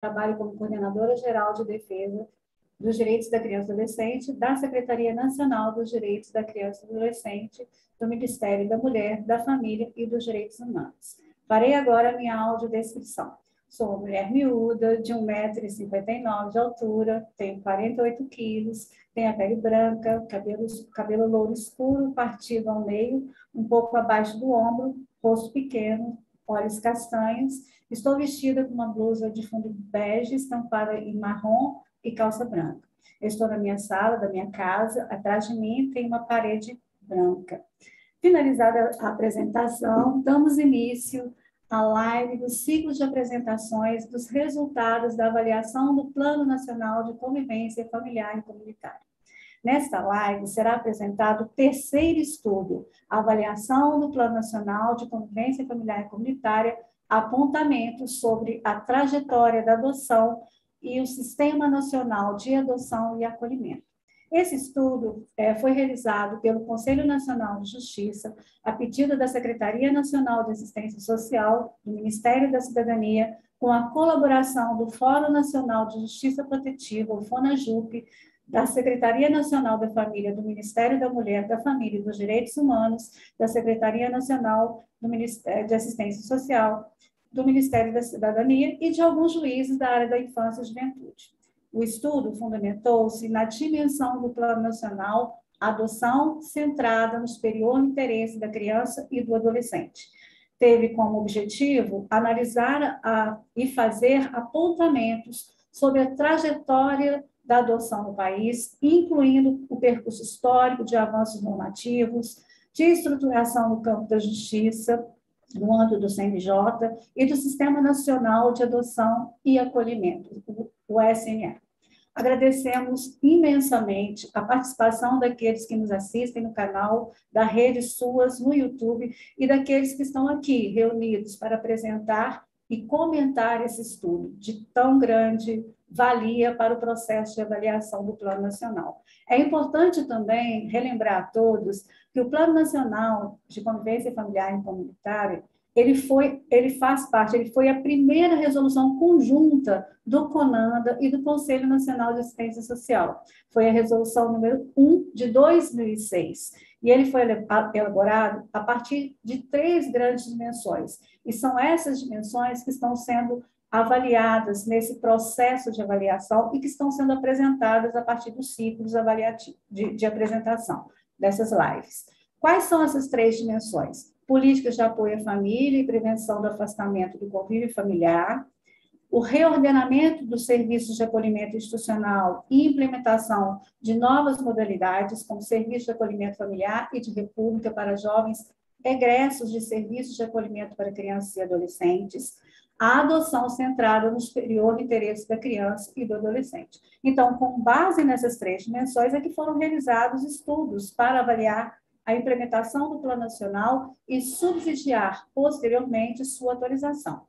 trabalho como coordenadora geral de defesa dos Direitos da Criança e Adolescente da Secretaria Nacional dos Direitos da Criança e Adolescente do Ministério da Mulher, da Família e dos Direitos Humanos. Farei agora minha audiodescrição. Sou uma mulher miúda, de 1,59m de altura, tenho 48 quilos, tenho a pele branca, cabelo, cabelo louro escuro, partido ao meio, um pouco abaixo do ombro, rosto pequeno, olhos castanhos. Estou vestida com uma blusa de fundo bege, estampada em marrom, e calça branca. Estou na minha sala, da minha casa, atrás de mim tem uma parede branca. Finalizada a apresentação, damos início à live do ciclo de apresentações dos resultados da avaliação do Plano Nacional de Convivência Familiar e Comunitária. Nesta live será apresentado o terceiro estudo, avaliação do Plano Nacional de Convivência Familiar e Comunitária, apontamentos sobre a trajetória da adoção e o Sistema Nacional de Adoção e Acolhimento. Esse estudo é, foi realizado pelo Conselho Nacional de Justiça, a pedido da Secretaria Nacional de Assistência Social, do Ministério da Cidadania, com a colaboração do Fórum Nacional de Justiça Protetiva, o FONAJUP, da Secretaria Nacional da Família, do Ministério da Mulher, da Família e dos Direitos Humanos, da Secretaria Nacional do Ministério de Assistência Social, do Ministério da Cidadania e de alguns juízes da área da infância e juventude. O estudo fundamentou-se na dimensão do Plano Nacional Adoção centrada no superior interesse da criança e do adolescente. Teve como objetivo analisar a, e fazer apontamentos sobre a trajetória da adoção no país, incluindo o percurso histórico de avanços normativos, de estruturação no campo da justiça, no âmbito do CNJ e do Sistema Nacional de Adoção e Acolhimento, o SNA. Agradecemos imensamente a participação daqueles que nos assistem no canal da Rede Suas no YouTube e daqueles que estão aqui reunidos para apresentar e comentar esse estudo de tão grande valia para o processo de avaliação do Plano Nacional. É importante também relembrar a todos que o Plano Nacional de Convivência Familiar e Comunitária ele foi, ele faz parte, ele foi a primeira resolução conjunta do CONANDA e do Conselho Nacional de Assistência Social. Foi a resolução número 1 de 2006. E ele foi elaborado a partir de três grandes dimensões. E são essas dimensões que estão sendo avaliadas nesse processo de avaliação e que estão sendo apresentadas a partir dos ciclos avaliativos de, de apresentação dessas lives. Quais são essas três dimensões? Políticas de apoio à família e prevenção do afastamento do convívio familiar, o reordenamento dos serviços de acolhimento institucional e implementação de novas modalidades, como serviço de acolhimento familiar e de república para jovens egressos de serviços de acolhimento para crianças e adolescentes, a adoção centrada no superior interesse da criança e do adolescente. Então, com base nessas três dimensões, é que foram realizados estudos para avaliar a implementação do Plano Nacional e subsidiar, posteriormente, sua atualização.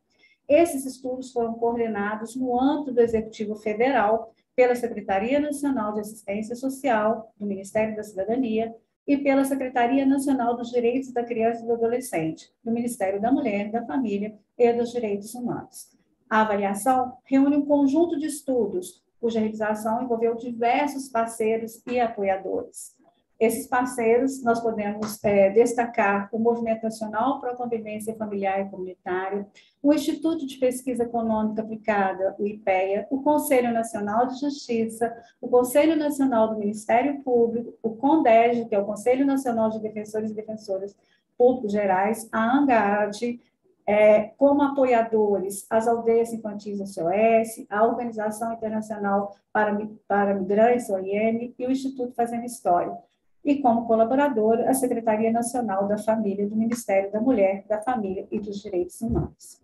Esses estudos foram coordenados no âmbito do Executivo Federal pela Secretaria Nacional de Assistência Social, do Ministério da Cidadania, e pela Secretaria Nacional dos Direitos da Criança e do Adolescente, do Ministério da Mulher, da Família e dos Direitos Humanos. A avaliação reúne um conjunto de estudos, cuja realização envolveu diversos parceiros e apoiadores. Esses parceiros, nós podemos é, destacar o Movimento Nacional para a Convivência Familiar e Comunitária, o Instituto de Pesquisa Econômica Aplicada, o IPEA, o Conselho Nacional de Justiça, o Conselho Nacional do Ministério Público, o CONDEG, que é o Conselho Nacional de Defensores e Defensoras Públicos Gerais, a ANGAD, é, como apoiadores as aldeias infantis SOS, a Organização Internacional para, para Migrantes, OIM, e o Instituto Fazendo História e como colaboradora a Secretaria Nacional da Família do Ministério da Mulher, da Família e dos Direitos Humanos.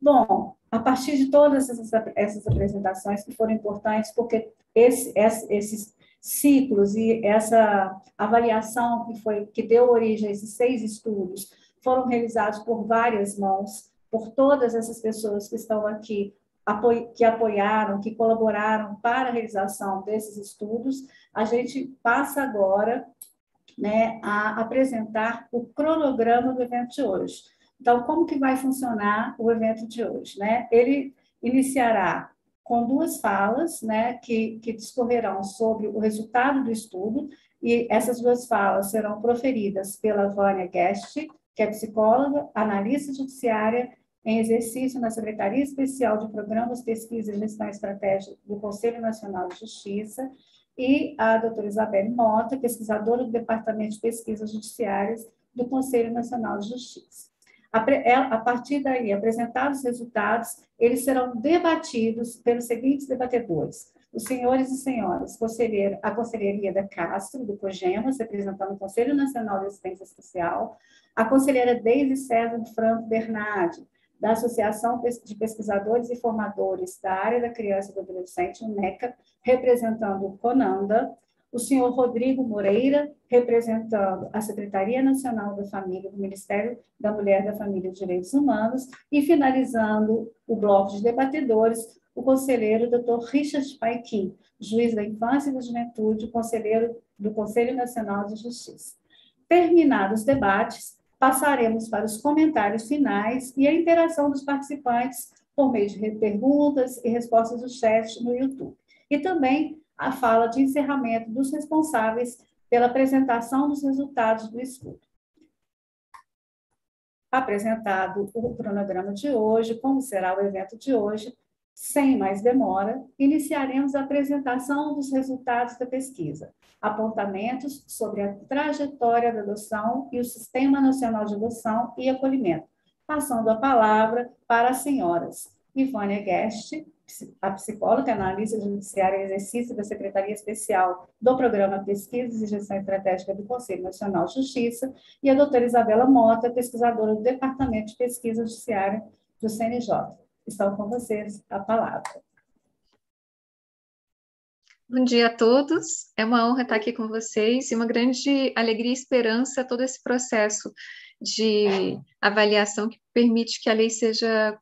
Bom, a partir de todas essas, essas apresentações que foram importantes, porque esse, esses ciclos e essa avaliação que foi que deu origem a esses seis estudos foram realizados por várias mãos, por todas essas pessoas que estão aqui que apoiaram, que colaboraram para a realização desses estudos, a gente passa agora né, a apresentar o cronograma do evento de hoje. Então, como que vai funcionar o evento de hoje? Né? Ele iniciará com duas falas, né, que, que discorrerão sobre o resultado do estudo, e essas duas falas serão proferidas pela Vânia Guest, que é psicóloga, analista judiciária em exercício na Secretaria Especial de Programas, Pesquisa e Gestão Estratégica do Conselho Nacional de Justiça, e a doutora Isabel Mota, pesquisadora do Departamento de Pesquisas Judiciárias do Conselho Nacional de Justiça. A partir daí, apresentados os resultados, eles serão debatidos pelos seguintes debatedores. Os senhores e senhoras, a Conselheria da Castro, do COGEMAS, representando o Conselho Nacional de Assistência Social, a conselheira Deise César Franco Bernardi, da Associação de Pesquisadores e Formadores da Área da Criança e do Adolescente, UNECA, representando o CONANDA, o senhor Rodrigo Moreira, representando a Secretaria Nacional da Família do Ministério da Mulher, da Família e Direitos Humanos, e finalizando o bloco de debatedores, o conselheiro Dr. Richard Paikin, juiz da Infância e da Juventude, conselheiro do Conselho Nacional de Justiça. Terminados os debates, passaremos para os comentários finais e a interação dos participantes por meio de perguntas e respostas do chat no YouTube. E também a fala de encerramento dos responsáveis pela apresentação dos resultados do estudo. Apresentado o cronograma de hoje, como será o evento de hoje, sem mais demora, iniciaremos a apresentação dos resultados da pesquisa, apontamentos sobre a trajetória da adoção e o Sistema Nacional de Adoção e Acolhimento, passando a palavra para as senhoras Ivânia Guest, a psicóloga, analista judiciária e exercício da Secretaria Especial do Programa Pesquisas e Gestão Estratégica do Conselho Nacional de Justiça, e a doutora Isabela Mota, pesquisadora do Departamento de Pesquisa Judiciária do CNJ. Estão com vocês a palavra. Bom dia a todos. É uma honra estar aqui com vocês e uma grande alegria e esperança todo esse processo de avaliação que permite que a lei seja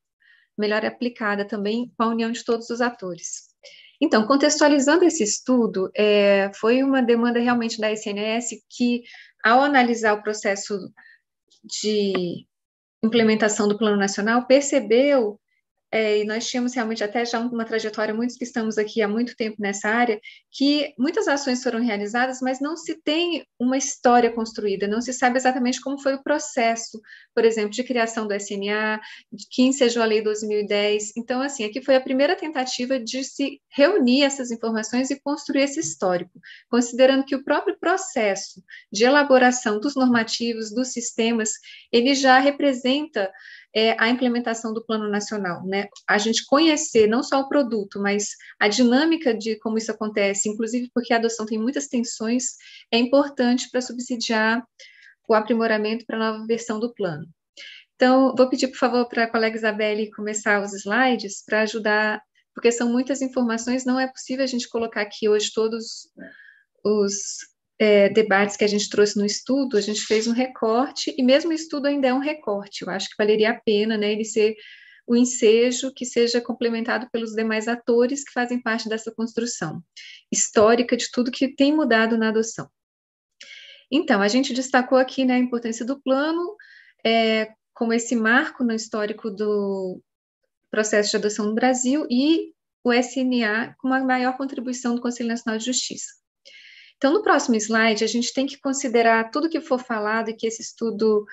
melhor aplicada também com a união de todos os atores. Então, contextualizando esse estudo, é, foi uma demanda realmente da SNS que, ao analisar o processo de implementação do Plano Nacional, percebeu é, e nós tínhamos realmente até já uma trajetória, muitos que estamos aqui há muito tempo nessa área, que muitas ações foram realizadas, mas não se tem uma história construída, não se sabe exatamente como foi o processo, por exemplo, de criação do SMA, de que ensejou a Lei 2010. Então, assim, aqui foi a primeira tentativa de se reunir essas informações e construir esse histórico, considerando que o próprio processo de elaboração dos normativos, dos sistemas, ele já representa é a implementação do plano nacional, né? A gente conhecer não só o produto, mas a dinâmica de como isso acontece, inclusive porque a adoção tem muitas tensões, é importante para subsidiar o aprimoramento para a nova versão do plano. Então, vou pedir, por favor, para a colega Isabelle começar os slides para ajudar, porque são muitas informações, não é possível a gente colocar aqui hoje todos os é, debates que a gente trouxe no estudo, a gente fez um recorte, e mesmo o estudo ainda é um recorte, eu acho que valeria a pena né, ele ser o ensejo que seja complementado pelos demais atores que fazem parte dessa construção histórica de tudo que tem mudado na adoção. Então, a gente destacou aqui né, a importância do plano é, como esse marco no histórico do processo de adoção no Brasil e o SNA com a maior contribuição do Conselho Nacional de Justiça. Então, no próximo slide, a gente tem que considerar tudo que for falado e que esse estudo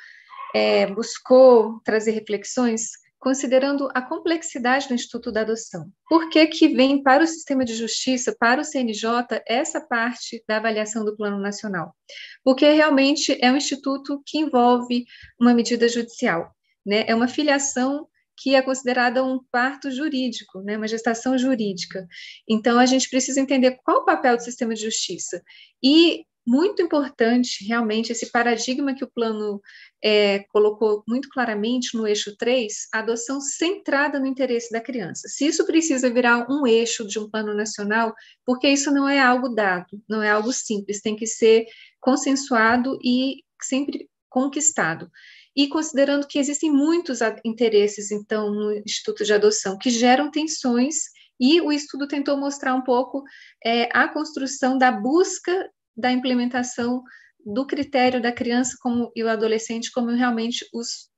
é, buscou trazer reflexões, considerando a complexidade do Instituto da Adoção. Por que, que vem para o sistema de justiça, para o CNJ, essa parte da avaliação do Plano Nacional? Porque realmente é um instituto que envolve uma medida judicial, né? é uma filiação que é considerada um parto jurídico, né, uma gestação jurídica. Então, a gente precisa entender qual o papel do sistema de justiça. E muito importante, realmente, esse paradigma que o plano é, colocou muito claramente no eixo 3, a adoção centrada no interesse da criança. Se isso precisa virar um eixo de um plano nacional, porque isso não é algo dado, não é algo simples, tem que ser consensuado e sempre conquistado e considerando que existem muitos interesses, então, no Instituto de Adoção, que geram tensões, e o estudo tentou mostrar um pouco é, a construção da busca da implementação do critério da criança como, e o adolescente como realmente os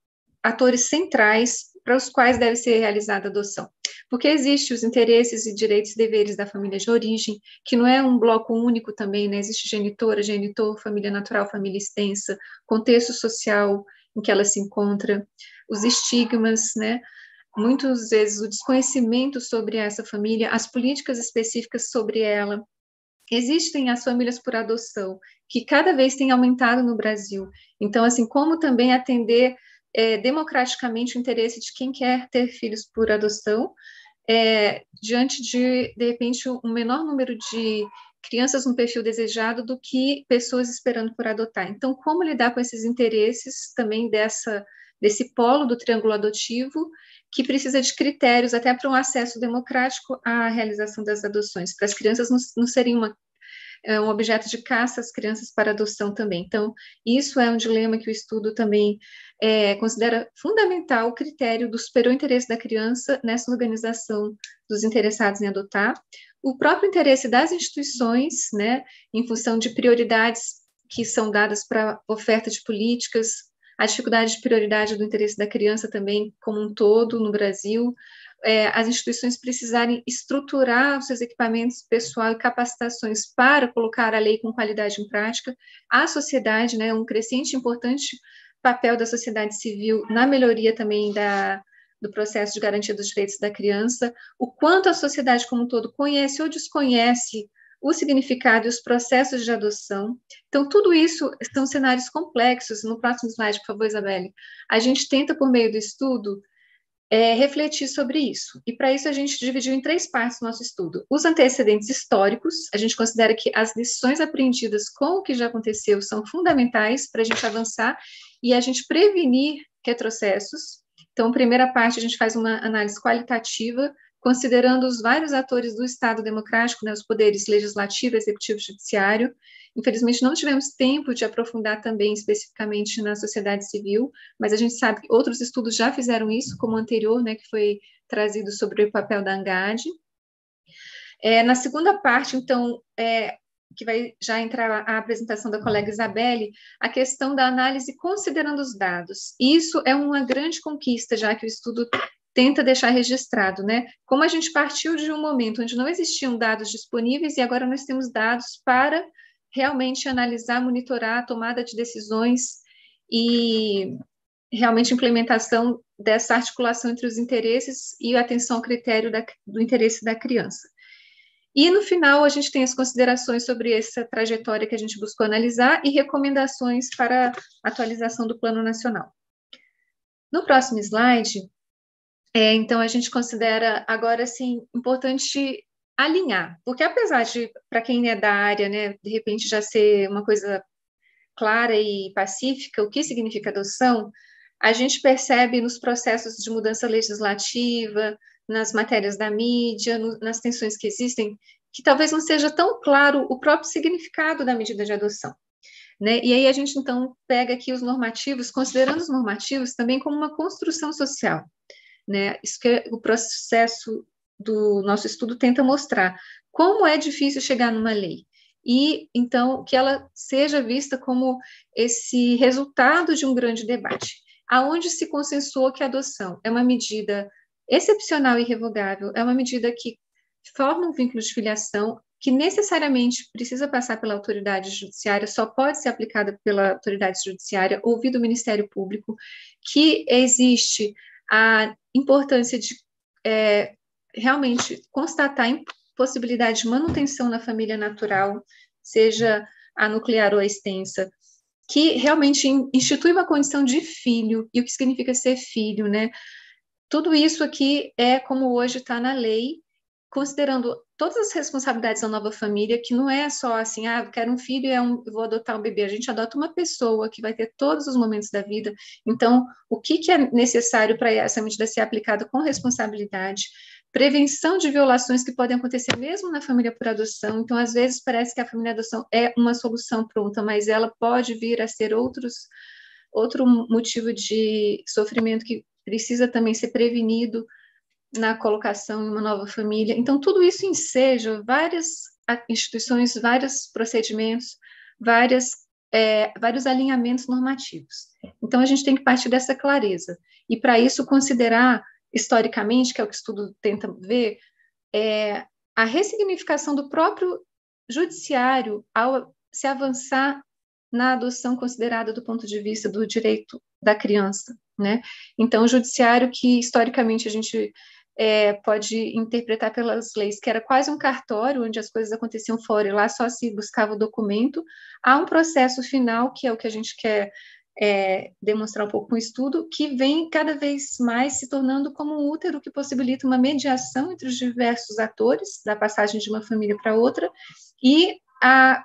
atores centrais para os quais deve ser realizada a adoção. porque existem os interesses e direitos e deveres da família de origem, que não é um bloco único também, né? Existe genitora, genitor, família natural, família extensa, contexto social em que ela se encontra, os estigmas, né? Muitas vezes o desconhecimento sobre essa família, as políticas específicas sobre ela. Existem as famílias por adoção, que cada vez têm aumentado no Brasil. Então, assim, como também atender é, democraticamente o interesse de quem quer ter filhos por adoção, é, diante de, de repente, um menor número de crianças no perfil desejado do que pessoas esperando por adotar. Então, como lidar com esses interesses também dessa desse polo do triângulo adotivo que precisa de critérios até para um acesso democrático à realização das adoções, para as crianças não, não serem uma, é, um objeto de caça as crianças para adoção também. Então, isso é um dilema que o estudo também é, considera fundamental o critério do superior interesse da criança nessa organização dos interessados em adotar, o próprio interesse das instituições, né, em função de prioridades que são dadas para oferta de políticas, a dificuldade de prioridade do interesse da criança também como um todo no Brasil, é, as instituições precisarem estruturar os seus equipamentos pessoal e capacitações para colocar a lei com qualidade em prática, a sociedade, né, um crescente importante papel da sociedade civil na melhoria também da, do processo de garantia dos direitos da criança, o quanto a sociedade como um todo conhece ou desconhece o significado e os processos de adoção. Então, tudo isso são cenários complexos. No próximo slide, por favor, Isabelle. A gente tenta, por meio do estudo, é, refletir sobre isso. E para isso a gente dividiu em três partes o nosso estudo. Os antecedentes históricos, a gente considera que as lições aprendidas com o que já aconteceu são fundamentais para a gente avançar e a gente prevenir retrocessos. Então, primeira parte, a gente faz uma análise qualitativa, considerando os vários atores do Estado democrático, né, os poderes legislativo, executivo e judiciário. Infelizmente, não tivemos tempo de aprofundar também especificamente na sociedade civil, mas a gente sabe que outros estudos já fizeram isso, como o anterior, né, que foi trazido sobre o papel da ANGAD. É, na segunda parte, então, é, que vai já entrar a apresentação da colega Isabelle, a questão da análise considerando os dados. Isso é uma grande conquista, já que o estudo tenta deixar registrado, né? Como a gente partiu de um momento onde não existiam dados disponíveis e agora nós temos dados para realmente analisar, monitorar a tomada de decisões e realmente implementação dessa articulação entre os interesses e atenção ao critério da, do interesse da criança. E no final, a gente tem as considerações sobre essa trajetória que a gente buscou analisar e recomendações para atualização do Plano Nacional. No próximo slide, é, então, a gente considera agora, assim, importante alinhar, porque apesar de, para quem é da área, né, de repente já ser uma coisa clara e pacífica, o que significa adoção, a gente percebe nos processos de mudança legislativa, nas matérias da mídia, no, nas tensões que existem, que talvez não seja tão claro o próprio significado da medida de adoção. Né? E aí a gente, então, pega aqui os normativos, considerando os normativos também como uma construção social. Né? Isso que o processo do nosso estudo tenta mostrar. Como é difícil chegar numa lei. E, então, que ela seja vista como esse resultado de um grande debate, aonde se consensuou que a adoção é uma medida excepcional e irrevogável é uma medida que forma um vínculo de filiação que necessariamente precisa passar pela autoridade judiciária, só pode ser aplicada pela autoridade judiciária, ouvido o Ministério Público, que existe a importância de é, realmente constatar a possibilidade de manutenção na família natural, seja a nuclear ou a extensa, que realmente institui uma condição de filho, e o que significa ser filho, né? Tudo isso aqui é como hoje está na lei, considerando todas as responsabilidades da nova família, que não é só assim, ah, quero um filho e é um, vou adotar um bebê. A gente adota uma pessoa que vai ter todos os momentos da vida. Então, o que, que é necessário para essa medida ser aplicada com responsabilidade? Prevenção de violações que podem acontecer mesmo na família por adoção. Então, às vezes, parece que a família adoção é uma solução pronta, mas ela pode vir a ser outros, outro motivo de sofrimento que precisa também ser prevenido na colocação em uma nova família. Então, tudo isso enseja várias instituições, vários procedimentos, várias, é, vários alinhamentos normativos. Então, a gente tem que partir dessa clareza. E, para isso, considerar historicamente, que é o que o estudo tenta ver, é a ressignificação do próprio judiciário ao se avançar na adoção considerada do ponto de vista do direito da criança, né? Então, o judiciário que historicamente a gente é, pode interpretar pelas leis que era quase um cartório onde as coisas aconteciam fora e lá só se buscava o documento, há um processo final que é o que a gente quer é, demonstrar um pouco com o estudo, que vem cada vez mais se tornando como um útero que possibilita uma mediação entre os diversos atores da passagem de uma família para outra e a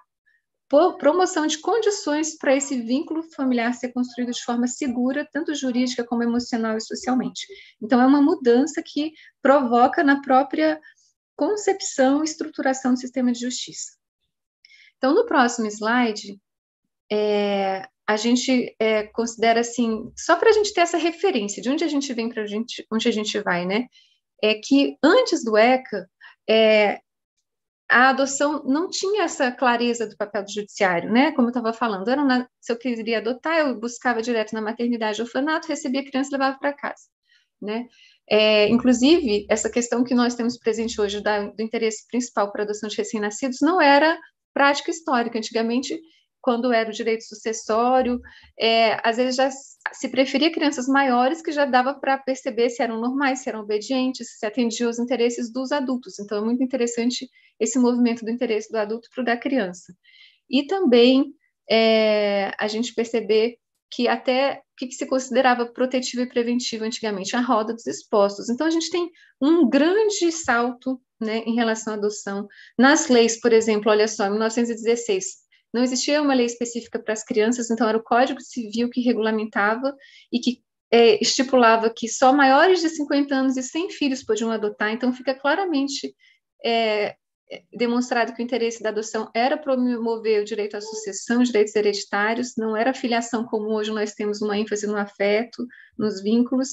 promoção de condições para esse vínculo familiar ser construído de forma segura, tanto jurídica como emocional e socialmente. Então, é uma mudança que provoca na própria concepção e estruturação do sistema de justiça. Então, no próximo slide, é, a gente é, considera assim, só para a gente ter essa referência de onde a gente vem para onde a gente vai, né? É que antes do ECA, é, a adoção não tinha essa clareza do papel do judiciário, né? Como eu estava falando, era uma, se eu queria adotar, eu buscava direto na maternidade orfanato, recebia a criança e levava para casa, né? É, inclusive, essa questão que nós temos presente hoje da, do interesse principal para a adoção de recém-nascidos não era prática histórica. Antigamente, quando era o direito sucessório, é, às vezes já se preferia crianças maiores que já dava para perceber se eram normais, se eram obedientes, se atendiam os interesses dos adultos. Então, é muito interessante esse movimento do interesse do adulto para o da criança. E também é, a gente perceber que até o que se considerava protetivo e preventivo antigamente, a roda dos expostos. Então, a gente tem um grande salto né, em relação à adoção. Nas leis, por exemplo, olha só, em 1916, não existia uma lei específica para as crianças, então era o Código Civil que regulamentava e que é, estipulava que só maiores de 50 anos e sem filhos podiam adotar, então fica claramente é, demonstrado que o interesse da adoção era promover o direito à sucessão, os direitos hereditários, não era filiação como hoje nós temos uma ênfase no afeto, nos vínculos.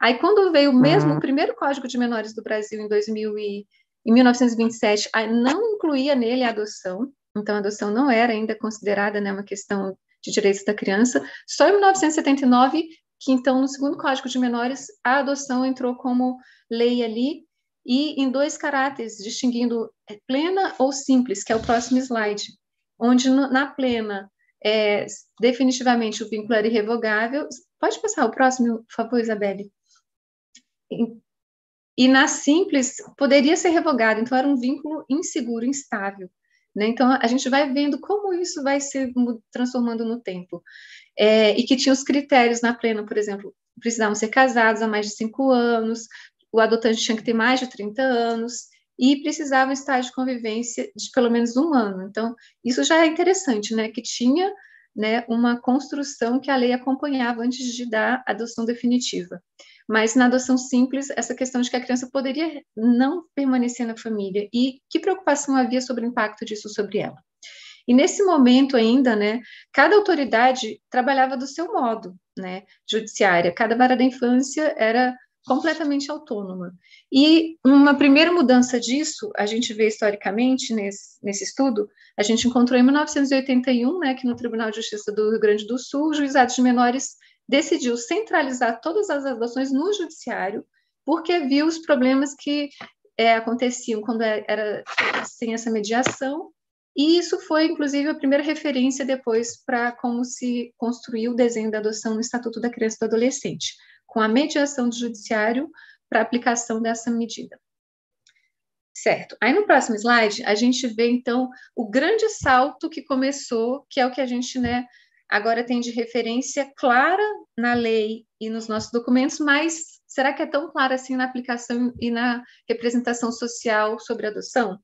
Aí, quando veio mesmo uhum. o primeiro Código de Menores do Brasil, em, 2000 e, em 1927, não incluía nele a adoção, então a adoção não era ainda considerada né, uma questão de direitos da criança. Só em 1979, que então no segundo Código de Menores, a adoção entrou como lei ali, e em dois caráteres, distinguindo é, plena ou simples, que é o próximo slide, onde no, na plena, é, definitivamente o vínculo era irrevogável. Pode passar o próximo, por favor, Isabelle. E, e na simples, poderia ser revogado, então era um vínculo inseguro, instável. Né? Então, a gente vai vendo como isso vai se transformando no tempo. É, e que tinha os critérios na plena, por exemplo, precisavam ser casados há mais de cinco anos, o adotante tinha que ter mais de 30 anos, e precisava estar de convivência de pelo menos um ano. Então, isso já é interessante, né? Que tinha né, uma construção que a lei acompanhava antes de dar a adoção definitiva. Mas na adoção simples, essa questão de que a criança poderia não permanecer na família e que preocupação havia sobre o impacto disso sobre ela. E nesse momento ainda, né, cada autoridade trabalhava do seu modo, né, judiciária. Cada vara da infância era completamente autônoma. E uma primeira mudança disso, a gente vê historicamente nesse, nesse estudo, a gente encontrou em 1981, né, que no Tribunal de Justiça do Rio Grande do Sul, os juizados de menores decidiu centralizar todas as adoções no judiciário, porque viu os problemas que é, aconteciam quando é, era sem essa mediação, e isso foi, inclusive, a primeira referência depois para como se construiu o desenho da adoção no Estatuto da Criança e do Adolescente, com a mediação do judiciário para aplicação dessa medida. Certo. Aí no próximo slide, a gente vê, então, o grande salto que começou, que é o que a gente, né, agora tem de referência clara na lei e nos nossos documentos, mas será que é tão clara assim na aplicação e na representação social sobre adoção?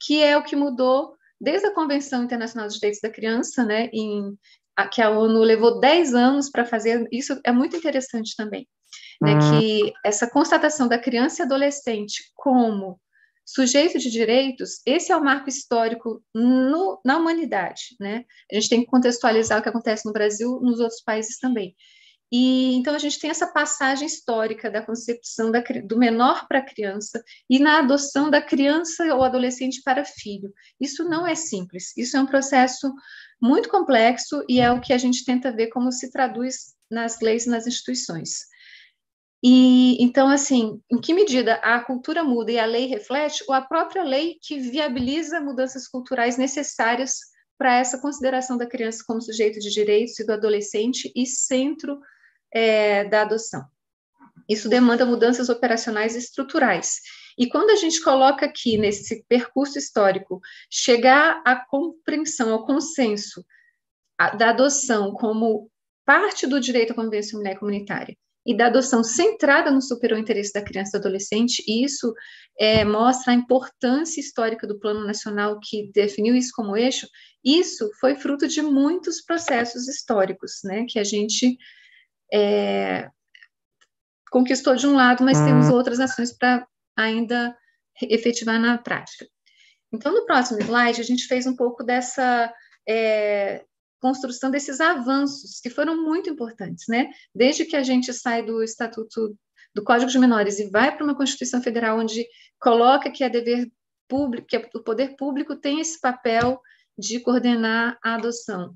Que é o que mudou desde a Convenção Internacional dos Direitos da Criança, né, em, a, que a ONU levou 10 anos para fazer, isso é muito interessante também, né, uhum. que essa constatação da criança e adolescente como sujeito de direitos, esse é o marco histórico no, na humanidade, né? A gente tem que contextualizar o que acontece no Brasil, nos outros países também. E então a gente tem essa passagem histórica da concepção da, do menor para a criança e na adoção da criança ou adolescente para filho. Isso não é simples, isso é um processo muito complexo e é o que a gente tenta ver como se traduz nas leis e nas instituições. E então, assim, em que medida a cultura muda e a lei reflete, ou a própria lei que viabiliza mudanças culturais necessárias para essa consideração da criança como sujeito de direitos e do adolescente e centro é, da adoção. Isso demanda mudanças operacionais e estruturais. E quando a gente coloca aqui nesse percurso histórico, chegar à compreensão, ao consenso da adoção como parte do direito à convivência mulher comunitária e da adoção centrada no superior interesse da criança e do adolescente, e isso é, mostra a importância histórica do Plano Nacional que definiu isso como eixo, isso foi fruto de muitos processos históricos, né, que a gente é, conquistou de um lado, mas temos outras ações para ainda efetivar na prática. Então, no próximo slide, a gente fez um pouco dessa é, construção desses avanços que foram muito importantes, né? Desde que a gente sai do Estatuto do Código de Menores e vai para uma Constituição Federal onde coloca que é dever público, que o poder público tem esse papel de coordenar a adoção.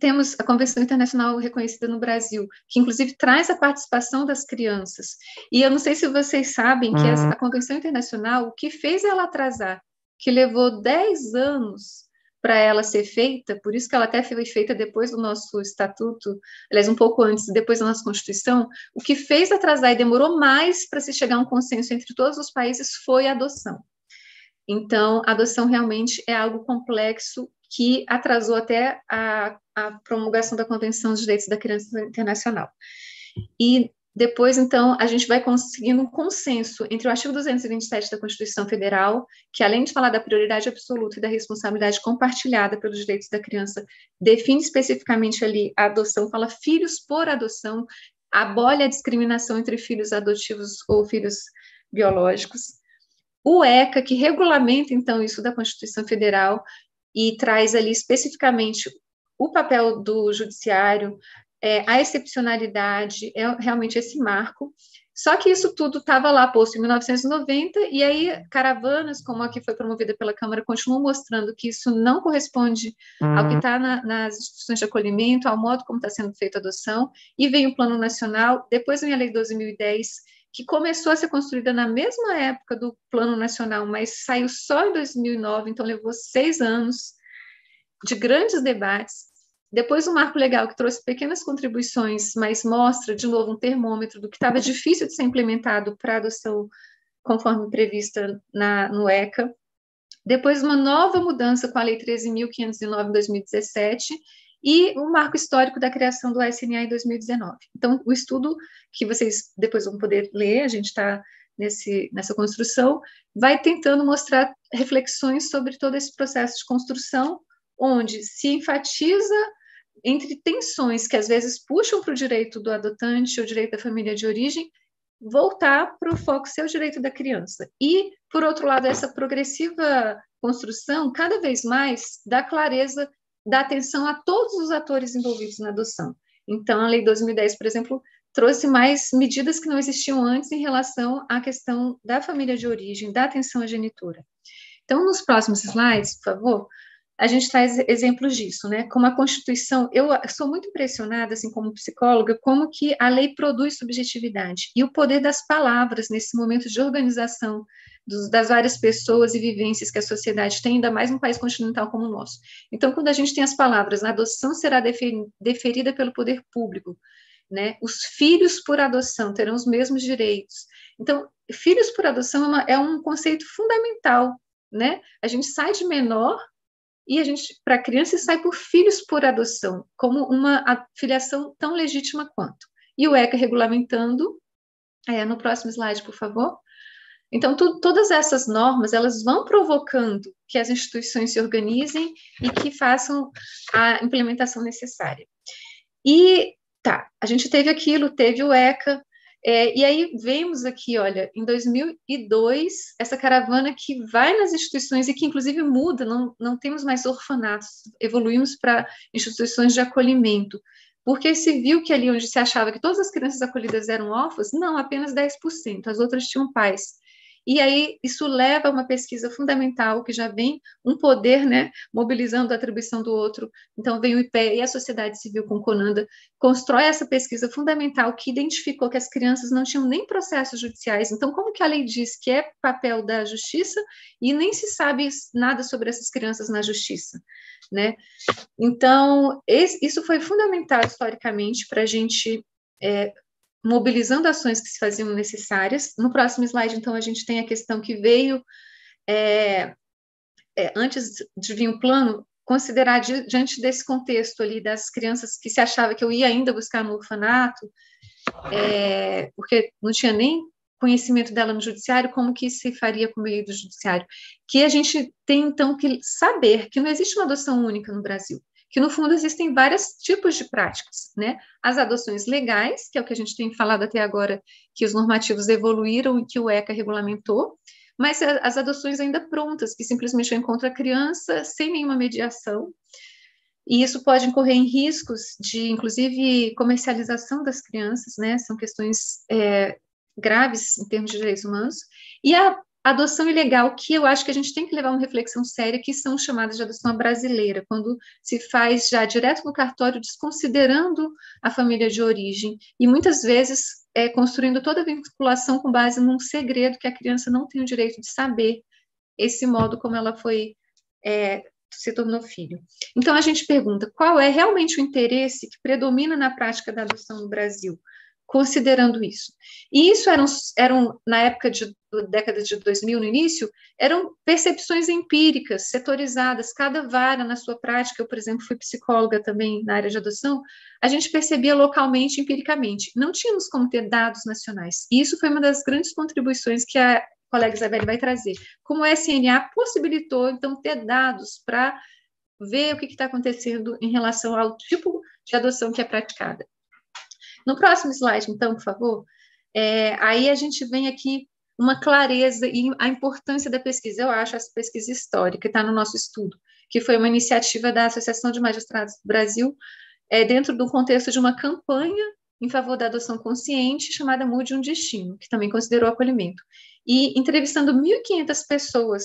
Temos a Convenção Internacional reconhecida no Brasil, que inclusive traz a participação das crianças. E eu não sei se vocês sabem que uhum. a Convenção Internacional, o que fez ela atrasar, que levou 10 anos para ela ser feita, por isso que ela até foi feita depois do nosso estatuto, aliás, um pouco antes, depois da nossa Constituição, o que fez atrasar e demorou mais para se chegar a um consenso entre todos os países foi a adoção. Então, a adoção realmente é algo complexo que atrasou até a, a promulgação da Convenção dos Direitos da Criança Internacional. E depois, então, a gente vai conseguindo um consenso entre o artigo 227 da Constituição Federal, que além de falar da prioridade absoluta e da responsabilidade compartilhada pelos direitos da criança, define especificamente ali a adoção, fala filhos por adoção, abole a discriminação entre filhos adotivos ou filhos biológicos. O ECA, que regulamenta, então, isso da Constituição Federal e traz ali especificamente o papel do judiciário, é, a excepcionalidade, é realmente esse marco. Só que isso tudo estava lá posto em 1990, e aí caravanas, como a que foi promovida pela Câmara, continuam mostrando que isso não corresponde uhum. ao que está na, nas instituições de acolhimento, ao modo como está sendo feita a adoção, e vem o Plano Nacional, depois vem a Lei 12.010, que começou a ser construída na mesma época do Plano Nacional, mas saiu só em 2009, então levou seis anos de grandes debates, depois, o marco legal, que trouxe pequenas contribuições, mas mostra, de novo, um termômetro do que estava difícil de ser implementado para adoção conforme prevista na, no ECA. Depois, uma nova mudança com a Lei 13.509, em 2017, e o marco histórico da criação do SNA em 2019. Então, o estudo que vocês depois vão poder ler, a gente está nessa construção, vai tentando mostrar reflexões sobre todo esse processo de construção, onde se enfatiza entre tensões que às vezes puxam para o direito do adotante ou direito da família de origem, voltar para o foco ser o direito da criança. E, por outro lado, essa progressiva construção, cada vez mais, dá clareza, dá atenção a todos os atores envolvidos na adoção. Então, a Lei 2010, por exemplo, trouxe mais medidas que não existiam antes em relação à questão da família de origem, da atenção à genitura. Então, nos próximos slides, por favor, a gente traz exemplos disso, né? Como a Constituição, eu sou muito impressionada, assim, como psicóloga, como que a lei produz subjetividade e o poder das palavras nesse momento de organização dos, das várias pessoas e vivências que a sociedade tem, ainda mais num país continental como o nosso. Então, quando a gente tem as palavras, a adoção será deferida pelo poder público, né? Os filhos por adoção terão os mesmos direitos. Então, filhos por adoção é, uma, é um conceito fundamental, né? A gente sai de menor e a gente, para a criança, sai por filhos por adoção, como uma filiação tão legítima quanto. E o ECA regulamentando, é, no próximo slide, por favor. Então, tu, todas essas normas, elas vão provocando que as instituições se organizem e que façam a implementação necessária. E, tá, a gente teve aquilo, teve o ECA, é, e aí vemos aqui, olha, em 2002, essa caravana que vai nas instituições e que inclusive muda, não, não temos mais orfanatos, evoluímos para instituições de acolhimento, porque se viu que ali onde se achava que todas as crianças acolhidas eram órfãs, não, apenas 10%, as outras tinham pais. E aí isso leva a uma pesquisa fundamental que já vem um poder, né, mobilizando a atribuição do outro. Então vem o IPE e a sociedade civil com Conanda constrói essa pesquisa fundamental que identificou que as crianças não tinham nem processos judiciais. Então como que a lei diz que é papel da justiça e nem se sabe nada sobre essas crianças na justiça, né? Então esse, isso foi fundamental historicamente para a gente é, mobilizando ações que se faziam necessárias. No próximo slide, então, a gente tem a questão que veio, é, é, antes de vir o plano, considerar di, diante desse contexto ali das crianças que se achava que eu ia ainda buscar no orfanato, é, porque não tinha nem conhecimento dela no judiciário, como que se faria com o meio do judiciário. Que a gente tem, então, que saber que não existe uma adoção única no Brasil que no fundo existem vários tipos de práticas, né? As adoções legais, que é o que a gente tem falado até agora, que os normativos evoluíram e que o ECA regulamentou, mas as adoções ainda prontas, que simplesmente eu a criança sem nenhuma mediação, e isso pode incorrer em riscos de, inclusive, comercialização das crianças, né? São questões é, graves em termos de direitos humanos. E a adoção ilegal, que eu acho que a gente tem que levar uma reflexão séria, que são chamadas de adoção brasileira, quando se faz já direto no cartório, desconsiderando a família de origem, e muitas vezes é, construindo toda a vinculação com base num segredo que a criança não tem o direito de saber, esse modo como ela foi. É, se tornou filho. Então a gente pergunta qual é realmente o interesse que predomina na prática da adoção no Brasil? Considerando isso. E isso eram, eram na época de década de 2000, no início, eram percepções empíricas, setorizadas, cada vara na sua prática. Eu, por exemplo, fui psicóloga também na área de adoção, a gente percebia localmente, empiricamente. Não tínhamos como ter dados nacionais. E isso foi uma das grandes contribuições que a colega Isabelle vai trazer. Como o SNA possibilitou, então, ter dados para ver o que está acontecendo em relação ao tipo de adoção que é praticada. No próximo slide, então, por favor, é, aí a gente vem aqui uma clareza e a importância da pesquisa. Eu acho essa pesquisa histórica, está no nosso estudo, que foi uma iniciativa da Associação de Magistrados do Brasil, é, dentro do contexto de uma campanha em favor da adoção consciente, chamada Mude um Destino, que também considerou acolhimento. E entrevistando 1.500 pessoas,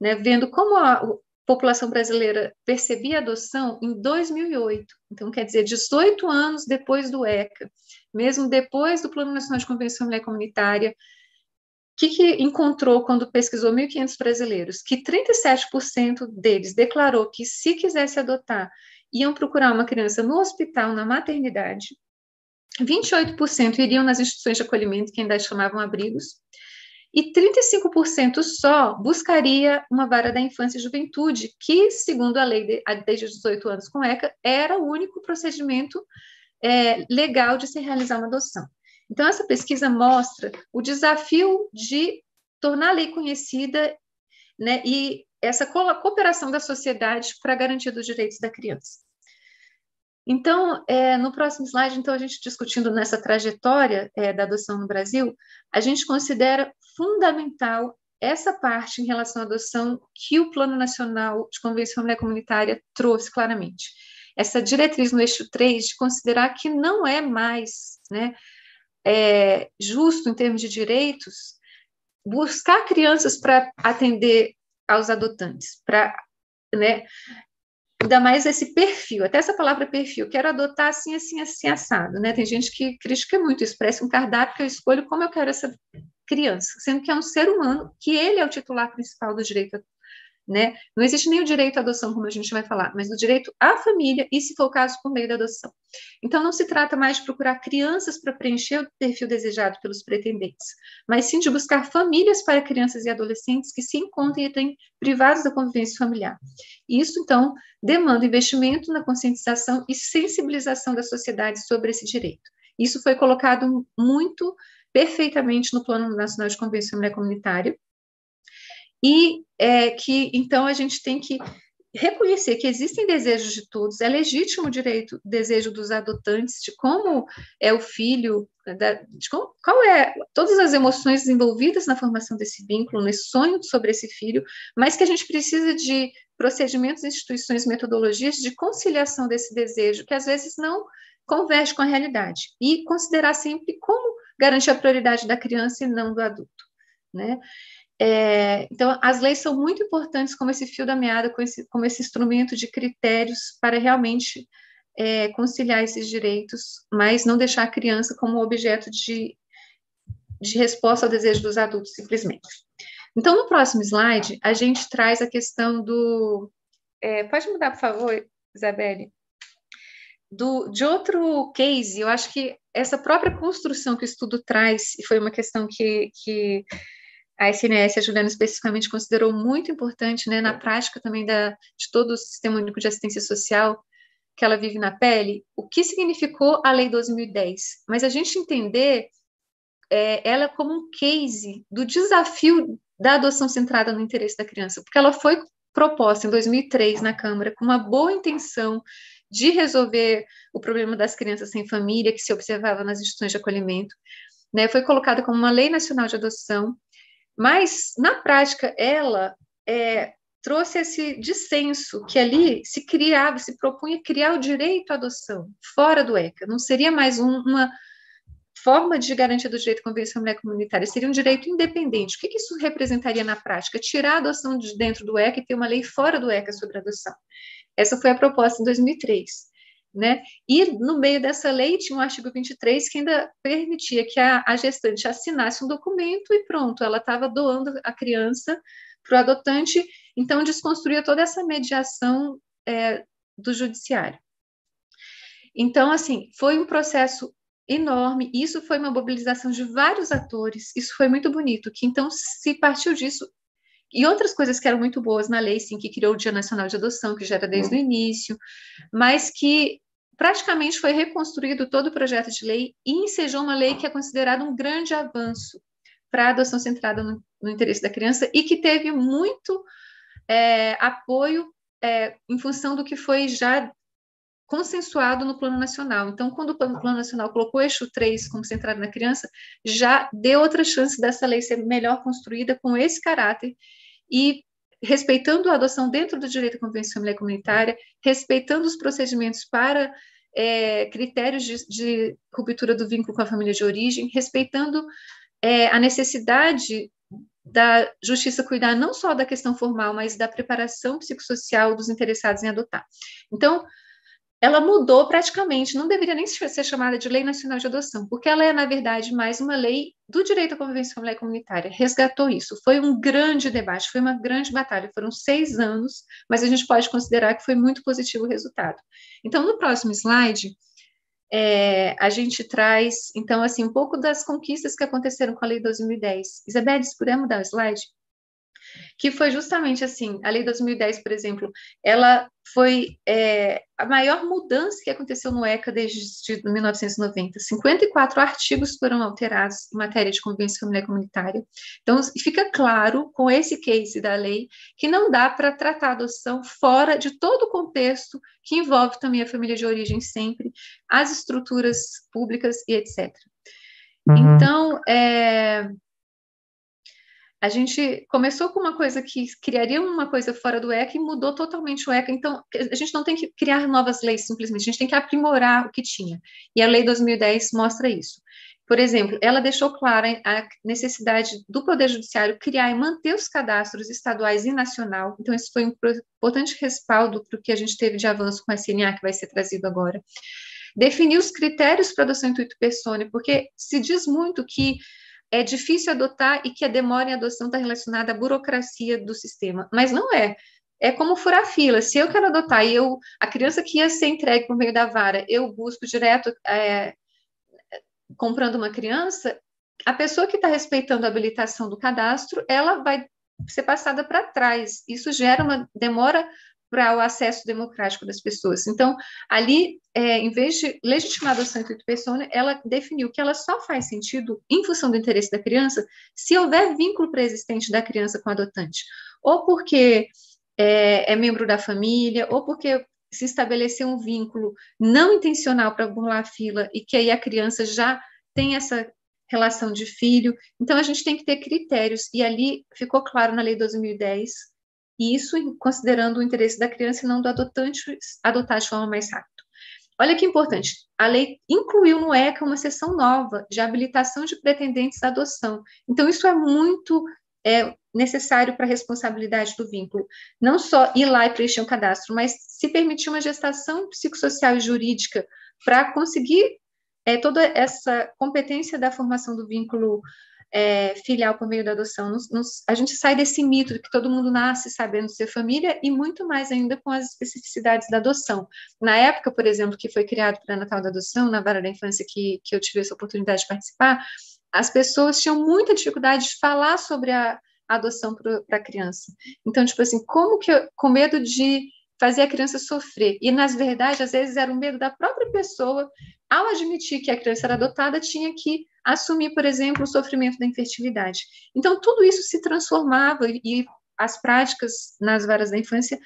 né, vendo como a, população brasileira percebia adoção em 2008. Então, quer dizer, 18 anos depois do ECA, mesmo depois do Plano Nacional de Convenção Mulher Comunitária, o que, que encontrou quando pesquisou 1.500 brasileiros? Que 37% deles declarou que, se quisesse adotar, iam procurar uma criança no hospital, na maternidade. 28% iriam nas instituições de acolhimento, que ainda chamavam abrigos, e 35% só buscaria uma vara da infância e juventude, que, segundo a lei de, desde 18 anos com ECA, era o único procedimento é, legal de se realizar uma adoção. Então, essa pesquisa mostra o desafio de tornar a lei conhecida né, e essa cooperação da sociedade para a garantia dos direitos da criança. Então, é, no próximo slide, então, a gente discutindo nessa trajetória é, da adoção no Brasil, a gente considera fundamental essa parte em relação à adoção que o Plano Nacional de Convenção Mulher Comunitária trouxe claramente. Essa diretriz no eixo 3 de considerar que não é mais né, é, justo em termos de direitos buscar crianças para atender aos adotantes, para né, ainda mais esse perfil, até essa palavra perfil, quero adotar assim, assim, assim, assado, né? Tem gente que critica muito isso, parece um cardápio que eu escolho como eu quero essa criança, sendo que é um ser humano, que ele é o titular principal do direito né? Não existe nem o direito à adoção, como a gente vai falar, mas o direito à família e, se for o caso, por meio da adoção. Então, não se trata mais de procurar crianças para preencher o perfil desejado pelos pretendentes, mas sim de buscar famílias para crianças e adolescentes que se encontrem privados da convivência familiar. Isso, então, demanda investimento na conscientização e sensibilização da sociedade sobre esse direito. Isso foi colocado muito perfeitamente no Plano Nacional de Convenção Mulher Comunitária, e é, que então a gente tem que reconhecer que existem desejos de todos, é legítimo o direito, desejo dos adotantes, de como é o filho, de como, qual é todas as emoções envolvidas na formação desse vínculo, nesse sonho sobre esse filho, mas que a gente precisa de procedimentos, instituições, metodologias de conciliação desse desejo, que às vezes não converge com a realidade, e considerar sempre como garantir a prioridade da criança e não do adulto. né? É, então, as leis são muito importantes como esse fio da meada, como esse, como esse instrumento de critérios para realmente é, conciliar esses direitos, mas não deixar a criança como objeto de, de resposta ao desejo dos adultos, simplesmente. Então, no próximo slide, a gente traz a questão do. É, pode mudar, por favor, Isabelle? Do, de outro case, eu acho que essa própria construção que o estudo traz, e foi uma questão que, que a SNS, a Juliana especificamente, considerou muito importante, né, na prática também da, de todo o Sistema Único de Assistência Social, que ela vive na pele, o que significou a Lei 2010. Mas a gente entender é, ela como um case do desafio da adoção centrada no interesse da criança, porque ela foi proposta em 2003 na Câmara com uma boa intenção de resolver o problema das crianças sem família que se observava nas instituições de acolhimento, né, foi colocada como uma lei nacional de adoção, mas na prática ela é, trouxe esse dissenso que ali se criava, se propunha criar o direito à adoção fora do ECA, não seria mais um, uma forma de garantia do direito à convenção mulher comunitária seria um direito independente. O que, que, isso representaria na prática? Tirar a adoção de dentro do ECA e ter uma lei fora do ECA sobre adoção. Essa foi a proposta em 2003. Né? E no meio dessa lei tinha um artigo 23 que ainda permitia que a, a gestante assinasse um documento e pronto, ela estava doando a criança para o adotante, então desconstruía toda essa mediação é, do judiciário. Então, assim, foi um processo enorme. Isso foi uma mobilização de vários atores. Isso foi muito bonito. Que então se partiu disso e outras coisas que eram muito boas na lei, sim, que criou o Dia Nacional de Adoção, que já era desde o início, mas que praticamente foi reconstruído todo o projeto de lei e ensejou uma lei que é considerada um grande avanço para a adoção centrada no, no, interesse da criança e que teve muito é, apoio é, em função do que foi já consensuado no Plano Nacional. Então, quando o Plano Nacional colocou o eixo 3 como centrado na criança, já deu outra chance dessa lei ser melhor construída com esse caráter e respeitando a adoção dentro do direito à convenção mulher comunitária, respeitando os procedimentos para é, critérios de, de, ruptura do vínculo com a família de origem, respeitando é, a necessidade da justiça cuidar não só da questão formal, mas da preparação psicossocial dos interessados em adotar. Então, ela mudou praticamente, não deveria nem ser chamada de Lei Nacional de Adoção, porque ela é, na verdade, mais uma lei do direito à convivência familiar comunitária. Resgatou isso. Foi um grande debate, foi uma grande batalha. Foram seis anos, mas a gente pode considerar que foi muito positivo o resultado. Então, no próximo slide, é, a gente traz, então, assim, um pouco das conquistas que aconteceram com a Lei 2010. Isabelle, se puder mudar o slide que foi justamente assim, a Lei 2010, por exemplo, ela foi é, a maior mudança que aconteceu no ECA desde 1990. 54 artigos foram alterados em matéria de convivência familiar comunitária. Então, fica claro, com esse case da lei, que não dá para tratar a adoção fora de todo o contexto que envolve também a família de origem sempre, as estruturas públicas e etc. Uhum. Então, é, a gente começou com uma coisa que criaria uma coisa fora do ECA e mudou totalmente o ECA. Então, a gente não tem que criar novas leis simplesmente, a gente tem que aprimorar o que tinha. E a Lei 2010 mostra isso. Por exemplo, ela deixou clara a necessidade do Poder Judiciário criar e manter os cadastros estaduais e nacional. Então, isso foi um importante respaldo para o que a gente teve de avanço com a SNA, que vai ser trazido agora. Definir os critérios para adoção intuito persone, porque se diz muito que é difícil adotar e que a demora em adoção está relacionada à burocracia do sistema, mas não é. É como furar fila. Se eu quero adotar e eu, a criança que ia ser entregue por meio da vara, eu busco direto é, comprando uma criança, a pessoa que está respeitando a habilitação do cadastro, ela vai ser passada para trás. Isso gera uma demora para o acesso democrático das pessoas. Então, ali, é, em vez de legitimar a adoção intuito persona, ela definiu que ela só faz sentido em função do interesse da criança se houver vínculo pré-existente da criança com o adotante, ou porque é, é membro da família, ou porque se estabeleceu um vínculo não intencional para burlar a fila e que aí a criança já tem essa relação de filho. Então, a gente tem que ter critérios, e ali ficou claro na Lei 2010 e isso considerando o interesse da criança e não do adotante adotar de forma mais rápida. Olha que importante, a lei incluiu no ECA uma seção nova de habilitação de pretendentes à adoção. Então, isso é muito é, necessário para a responsabilidade do vínculo. Não só ir lá e preencher um cadastro, mas se permitir uma gestação psicossocial e jurídica para conseguir é, toda essa competência da formação do vínculo é, filial por meio da adoção. Nos, nos, a gente sai desse mito de que todo mundo nasce sabendo ser família e muito mais ainda com as especificidades da adoção. Na época, por exemplo, que foi criado para Natal da Adoção, na Vara da Infância que, que eu tive essa oportunidade de participar, as pessoas tinham muita dificuldade de falar sobre a, a adoção para a criança. Então, tipo assim, como que, eu, com medo de fazer a criança sofrer. E, nas verdade, às vezes era o medo da própria pessoa, ao admitir que a criança era adotada, tinha que assumir, por exemplo, o sofrimento da infertilidade. Então, tudo isso se transformava e as práticas nas varas da infância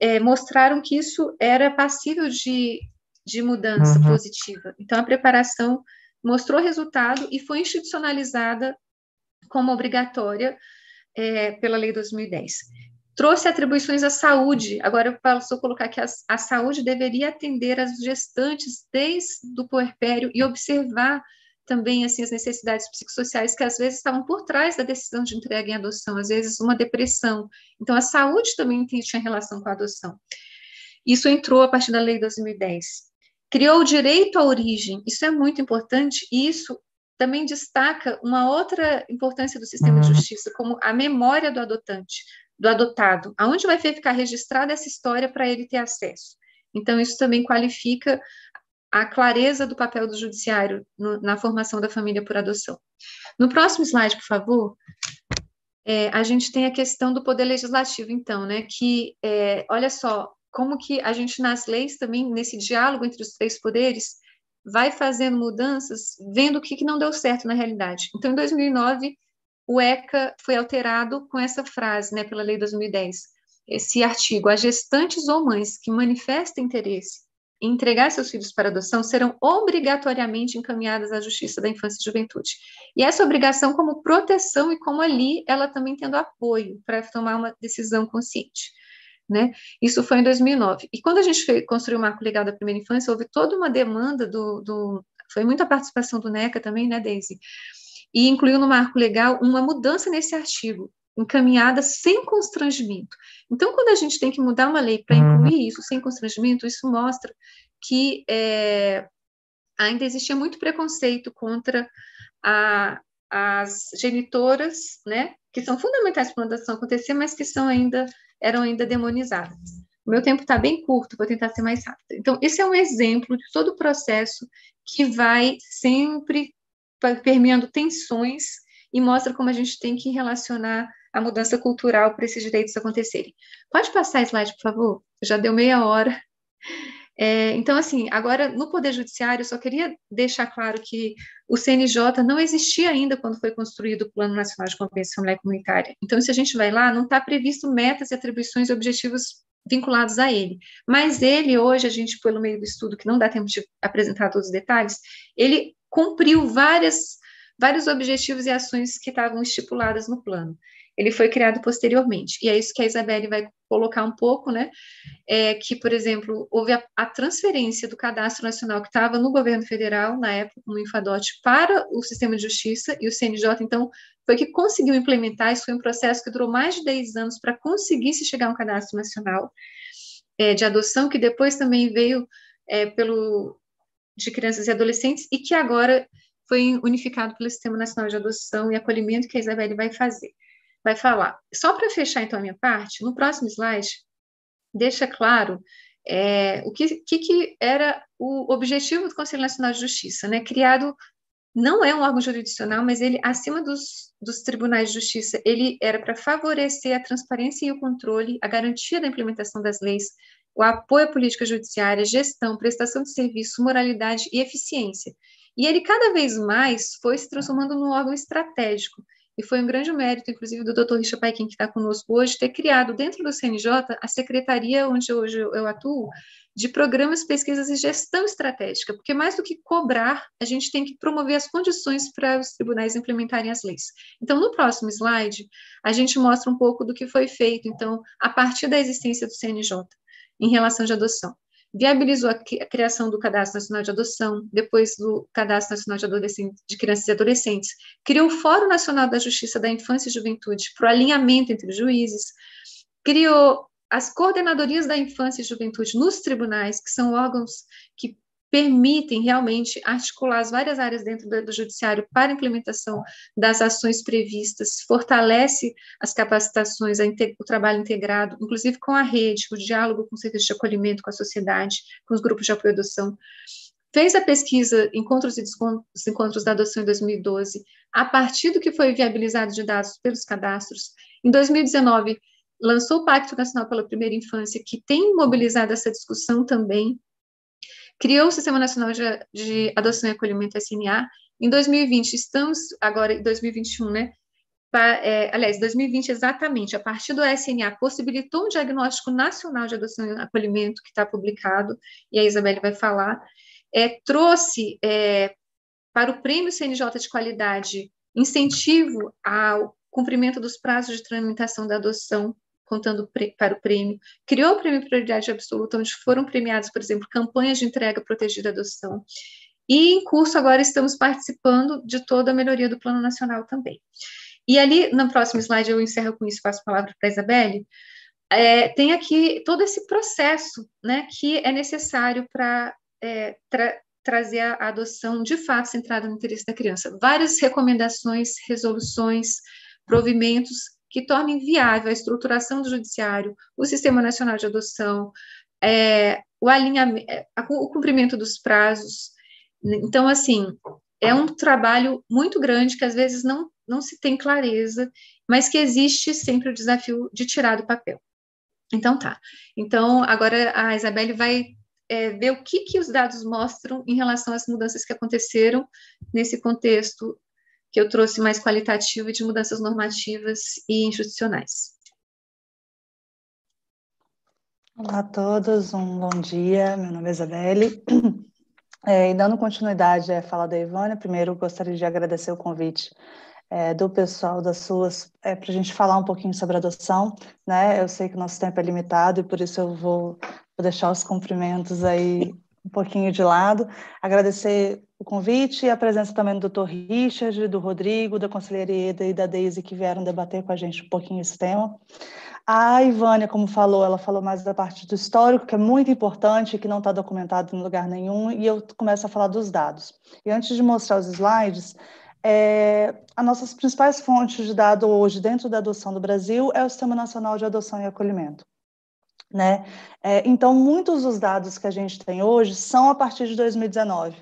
é, mostraram que isso era passível de, de mudança uhum. positiva. Então, a preparação mostrou resultado e foi institucionalizada como obrigatória é, pela Lei 2010 trouxe atribuições à saúde. Agora eu posso colocar que a, a saúde deveria atender as gestantes desde o puerpério e observar também assim as necessidades psicossociais que às vezes estavam por trás da decisão de entrega em adoção, às vezes uma depressão. Então a saúde também tinha relação com a adoção. Isso entrou a partir da lei 2010. Criou o direito à origem. Isso é muito importante e isso também destaca uma outra importância do sistema de uhum. justiça, como a memória do adotante do adotado, aonde vai ficar registrada essa história para ele ter acesso. Então, isso também qualifica a clareza do papel do judiciário no, na formação da família por adoção. No próximo slide, por favor, é, a gente tem a questão do poder legislativo, então, né, que, é, olha só, como que a gente nas leis também, nesse diálogo entre os três poderes, vai fazendo mudanças, vendo o que, que não deu certo na realidade. Então, em 2009, o ECA foi alterado com essa frase, né, pela Lei 2010. Esse artigo, as gestantes ou mães que manifestem interesse em entregar seus filhos para adoção serão obrigatoriamente encaminhadas à Justiça da Infância e Juventude. E essa obrigação como proteção e como ali ela também tendo apoio para tomar uma decisão consciente. Né? Isso foi em 2009. E quando a gente fez, construiu o marco legal da primeira infância, houve toda uma demanda do, do foi muita participação do NECA também, né, Daisy? E incluiu no marco legal uma mudança nesse artigo, encaminhada sem constrangimento. Então, quando a gente tem que mudar uma lei para uhum. incluir isso sem constrangimento, isso mostra que é, ainda existia muito preconceito contra a, as genitoras, né, que são fundamentais para a adoção acontecer, mas que são ainda eram ainda demonizadas. O meu tempo está bem curto, vou tentar ser mais rápido. Então, esse é um exemplo de todo o processo que vai sempre permeando tensões e mostra como a gente tem que relacionar a mudança cultural para esses direitos acontecerem. Pode passar slide, por favor? Já deu meia hora. É, então, assim, agora no Poder Judiciário, eu só queria deixar claro que o CNJ não existia ainda quando foi construído o Plano Nacional de Convivência Familiar Comunitária. Então, se a gente vai lá, não está previsto metas e atribuições e objetivos vinculados a ele. Mas ele, hoje, a gente, pelo meio do estudo, que não dá tempo de apresentar todos os detalhes, ele cumpriu várias, vários objetivos e ações que estavam estipuladas no plano. Ele foi criado posteriormente, e é isso que a Isabelle vai colocar um pouco, né? É que, por exemplo, houve a, a transferência do cadastro nacional que estava no governo federal, na época, no Infadot, para o sistema de justiça, e o CNJ, então, foi que conseguiu implementar. Isso foi um processo que durou mais de 10 anos para conseguir se chegar a um cadastro nacional é, de adoção, que depois também veio é, pelo de crianças e adolescentes e que agora foi unificado pelo Sistema Nacional de Adoção e Acolhimento que a Isabelle vai fazer, vai falar. Só para fechar então a minha parte, no próximo slide deixa claro é, o que, que, que, era o objetivo do Conselho Nacional de Justiça, né? Criado não é um órgão jurisdicional, mas ele acima dos, dos tribunais de justiça, ele era para favorecer a transparência e o controle, a garantia da implementação das leis, o apoio à política judiciária, gestão, prestação de serviço, moralidade e eficiência. E ele cada vez mais foi se transformando num órgão estratégico. E foi um grande mérito, inclusive, do Dr. Richard Paikin, que está conosco hoje, ter criado dentro do CNJ a secretaria onde hoje eu atuo, de programas, pesquisas e gestão estratégica, porque mais do que cobrar, a gente tem que promover as condições para os tribunais implementarem as leis. Então, no próximo slide, a gente mostra um pouco do que foi feito, então, a partir da existência do CNJ em relação de adoção. viabilizou a, criação do Cadastro Nacional de Adoção, depois do Cadastro Nacional de, de Crianças e Adolescentes, criou o Fórum Nacional da Justiça da Infância e Juventude para o alinhamento entre os juízes, criou as coordenadorias da infância e juventude nos tribunais, que são órgãos que permitem realmente articular as várias áreas dentro do, judiciário para implementação das ações previstas, fortalece as capacitações, o trabalho integrado, inclusive com a rede, o diálogo com o serviço de acolhimento com a sociedade, com os grupos de apoio à adoção. Fez a pesquisa Encontros e Desencontros da Adoção em 2012, a partir do que foi viabilizado de dados pelos cadastros. Em 2019, lançou o Pacto Nacional pela Primeira Infância, que tem mobilizado essa discussão também, criou o Sistema Nacional de, de Adoção e Acolhimento SNA. Em 2020, estamos agora em 2021, né? Pa, é, aliás, 2020 exatamente, a partir do SNA, possibilitou um diagnóstico nacional de adoção e acolhimento, que está publicado, e a Isabelle vai falar, é, trouxe é, para o prêmio CNJ de qualidade incentivo ao cumprimento dos prazos de tramitação da adoção contando para o prêmio, criou o prêmio Prioridade Absoluta, onde foram premiados, por exemplo, campanhas de entrega protegida adoção. E em curso agora estamos participando de toda a melhoria do Plano Nacional também. E ali, no próximo slide, eu encerro com isso, passo a palavra para a Isabelle, é, tem aqui todo esse processo né, que é necessário para é, tra trazer a adoção de fato centrada no interesse da criança. Várias recomendações, resoluções, provimentos que tornem viável a estruturação do judiciário, o Sistema Nacional de Adoção, é, o alinhamento, é, o cumprimento dos prazos. Então, assim, é um trabalho muito grande que às vezes não, não se tem clareza, mas que existe sempre o desafio de tirar do papel. Então, tá. Então, agora a Isabelle vai é, ver o que, que os dados mostram em relação às mudanças que aconteceram nesse contexto que eu trouxe mais qualitativo de mudanças normativas e institucionais. Olá a todos, um bom dia. Meu nome é Isabelle. É, e dando continuidade à fala da Ivânia, primeiro gostaria de agradecer o convite é, do pessoal das suas é, para a gente falar um pouquinho sobre adoção. Né? Eu sei que o nosso tempo é limitado e por isso eu vou, vou deixar os cumprimentos aí um pouquinho de lado. Agradecer o convite e a presença também do Dr. Richard, do Rodrigo, da conselheira Eda e da Deise, que vieram debater com a gente um pouquinho esse tema. A Ivânia, como falou, ela falou mais da parte do histórico, que é muito importante, que não está documentado em lugar nenhum, e eu começo a falar dos dados. E antes de mostrar os slides, é, as nossas principais fontes de dados hoje dentro da adoção do Brasil é o Sistema Nacional de Adoção e Acolhimento. Né? É, então, muitos dos dados que a gente tem hoje são a partir de 2019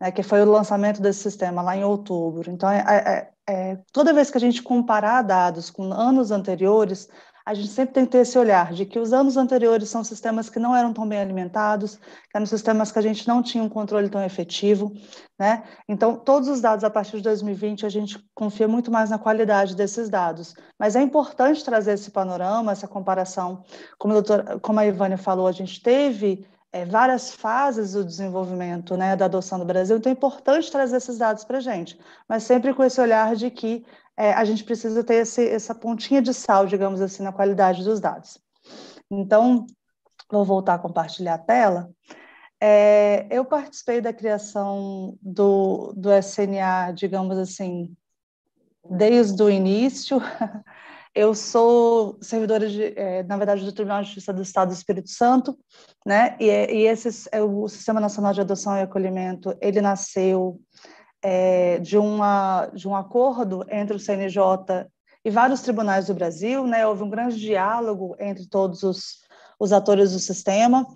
né, que foi o lançamento desse sistema lá em outubro. Então, é, é, é, toda vez que a gente comparar dados com anos anteriores, a gente sempre tem que ter esse olhar de que os anos anteriores são sistemas que não eram tão bem alimentados, que eram sistemas que a gente não tinha um controle tão efetivo, né? Então, todos os dados a partir de 2020, a gente confia muito mais na qualidade desses dados. Mas é importante trazer esse panorama, essa comparação. Como, a, como a Ivânia falou, a gente teve é, várias fases do desenvolvimento né, da adoção do Brasil, então é importante trazer esses dados para a gente, mas sempre com esse olhar de que é, a gente precisa ter esse, essa pontinha de sal, digamos assim, na qualidade dos dados. Então, vou voltar a compartilhar a tela. É, eu participei da criação do, do SNA, digamos assim, desde o início, Eu sou servidora, de, é, na verdade, do Tribunal de Justiça do Estado do Espírito Santo, né? E, e esse é o Sistema Nacional de Adoção e Acolhimento. Ele nasceu é, de uma de um acordo entre o CNJ e vários tribunais do Brasil, né? Houve um grande diálogo entre todos os, os atores do sistema,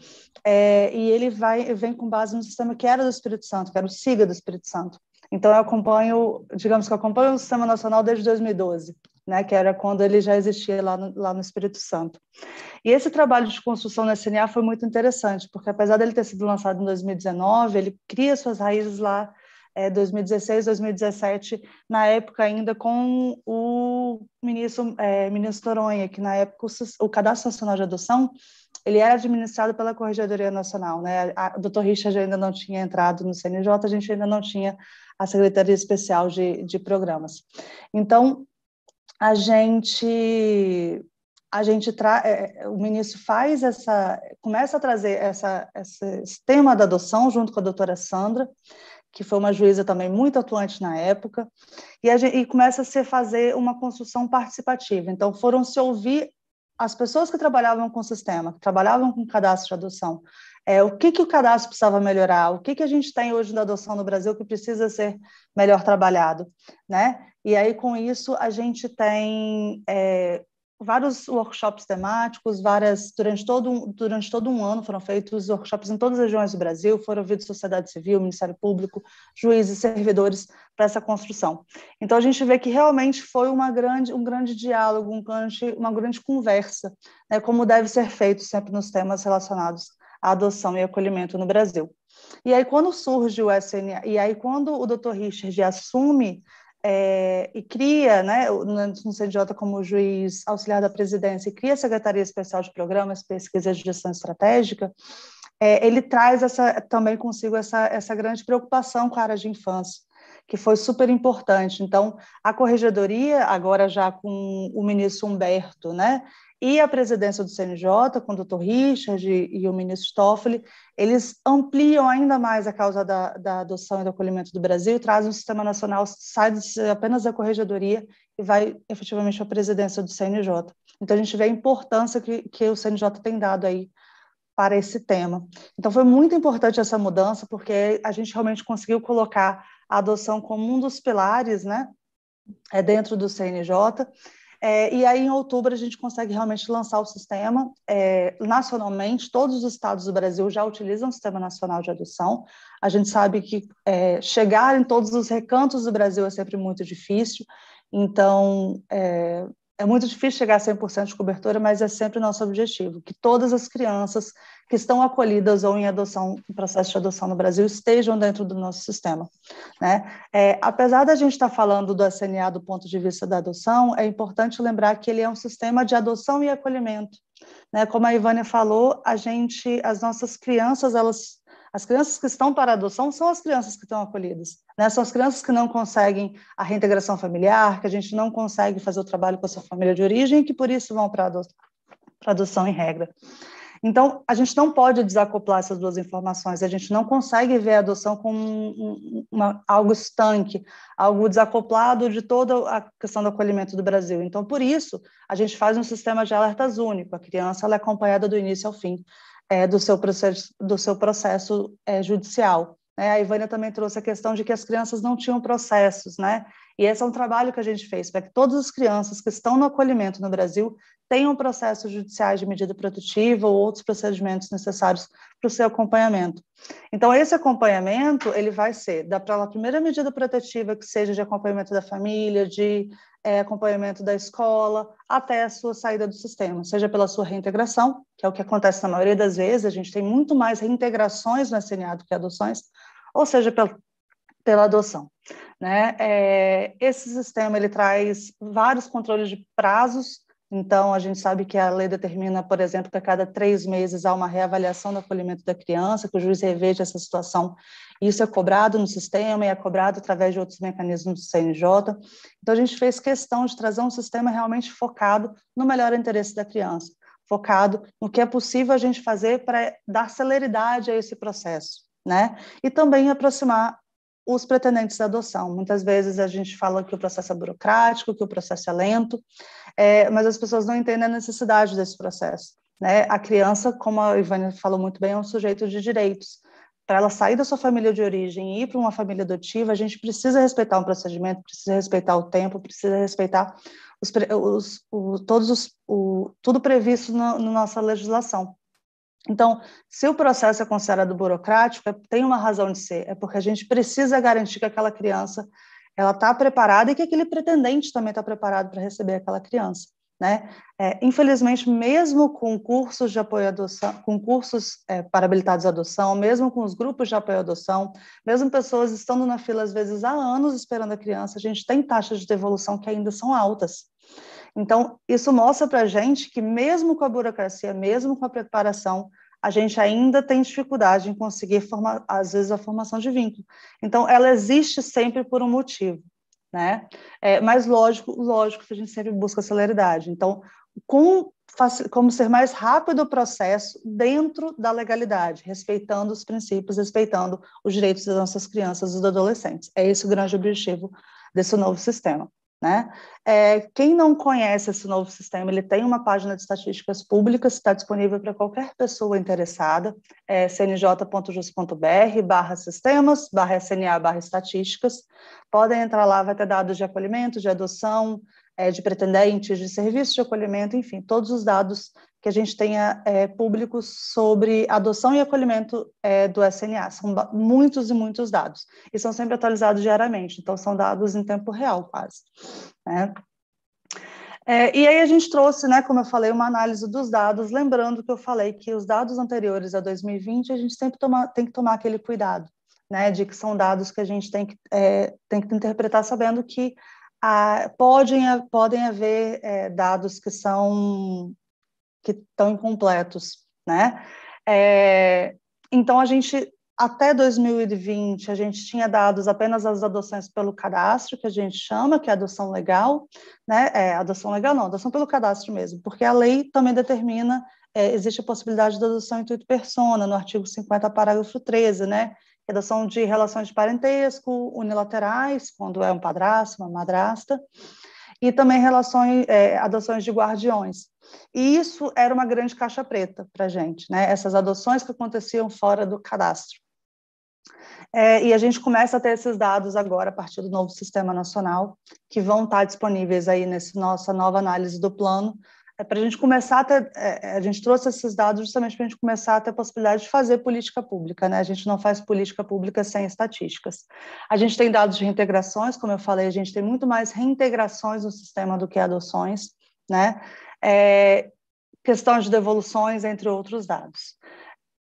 é, e ele vai vem com base no sistema que era do Espírito Santo, que era o SIGA do Espírito Santo. Então eu acompanho, digamos que eu acompanho o Sistema Nacional desde 2012 né, que era quando ele já existia lá no, lá no Espírito Santo. E esse trabalho de construção na SNA foi muito interessante, porque apesar dele ter sido lançado em 2019, ele cria suas raízes lá é, 2016, 2017, na época ainda com o ministro, é, ministro Toronha, que na época o, o Cadastro Nacional de Adoção ele era administrado pela Corregedoria Nacional, né? A, o doutor Richard ainda não tinha entrado no CNJ, a gente ainda não tinha a Secretaria Especial de, de Programas. Então, a gente a gente tra é, o ministro faz essa, começa a trazer essa, esse tema da adoção junto com a doutora Sandra, que foi uma juíza também muito atuante na época, e, gente, e começa a se fazer uma construção participativa. Então, foram se ouvir as pessoas que trabalhavam com o sistema, que trabalhavam com cadastro de adoção, é, o que, que o cadastro precisava melhorar, o que, que a gente tem hoje na adoção no Brasil que precisa ser melhor trabalhado, né? E aí, com isso, a gente tem é, vários workshops temáticos, várias durante todo durante todo um ano foram feitos workshops em todas as regiões do Brasil, foram ouvidos sociedade civil, Ministério Público, juízes, servidores para essa construção. Então a gente vê que realmente foi uma grande um grande diálogo, um grande, uma grande conversa, né, como deve ser feito sempre nos temas relacionados à adoção e acolhimento no Brasil. E aí quando surge o SNA, e aí quando o Dr. Richard assume é, e cria, né, no CNJ como juiz auxiliar da presidência, e cria a Secretaria Especial de Programas, Pesquisa e Gestão Estratégica, é, ele traz essa, também consigo essa, essa grande preocupação com a área de infância, que foi super importante. Então, a corregedoria, agora já com o ministro Humberto, né, e a presidência do CNJ, com o Dr. Richard e, o ministro Toffoli, eles ampliam ainda mais a causa da, da adoção e do acolhimento do Brasil, trazem um sistema nacional, sai apenas da corregedoria e vai efetivamente à presidência do CNJ. Então, a gente vê a importância que, que o CNJ tem dado aí para esse tema. Então, foi muito importante essa mudança, porque a gente realmente conseguiu colocar a adoção como um dos pilares, né, é dentro do CNJ, é, e aí, em outubro, a gente consegue realmente lançar o sistema é, nacionalmente. Todos os estados do Brasil já utilizam o Sistema Nacional de Adoção. A gente sabe que é, chegar em todos os recantos do Brasil é sempre muito difícil. Então, é, muito difícil chegar a 100% de cobertura, mas é sempre o nosso objetivo, que todas as crianças que estão acolhidas ou em adoção, em processo de adoção no Brasil, estejam dentro do nosso sistema. Né? É, apesar da gente estar falando do SNA do ponto de vista da adoção, é importante lembrar que ele é um sistema de adoção e acolhimento. Né? Como a Ivânia falou, a gente, as nossas crianças, elas as crianças que estão para adoção são as crianças que estão acolhidas, né? São as crianças que não conseguem a reintegração familiar, que a gente não consegue fazer o trabalho com a sua família de origem e que por isso vão para a adoção em regra. Então, a gente não pode desacoplar essas duas informações, a gente não consegue ver a adoção como uma, algo estanque, algo desacoplado de toda a questão do acolhimento do Brasil. Então, por isso, a gente faz um sistema de alertas único, a criança é acompanhada do início ao fim é, do seu processo, do seu processo é, judicial. Né? A Ivânia também trouxe a questão de que as crianças não tinham processos, né? E esse é um trabalho que a gente fez para que todas as crianças que estão no acolhimento no Brasil tenham processos judiciais de medida protetiva ou outros procedimentos necessários para o seu acompanhamento. Então, esse acompanhamento, ele vai ser da primeira medida protetiva, que seja de acompanhamento da família, de é, acompanhamento da escola, até a sua saída do sistema, seja pela sua reintegração, que é o que acontece na maioria das vezes, a gente tem muito mais reintegrações no SNA do que adoções, ou seja, pela, pela adoção. Né? É, esse sistema ele traz vários controles de prazos, então a gente sabe que a lei determina, por exemplo, que a cada três meses há uma reavaliação do acolhimento da criança, que o juiz reveja essa situação isso é cobrado no sistema e é cobrado através de outros mecanismos do CNJ. Então, a gente fez questão de trazer um sistema realmente focado no melhor interesse da criança, focado no que é possível a gente fazer para dar celeridade a esse processo, né? E também aproximar os pretendentes da adoção. Muitas vezes a gente fala que o processo é burocrático, que o processo é lento, é, mas as pessoas não entendem a necessidade desse processo. Né? A criança, como a Ivânia falou muito bem, é um sujeito de direitos para ela sair da sua família de origem e ir para uma família adotiva, a gente precisa respeitar um procedimento, precisa respeitar o tempo, precisa respeitar os, os, o, todos os, o, tudo previsto na no nossa legislação. Então, se o processo é considerado burocrático, é, tem uma razão de ser, é porque a gente precisa garantir que aquela criança ela está preparada e que aquele pretendente também está preparado para receber aquela criança. Né? É, infelizmente, mesmo com cursos de apoio à adoção, com cursos é, para habilitados à adoção, mesmo com os grupos de apoio à adoção, mesmo pessoas estando na fila às vezes há anos esperando a criança, a gente tem taxas de devolução que ainda são altas. Então, isso mostra para a gente que mesmo com a burocracia, mesmo com a preparação, a gente ainda tem dificuldade em conseguir, formar, às vezes, a formação de vínculo. Então, ela existe sempre por um motivo né? É, mas lógico, lógico que a gente sempre busca celeridade. Então, com como ser mais rápido o processo dentro da legalidade, respeitando os princípios, respeitando os direitos das nossas crianças e dos adolescentes. É esse o grande objetivo desse novo sistema. Né? É, quem não conhece esse novo sistema, ele tem uma página de estatísticas públicas, está disponível para qualquer pessoa interessada, é cnj.jus.br barra sistemas, barra SNA, barra estatísticas. Podem entrar lá, vai ter dados de acolhimento, de adoção, é, de pretendentes, de serviço de acolhimento, enfim, todos os dados que a gente tenha é, públicos sobre adoção e acolhimento é, do SNA. São muitos e muitos dados, e são sempre atualizados diariamente, então são dados em tempo real, quase. Né? É, e aí a gente trouxe, né, como eu falei, uma análise dos dados, lembrando que eu falei que os dados anteriores a 2020, a gente sempre toma, tem que tomar aquele cuidado, né, de que são dados que a gente tem que, é, tem que interpretar sabendo que ah, podem, podem haver é, dados que são que estão incompletos, né? É, então a gente até 2020 a gente tinha dados apenas as adoções pelo cadastro que a gente chama que é adoção legal, né? É, adoção legal não, adoção pelo cadastro mesmo, porque a lei também determina é, existe a possibilidade de adoção intuito persona no artigo 50 parágrafo 13, né? redação de relações de parentesco unilaterais, quando é um padrasto, uma madrasta, e também relações, é, adoções de guardiões. E isso era uma grande caixa preta para a gente, né? essas adoções que aconteciam fora do cadastro. É, e a gente começa a ter esses dados agora a partir do novo Sistema Nacional, que vão estar disponíveis aí nessa nossa nova análise do plano, é para a gente começar a ter, é, é, a gente trouxe esses dados justamente para a gente começar a ter a possibilidade de fazer política pública, né? A gente não faz política pública sem estatísticas. A gente tem dados de reintegrações, como eu falei, a gente tem muito mais reintegrações no sistema do que adoções, né? É, questão de devoluções, entre outros dados.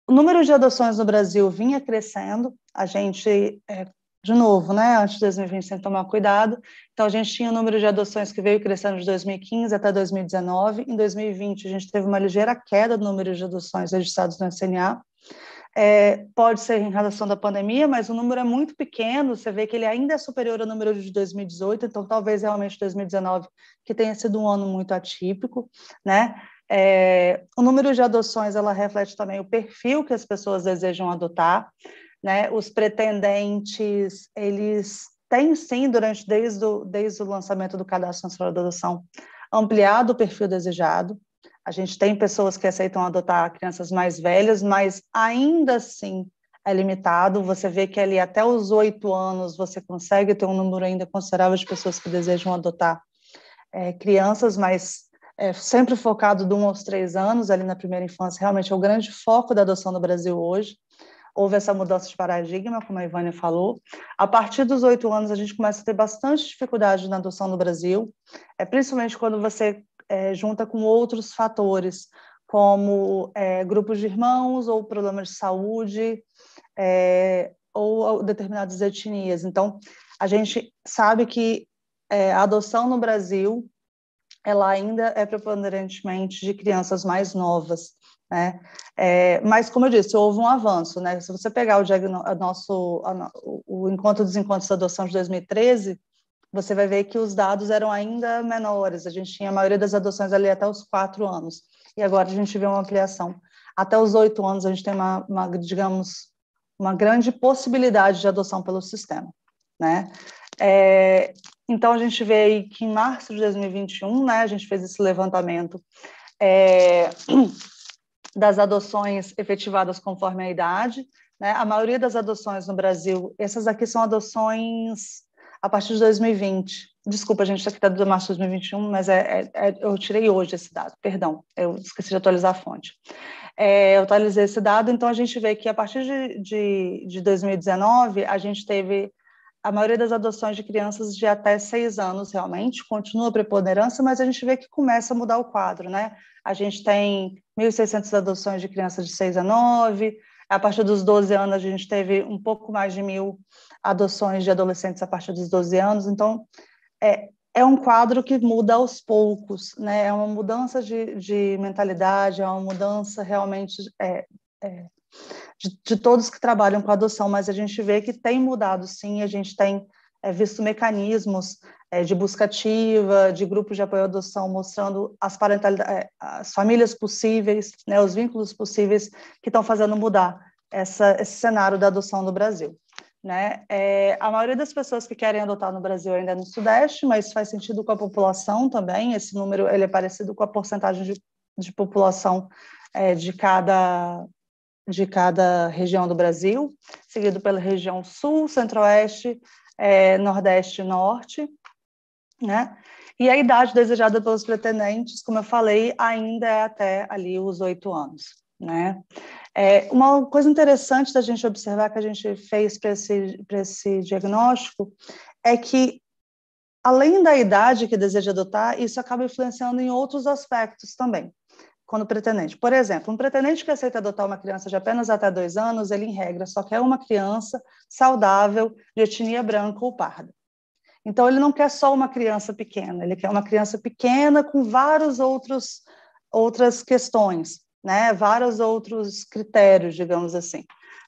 O número de adoções no Brasil vinha crescendo, a gente é, de novo, né, antes de 2020 tem que tomar cuidado. Então, a gente tinha o número de adoções que veio crescendo de 2015 até 2019. Em 2020, a gente teve uma ligeira queda do número de adoções registradas no SNA. É, pode ser em relação da pandemia, mas o número é muito pequeno. Você vê que ele ainda é superior ao número de 2018, então talvez realmente 2019 que tenha sido um ano muito atípico, né? É, o número de adoções ela reflete também o perfil que as pessoas desejam adotar né? Os pretendentes, eles têm sim, durante desde o, desde o lançamento do Cadastro Nacional de Adoção, ampliado o perfil desejado. A gente tem pessoas que aceitam adotar crianças mais velhas, mas ainda assim é limitado. Você vê que ali até os oito anos você consegue ter um número ainda considerável de pessoas que desejam adotar é, crianças, mas é, sempre focado de um aos três anos, ali na primeira infância, realmente é o grande foco da adoção no Brasil hoje houve essa mudança de paradigma, como a Ivânia falou. A partir dos oito anos, a gente começa a ter bastante dificuldade na adoção no Brasil, é, principalmente quando você é, junta com outros fatores, como é, grupos de irmãos ou problemas de saúde, é, ou determinadas etnias. Então, a gente sabe que é, a adoção no Brasil ela ainda é preponderantemente de crianças mais novas. Né? É, mas, como eu disse, houve um avanço. Né? Se você pegar o, nosso, o Encontro dos Encontros de Adoção de 2013, você vai ver que os dados eram ainda menores. A gente tinha a maioria das adoções ali até os quatro anos. E agora a gente vê uma ampliação. Até os oito anos, a gente tem uma, uma, digamos, uma grande possibilidade de adoção pelo sistema. Né? É, então, a gente vê aí que em março de 2021, né, a gente fez esse levantamento é, das adoções efetivadas conforme a idade. Né? A maioria das adoções no Brasil, essas aqui são adoções a partir de 2020. Desculpa, gente está aqui de março de 2021, mas é, é, é, eu tirei hoje esse dado, perdão, eu esqueci de atualizar a fonte. É, eu atualizei esse dado, então a gente vê que a partir de, de, de 2019, a gente teve a maioria das adoções de crianças de até seis anos, realmente, continua a preponderância, mas a gente vê que começa a mudar o quadro, né? A gente tem 1.600 adoções de crianças de 6 a 9, a partir dos 12 anos a gente teve um pouco mais de mil adoções de adolescentes a partir dos 12 anos, então é, é um quadro que muda aos poucos, né? É uma mudança de, de mentalidade, é uma mudança realmente é, é, de, de, todos que trabalham com adoção, mas a gente vê que tem mudado sim, a gente tem é, visto mecanismos é, de busca ativa, de grupos de apoio à adoção, mostrando as, é, as famílias possíveis, né, os vínculos possíveis que estão fazendo mudar essa, esse cenário da adoção no Brasil. Né? É, a maioria das pessoas que querem adotar no Brasil ainda é no Sudeste, mas faz sentido com a população também. Esse número ele é parecido com a porcentagem de, de população é, de cada de cada região do Brasil, seguido pela região Sul, Centro-Oeste, é, Nordeste e Norte, né? E a idade desejada pelos pretendentes, como eu falei, ainda é até ali os oito anos, né? É, uma coisa interessante da gente observar que a gente fez para esse, esse diagnóstico é que, além da idade que deseja adotar, isso acaba influenciando em outros aspectos também, quando pretendente. Por exemplo, um pretendente que aceita adotar uma criança de apenas até dois anos, ele, em regra, só quer uma criança saudável, de etnia branca ou parda. Então, ele não quer só uma criança pequena, ele quer uma criança pequena com vários outros outras questões, né, vários outros critérios, digamos assim.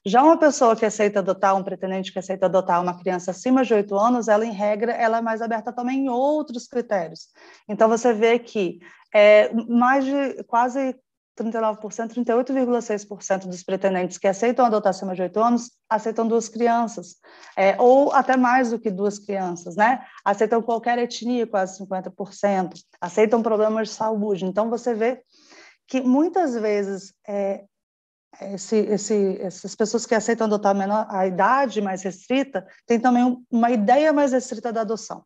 Já uma pessoa que aceita adotar, um pretendente que aceita adotar uma criança acima de oito anos, ela, em regra, ela é mais aberta também em outros critérios. Então, você vê que é, mais de quase 39%, 38,6% dos pretendentes que aceitam adotar acima de oito anos aceitam duas crianças, é, ou até mais do que duas crianças, né? Aceitam qualquer etnia, quase 50%, aceitam problemas de saúde. Então, você vê que muitas vezes é, esse, esse, essas pessoas que aceitam adotar a, menor, a idade mais restrita têm também uma ideia mais restrita da adoção.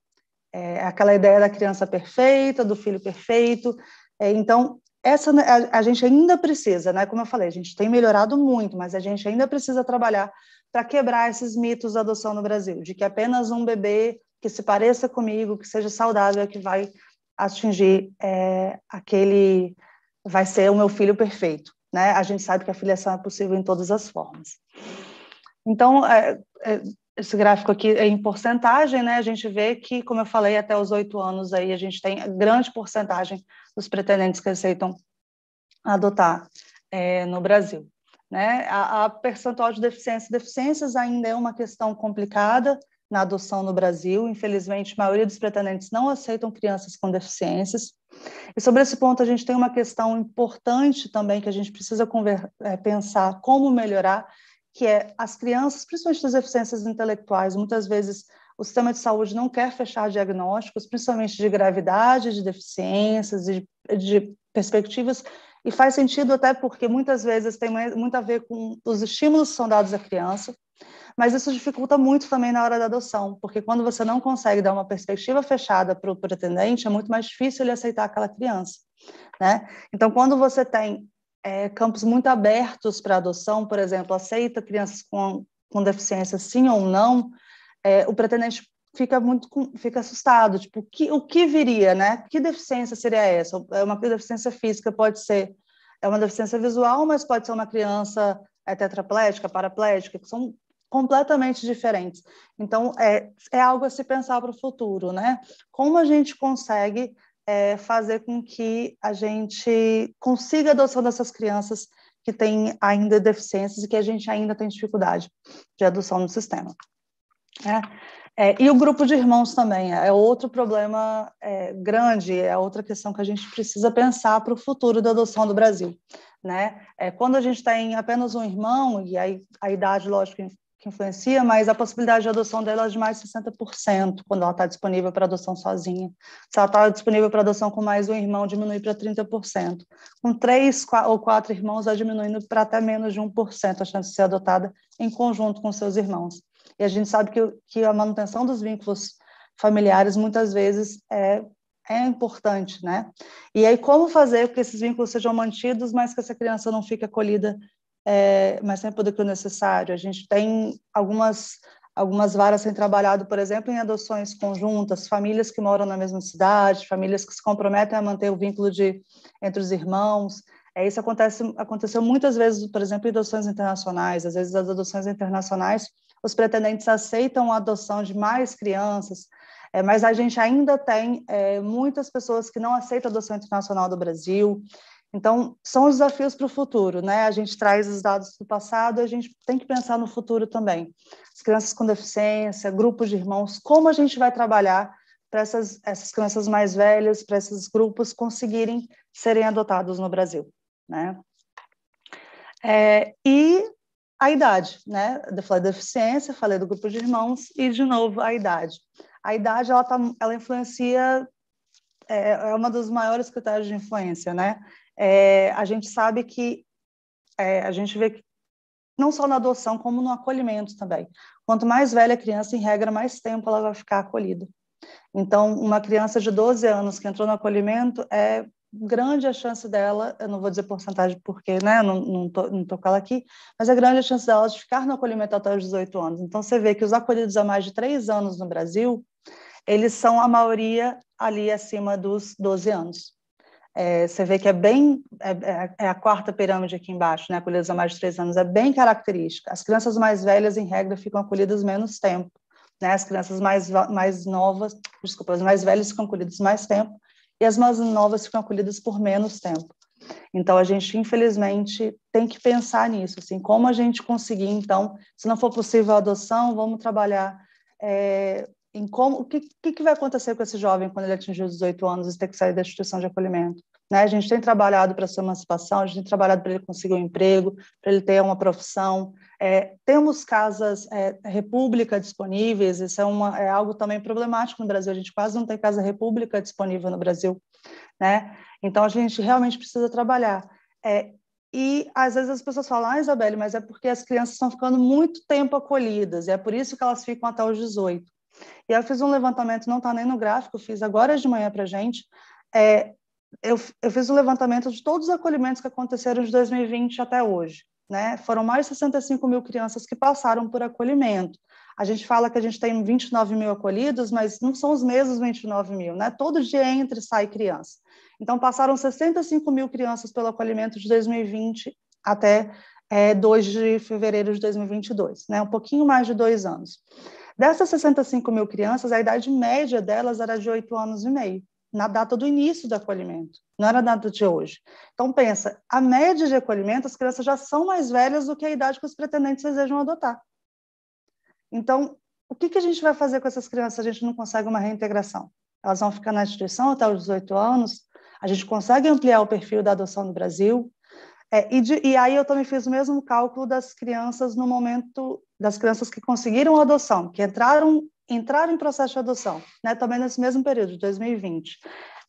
É aquela ideia da criança perfeita, do filho perfeito. É, então, essa a, a, gente ainda precisa, né? Como eu falei, a gente tem melhorado muito, mas a gente ainda precisa trabalhar para quebrar esses mitos da adoção no Brasil, de que apenas um bebê que se pareça comigo, que seja saudável, é que vai atingir é, aquele vai ser o meu filho perfeito. Né? A gente sabe que a filiação é possível em todas as formas. Então, é, é, esse gráfico aqui é em porcentagem, né? A gente vê que, como eu falei, até os oito anos aí a gente tem grande porcentagem dos pretendentes que aceitam adotar é, no Brasil. Né? A, a percentual de deficiências, deficiências ainda é uma questão complicada, na adoção no Brasil. Infelizmente, a maioria dos pretendentes não aceitam crianças com deficiências. E sobre esse ponto, a gente tem uma questão importante também que a gente precisa é, pensar como melhorar, que é as crianças, principalmente das deficiências intelectuais, muitas vezes o sistema de saúde não quer fechar diagnósticos, principalmente de gravidade, de deficiências, de, de perspectivas, e faz sentido até porque muitas vezes tem muito a ver com os estímulos que são dados à criança, mas isso dificulta muito também na hora da adoção, porque quando você não consegue dar uma perspectiva fechada para o pretendente, é muito mais difícil ele aceitar aquela criança, né? Então, quando você tem é, campos muito abertos para adoção, por exemplo, aceita crianças com, com deficiência sim ou não, é, o pretendente fica muito fica assustado, tipo, o que, o que viria, né? Que deficiência seria essa? É uma deficiência física, pode ser é uma deficiência visual, mas pode ser uma criança é tetraplégica, paraplégica, que são completamente diferentes. Então, é, é algo a se pensar para o futuro, né? Como a gente consegue é, fazer com que a gente consiga a adoção dessas crianças que têm ainda deficiências e que a gente ainda tem dificuldade de adoção no sistema. Né? É, e o grupo de irmãos também é outro problema é, grande, é outra questão que a gente precisa pensar para o futuro da adoção do Brasil. Né? É, quando a gente tem apenas um irmão, e aí a idade, lógico, que influencia, mas a possibilidade de adoção dela é de mais de 60% quando ela está disponível para adoção sozinha. Se ela está disponível para adoção com mais um irmão, diminui para 30%. Com três ou quatro irmãos, vai diminuindo para até menos de 1% a chance de ser adotada em conjunto com seus irmãos. E a gente sabe que, que a manutenção dos vínculos familiares muitas vezes é é importante, né? E aí como fazer com que esses vínculos sejam mantidos, mas que essa criança não fique acolhida é, mais tempo do que o necessário. A gente tem algumas algumas varas têm trabalhado, por exemplo, em adoções conjuntas, famílias que moram na mesma cidade, famílias que se comprometem a manter o vínculo de entre os irmãos. É, isso acontece, aconteceu muitas vezes, por exemplo, em adoções internacionais. Às vezes, as adoções internacionais, os pretendentes aceitam a adoção de mais crianças, é, mas a gente ainda tem é, muitas pessoas que não aceitam a adoção internacional do Brasil. Então, são os desafios para o futuro, né? A gente traz os dados do passado, a gente tem que pensar no futuro também. As crianças com deficiência, grupos de irmãos, como a gente vai trabalhar para essas, essas crianças mais velhas, para esses grupos conseguirem serem adotados no Brasil, né? É, e a idade, né? Eu falei da deficiência, falei do grupo de irmãos e, de novo, a idade. A idade, ela, tá, ela influencia, é, é uma dos maiores critérios de influência, né? É, a gente sabe que é, a gente vê que não só na adoção, como no acolhimento também. Quanto mais velha a criança, em regra, mais tempo ela vai ficar acolhida. Então, uma criança de 12 anos que entrou no acolhimento, é grande a chance dela, eu não vou dizer porcentagem porque né, não, não, tô, não tô com ela aqui, mas é grande a chance dela de ficar no acolhimento até os 18 anos. Então, você vê que os acolhidos há mais de três anos no Brasil, eles são a maioria ali acima dos 12 anos. É, você vê que é bem, é, é, é, a quarta pirâmide aqui embaixo, né, acolhidas há mais de três anos, é bem característica. As crianças mais velhas, em regra, ficam acolhidas menos tempo, né, as crianças mais, mais novas, desculpa, as mais velhas ficam acolhidas mais tempo, e as mais novas ficam acolhidas por menos tempo. Então, a gente, infelizmente, tem que pensar nisso, assim, como a gente conseguir, então, se não for possível a adoção, vamos trabalhar é, em como o que, que, vai acontecer com esse jovem quando ele atingir os 18 anos e ter que sair da instituição de acolhimento. Né? A gente tem trabalhado para sua emancipação, a gente tem trabalhado para ele conseguir um emprego, para ele ter uma profissão. É, temos casas é, república disponíveis, isso é, uma, é algo também problemático no Brasil, a gente quase não tem casa república disponível no Brasil. Né? Então, a gente realmente precisa trabalhar. É, e às vezes as pessoas falam, ah, Isabelle, mas é porque as crianças estão ficando muito tempo acolhidas, e é por isso que elas ficam até os 18. E eu fiz um levantamento, não está nem no gráfico, fiz agora de manhã para gente. É, eu, eu fiz um levantamento de todos os acolhimentos que aconteceram de 2020 até hoje. Né? Foram mais de 65 mil crianças que passaram por acolhimento. A gente fala que a gente tem 29 mil acolhidos, mas não são os mesmos 29 mil, né? Todo dia entra e sai criança. Então, passaram 65 mil crianças pelo acolhimento de 2020 até é, 2 de fevereiro de 2022, né? Um pouquinho mais de dois anos. Dessas 65 mil crianças, a idade média delas era de 8 anos e meio, na data do início do acolhimento, não era a data de hoje. Então, pensa, a média de acolhimento, as crianças já são mais velhas do que a idade que os pretendentes desejam adotar. Então, o que, que a gente vai fazer com essas crianças se a gente não consegue uma reintegração? Elas vão ficar na instituição até os 18 anos? A gente consegue ampliar o perfil da adoção no Brasil? É, e, de, e, aí eu também fiz o mesmo cálculo das crianças no momento das crianças que conseguiram adoção, que entraram entraram em processo de adoção, né? Também nesse mesmo período de 2020.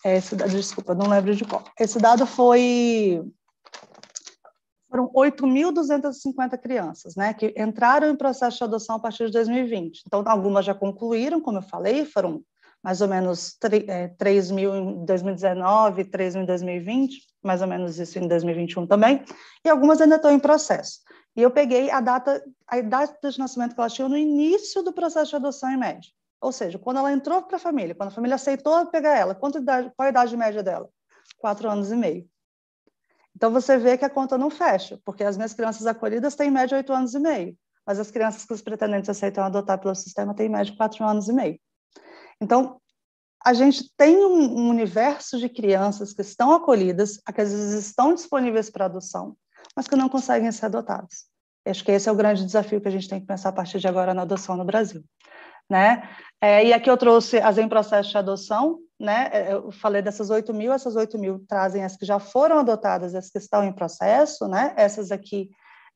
Esse, desculpa, não lembro de qual. Esse dado foi foram 8.250 crianças, né, que entraram em processo de adoção a partir de 2020. Então, algumas já concluíram, como eu falei, foram mais ou menos 3 é, mil em 2019, 3 mil em 2020, mais ou menos isso em 2021 também, e algumas ainda estão em processo. E eu peguei a data, a data de nascimento que ela tinha no início do processo de adoção em média. Ou seja, quando ela entrou para a família, quando a família aceitou pegar ela, quanto idade, qual a idade média dela? Quatro anos e meio. Então você vê que a conta não fecha, porque as minhas crianças acolhidas têm em média oito anos e meio, mas as crianças que os pretendentes aceitam adotar pelo sistema têm em média quatro anos e meio. Então, a gente tem um, universo de crianças que estão acolhidas, que às vezes estão disponíveis para adoção, mas que não conseguem ser adotadas. Acho que esse é o grande desafio que a gente tem que pensar a partir de agora na adoção no Brasil. Né? É, e aqui eu trouxe as em processo de adoção, né? É, eu falei dessas 8 mil, essas 8 mil trazem as que já foram adotadas, as que estão em processo, né? Essas aqui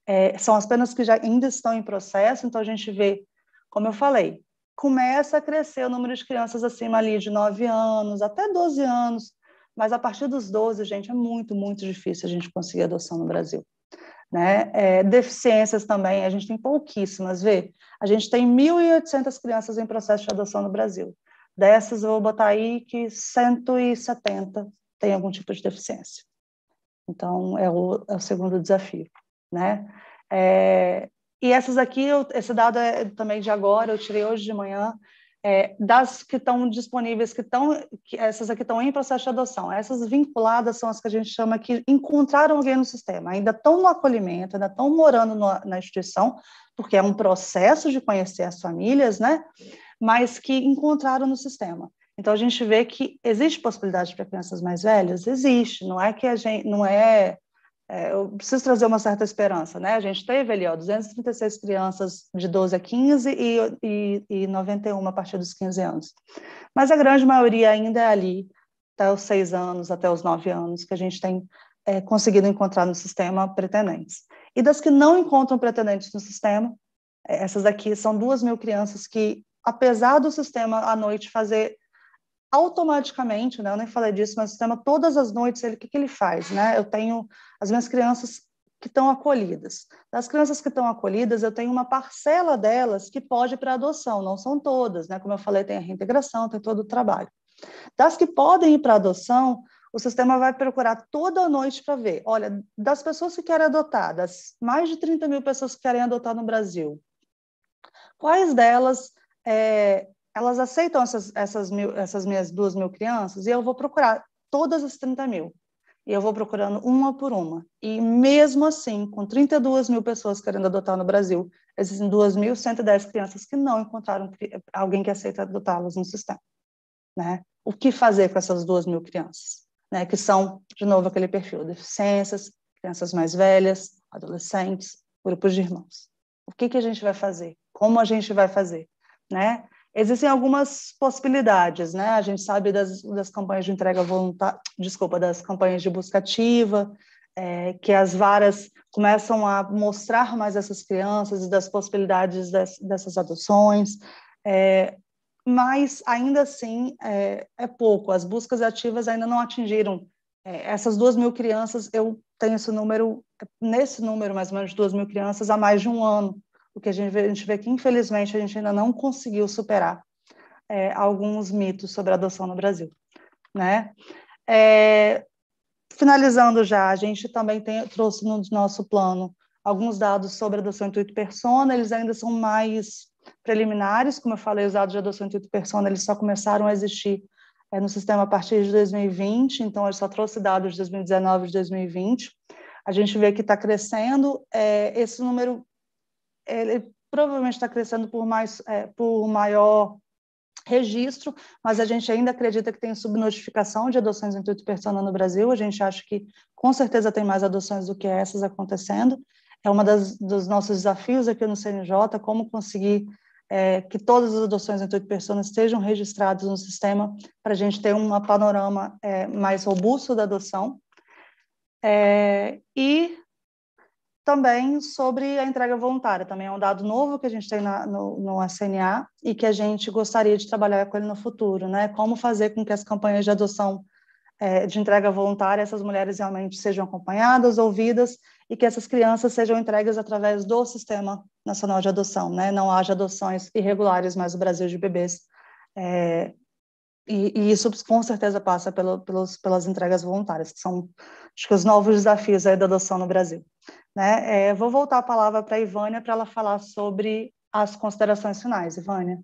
é, são as penas que já ainda estão em processo, então a gente vê, como eu falei, começa a crescer o número de crianças acima ali de 9 anos, até 12 anos, mas a partir dos 12, gente, é muito, muito difícil a gente conseguir adoção no Brasil. Né? É, deficiências também, a gente tem pouquíssimas, vê? A gente tem 1.800 crianças em processo de adoção no Brasil. Dessas, eu vou botar aí que 170 têm algum tipo de deficiência. Então, é o, é o segundo desafio, né? É, e essas aqui, eu, esse dado é também de agora, eu tirei hoje de manhã, é, das que estão disponíveis, que estão, essas aqui estão em processo de adoção. Essas vinculadas são as que a gente chama que encontraram alguém no sistema, ainda estão no acolhimento, ainda estão morando no, na instituição, porque é um processo de conhecer as famílias, né? Mas que encontraram no sistema. Então a gente vê que existe possibilidade para crianças mais velhas, existe. Não é que a gente, não é, é, eu preciso trazer uma certa esperança, né? A gente teve ali, ó, 236 crianças de 12 a 15 e, e, e 91 a partir dos 15 anos. Mas a grande maioria ainda é ali, até os 6 anos, até os 9 anos, que a gente tem é, conseguido encontrar no sistema pretendentes. E das que não encontram pretendentes no sistema, é, essas daqui são duas mil crianças que, apesar do sistema à noite fazer automaticamente, né? Eu nem falei disso, mas o sistema todas as noites ele o que, que ele faz, né? Eu tenho as minhas crianças que estão acolhidas. Das crianças que estão acolhidas, eu tenho uma parcela delas que pode para adoção, não são todas, né? Como eu falei, tem a reintegração, tem todo o trabalho. Das que podem ir para adoção, o sistema vai procurar toda a noite para ver, olha, das pessoas que querem adotar, das mais de 30 mil pessoas que querem adotar no Brasil, quais delas é, elas aceitam essas, essas, mil, essas minhas duas mil crianças e eu vou procurar todas as 30 mil. E eu vou procurando uma por uma. E mesmo assim, com 32 mil pessoas querendo adotar no Brasil, existem 2.110 crianças que não encontraram alguém que aceita adotá-las no sistema. Né? O que fazer com essas duas mil crianças? Né? Que são, de novo, aquele perfil: deficiências, crianças mais velhas, adolescentes, grupos de irmãos. O que, que a gente vai fazer? Como a gente vai fazer? Né? Existem algumas possibilidades, né? A gente sabe das, das campanhas de entrega voluntária, desculpa, das campanhas de busca ativa, é, que as varas começam a mostrar mais essas crianças e das possibilidades des, dessas adoções, é, mas ainda assim é, é, pouco. As buscas ativas ainda não atingiram é, essas duas mil crianças. Eu tenho esse número, nesse número mais ou menos duas mil crianças há mais de um ano porque a gente vê, a gente vê que, infelizmente, a gente ainda não conseguiu superar é, alguns mitos sobre adoção no Brasil. Né? É, finalizando já, a gente também tem, trouxe no nosso plano alguns dados sobre adoção intuito persona, eles ainda são mais preliminares, como eu falei, os dados de adoção intuito persona, eles só começaram a existir é, no sistema a partir de 2020, então eu só trouxe dados de 2019 e de 2020. A gente vê que está crescendo, é, esse número ele provavelmente está crescendo por mais é, por maior registro, mas a gente ainda acredita que tem subnotificação de adoções intuito persona no Brasil. A gente acha que com certeza tem mais adoções do que essas acontecendo. É das dos nossos desafios aqui no CNJ, como conseguir é, que todas as adoções intuito persona estejam registradas no sistema para a gente ter um panorama é, mais robusto da adoção. É, e também sobre a entrega voluntária. Também é um dado novo que a gente tem na, no, no SNA e que a gente gostaria de trabalhar com ele no futuro, né? Como fazer com que as campanhas de adoção é, de entrega voluntária, essas mulheres realmente sejam acompanhadas, ouvidas e que essas crianças sejam entregues através do Sistema Nacional de Adoção, né? Não haja adoções irregulares mais no Brasil de bebês. É, e, e, isso com certeza passa pelo, pelos, pelas entregas voluntárias, que são acho que os novos desafios aí da adoção no Brasil. Né? É, vou voltar a palavra para a Ivânia para ela falar sobre as considerações finais. Ivânia.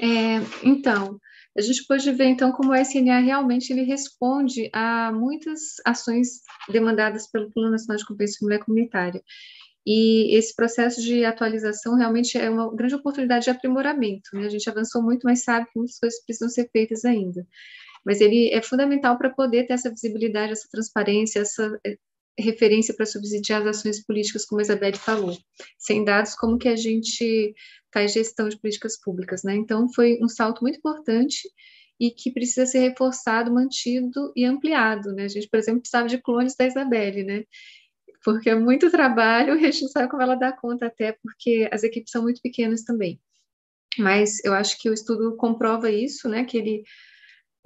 É, então, a gente pode ver então como o SNA realmente ele responde a muitas ações demandadas pelo Plano Nacional de Competência Mulher Comunitária. E esse processo de atualização realmente é uma grande oportunidade de aprimoramento. Né? A gente avançou muito, mas sabe que muitas coisas precisam ser feitas ainda. Mas ele é fundamental para poder ter essa visibilidade, essa transparência, essa é, referência para subsidiar as ações políticas, como a Isabelle falou. Sem dados, como que a gente faz gestão de políticas públicas? Né? Então, foi um salto muito importante e que precisa ser reforçado, mantido e ampliado. Né? A gente, por exemplo, precisava de clones da Isabelle, né? Porque é muito trabalho e a gente não sabe como ela dá conta até, porque as equipes são muito pequenas também. Mas eu acho que o estudo comprova isso, né, que ele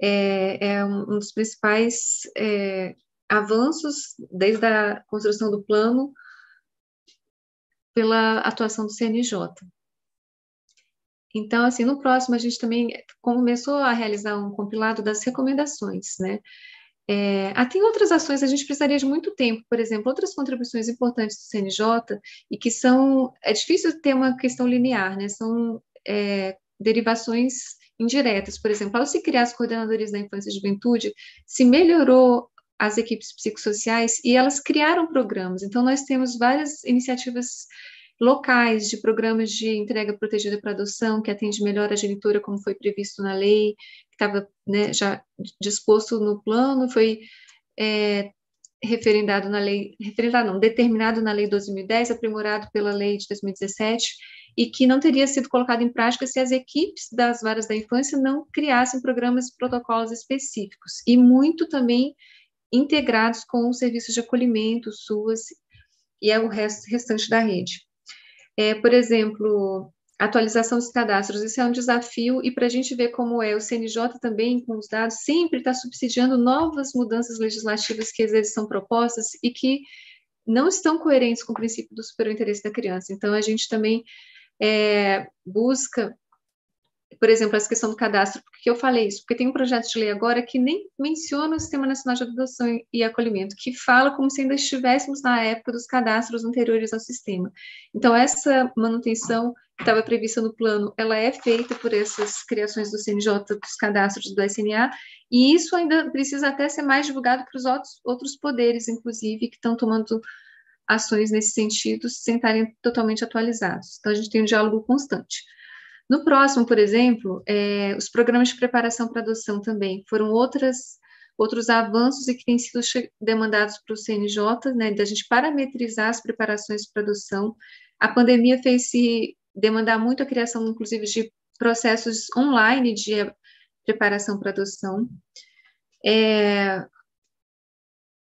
é, é um dos principais é, avanços desde a construção do plano pela atuação do CNJ. Então, assim, no próximo a gente também começou a realizar um compilado das recomendações, né? É, ah, tem outras ações, a gente precisaria de muito tempo, por exemplo, outras contribuições importantes do CNJ, e que são, é difícil ter uma questão linear, né, são é, derivações indiretas, por exemplo, ao se criar as coordenadorias da infância e juventude, se melhorou as equipes psicossociais e elas criaram programas, então nós temos várias iniciativas locais de programas de entrega protegida para adoção, que atende melhor a genitora, como foi previsto na lei, estava né, já disposto no plano, foi é, referendado na lei, referendado não, determinado na lei de 2010, aprimorado pela lei de 2017, e que não teria sido colocado em prática se as equipes das varas da infância não criassem programas e protocolos específicos, e muito também integrados com os serviços de acolhimento, SUAS e é o resto, restante da rede. É, por exemplo, atualização dos cadastros, isso é um desafio, e para a gente ver como é, o CNJ também, com os dados, sempre está subsidiando novas mudanças legislativas que às vezes são propostas e que não estão coerentes com o princípio do superior interesse da criança. Então, a gente também é, busca por exemplo, essa questão do cadastro, por que eu falei isso? Porque tem um projeto de lei agora que nem menciona o Sistema Nacional de Adoção e Acolhimento, que fala como se ainda estivéssemos na época dos cadastros anteriores ao sistema. Então, essa manutenção que estava prevista no plano, ela é feita por essas criações do CNJ, dos cadastros do SNA, e isso ainda precisa até ser mais divulgado para os outros, outros poderes, inclusive, que estão tomando ações nesse sentido, sem estarem totalmente atualizados. Então, a gente tem um diálogo constante. No próximo, por exemplo, é, os programas de preparação para adoção também foram outras, outros avanços e que têm sido demandados para o CNJ, né, da gente parametrizar as preparações para adoção. A pandemia fez se demandar muito a criação, inclusive, de processos online de preparação para adoção. É,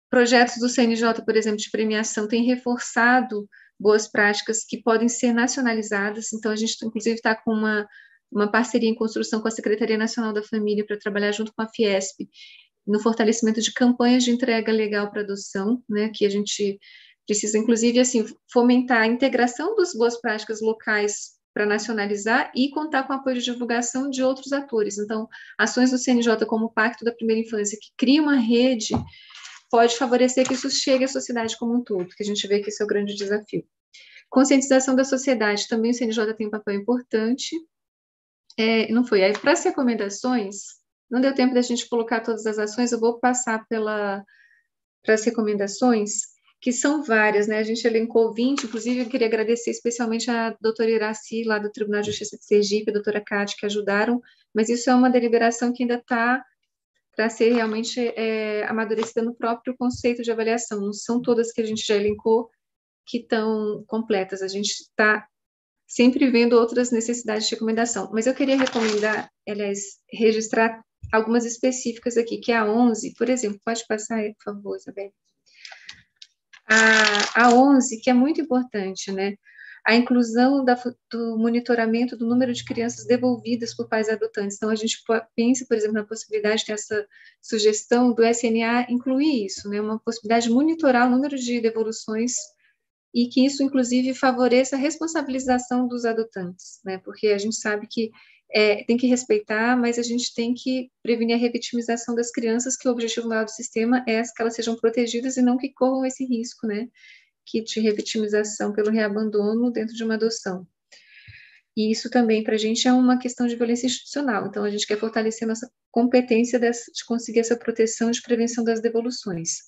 projetos do CNJ, por exemplo, de premiação, têm reforçado boas práticas que podem ser nacionalizadas. Então, a gente, inclusive, está com uma, uma parceria em construção com a Secretaria Nacional da Família para trabalhar junto com a Fiesp no fortalecimento de campanhas de entrega legal para adoção, né, que a gente precisa, inclusive, assim, fomentar a integração das boas práticas locais para nacionalizar e contar com apoio de divulgação de outros atores. Então, ações do CNJ como o Pacto da Primeira Infância, que cria uma rede pode favorecer que isso chegue à sociedade como um todo, que a gente vê que esse é o grande desafio. Conscientização da sociedade, também o CNJ tem um papel importante. É, não foi. Aí, para as recomendações, não deu tempo da gente colocar todas as ações, eu vou passar pela, para as recomendações, que são várias, né? A gente elencou 20, inclusive eu queria agradecer especialmente a doutora Iraci, lá do Tribunal de Justiça de Sergipe, a doutora Cátia, que ajudaram, mas isso é uma deliberação que ainda está para ser realmente é, amadurecida no próprio conceito de avaliação. Não são todas que a gente já elencou que estão completas. A gente está sempre vendo outras necessidades de recomendação. Mas eu queria recomendar, aliás, registrar algumas específicas aqui, que é a 11, por exemplo, pode passar aí, por favor, Isabel. A, a 11, que é muito importante, né? A inclusão da, do monitoramento do número de crianças devolvidas por pais adotantes. Então, a gente pensa, por exemplo, na possibilidade dessa sugestão do SNA incluir isso, né, uma possibilidade de monitorar o número de devoluções e que isso, inclusive, favoreça a responsabilização dos adotantes, né, porque a gente sabe que é, tem que respeitar, mas a gente tem que prevenir a revitimização das crianças, que o objetivo maior do sistema é que elas sejam protegidas e não que corram esse risco, né, kit de revitimização pelo reabandono dentro de uma adoção. E isso também, para a gente, é uma questão de violência institucional. Então, a gente quer fortalecer nossa competência de conseguir essa proteção de prevenção das devoluções.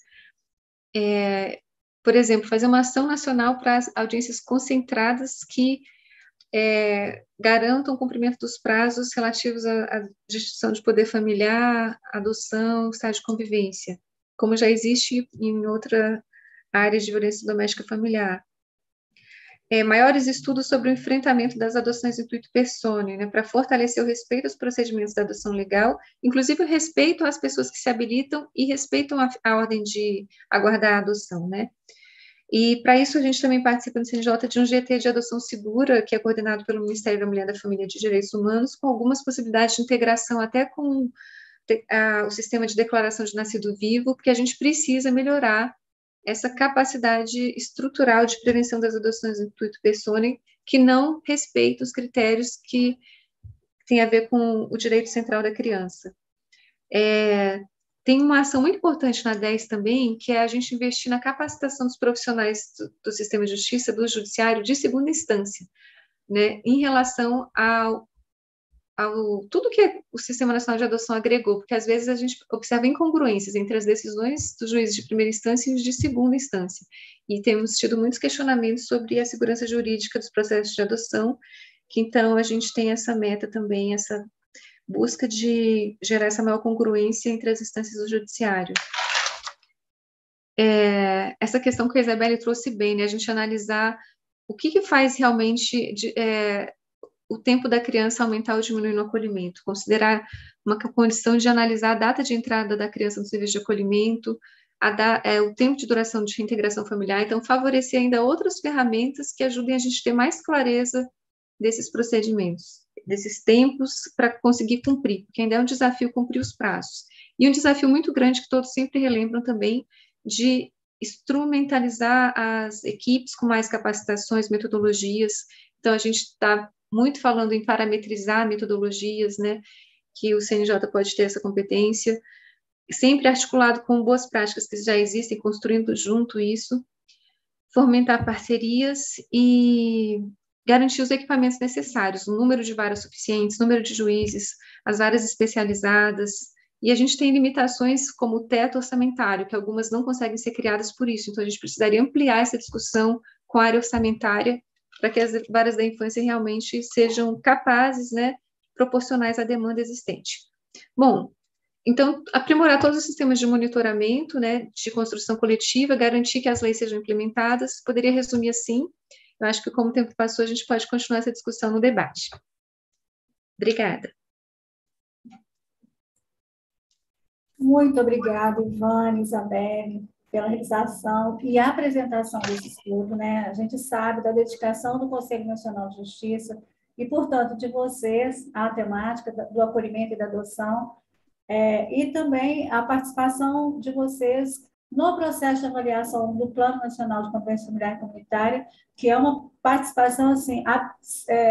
É, por exemplo, fazer uma ação nacional para as audiências concentradas que é, garantam o cumprimento dos prazos relativos à, à destituição de poder familiar, adoção, estado de convivência, como já existe em outra áreas de violência doméstica familiar. É, maiores estudos sobre o enfrentamento das adoções intuito persone, né, para fortalecer o respeito aos procedimentos da adoção legal, inclusive o respeito às pessoas que se habilitam e respeitam a, a ordem de aguardar a adoção, né. E para isso a gente também participa no CNJ de um GT de adoção segura, que é coordenado pelo Ministério da Mulher da Família e de Direitos Humanos, com algumas possibilidades de integração até com a, o sistema de declaração de nascido vivo, porque a gente precisa melhorar essa capacidade estrutural de prevenção das adoções intuito persone que não respeita os critérios que têm a ver com o direito central da criança. É, tem uma ação muito importante na 10 também, que é a gente investir na capacitação dos profissionais do, do sistema de justiça, do judiciário de segunda instância, né, em relação ao, ao tudo que o Sistema Nacional de Adoção agregou, porque às vezes a gente observa incongruências entre as decisões dos juízes de primeira instância e os de segunda instância. E temos tido muitos questionamentos sobre a segurança jurídica dos processos de adoção, que então a gente tem essa meta também, essa busca de gerar essa maior congruência entre as instâncias do judiciário. É, essa questão que a Isabelle trouxe bem, né, a gente analisar o que, que faz realmente de, é, o tempo da criança aumentar ou diminuir no acolhimento, considerar uma condição de analisar a data de entrada da criança no serviço de acolhimento, da, é, o tempo de duração de reintegração familiar, então favorecer ainda outras ferramentas que ajudem a gente a ter mais clareza desses procedimentos, desses tempos para conseguir cumprir, porque ainda é um desafio cumprir os prazos. E um desafio muito grande que todos sempre relembram também de instrumentalizar as equipes com mais capacitações, metodologias. Então, a gente está muito falando em parametrizar metodologias, né, que o CNJ pode ter essa competência, sempre articulado com boas práticas que já existem, construindo junto isso, fomentar parcerias e garantir os equipamentos necessários, o número de varas suficientes, número de juízes, as áreas especializadas, e a gente tem limitações como o teto orçamentário, que algumas não conseguem ser criadas por isso, então a gente precisaria ampliar essa discussão com a área orçamentária para que as varas da infância realmente sejam capazes, né, proporcionais à demanda existente. Bom, então, aprimorar todos os sistemas de monitoramento, né, de construção coletiva, garantir que as leis sejam implementadas, poderia resumir assim. Eu acho que, como o tempo passou, a gente pode continuar essa discussão no debate. Obrigada. Muito obrigada, Ivane, Isabelle pela realização e apresentação desse estudo, né? A gente sabe da dedicação do Conselho Nacional de Justiça e, portanto, de vocês, a temática do acolhimento e da adoção, é, e também a participação de vocês no processo de avaliação do Plano Nacional de Convivência Familiar e Comunitária, que é uma participação, assim,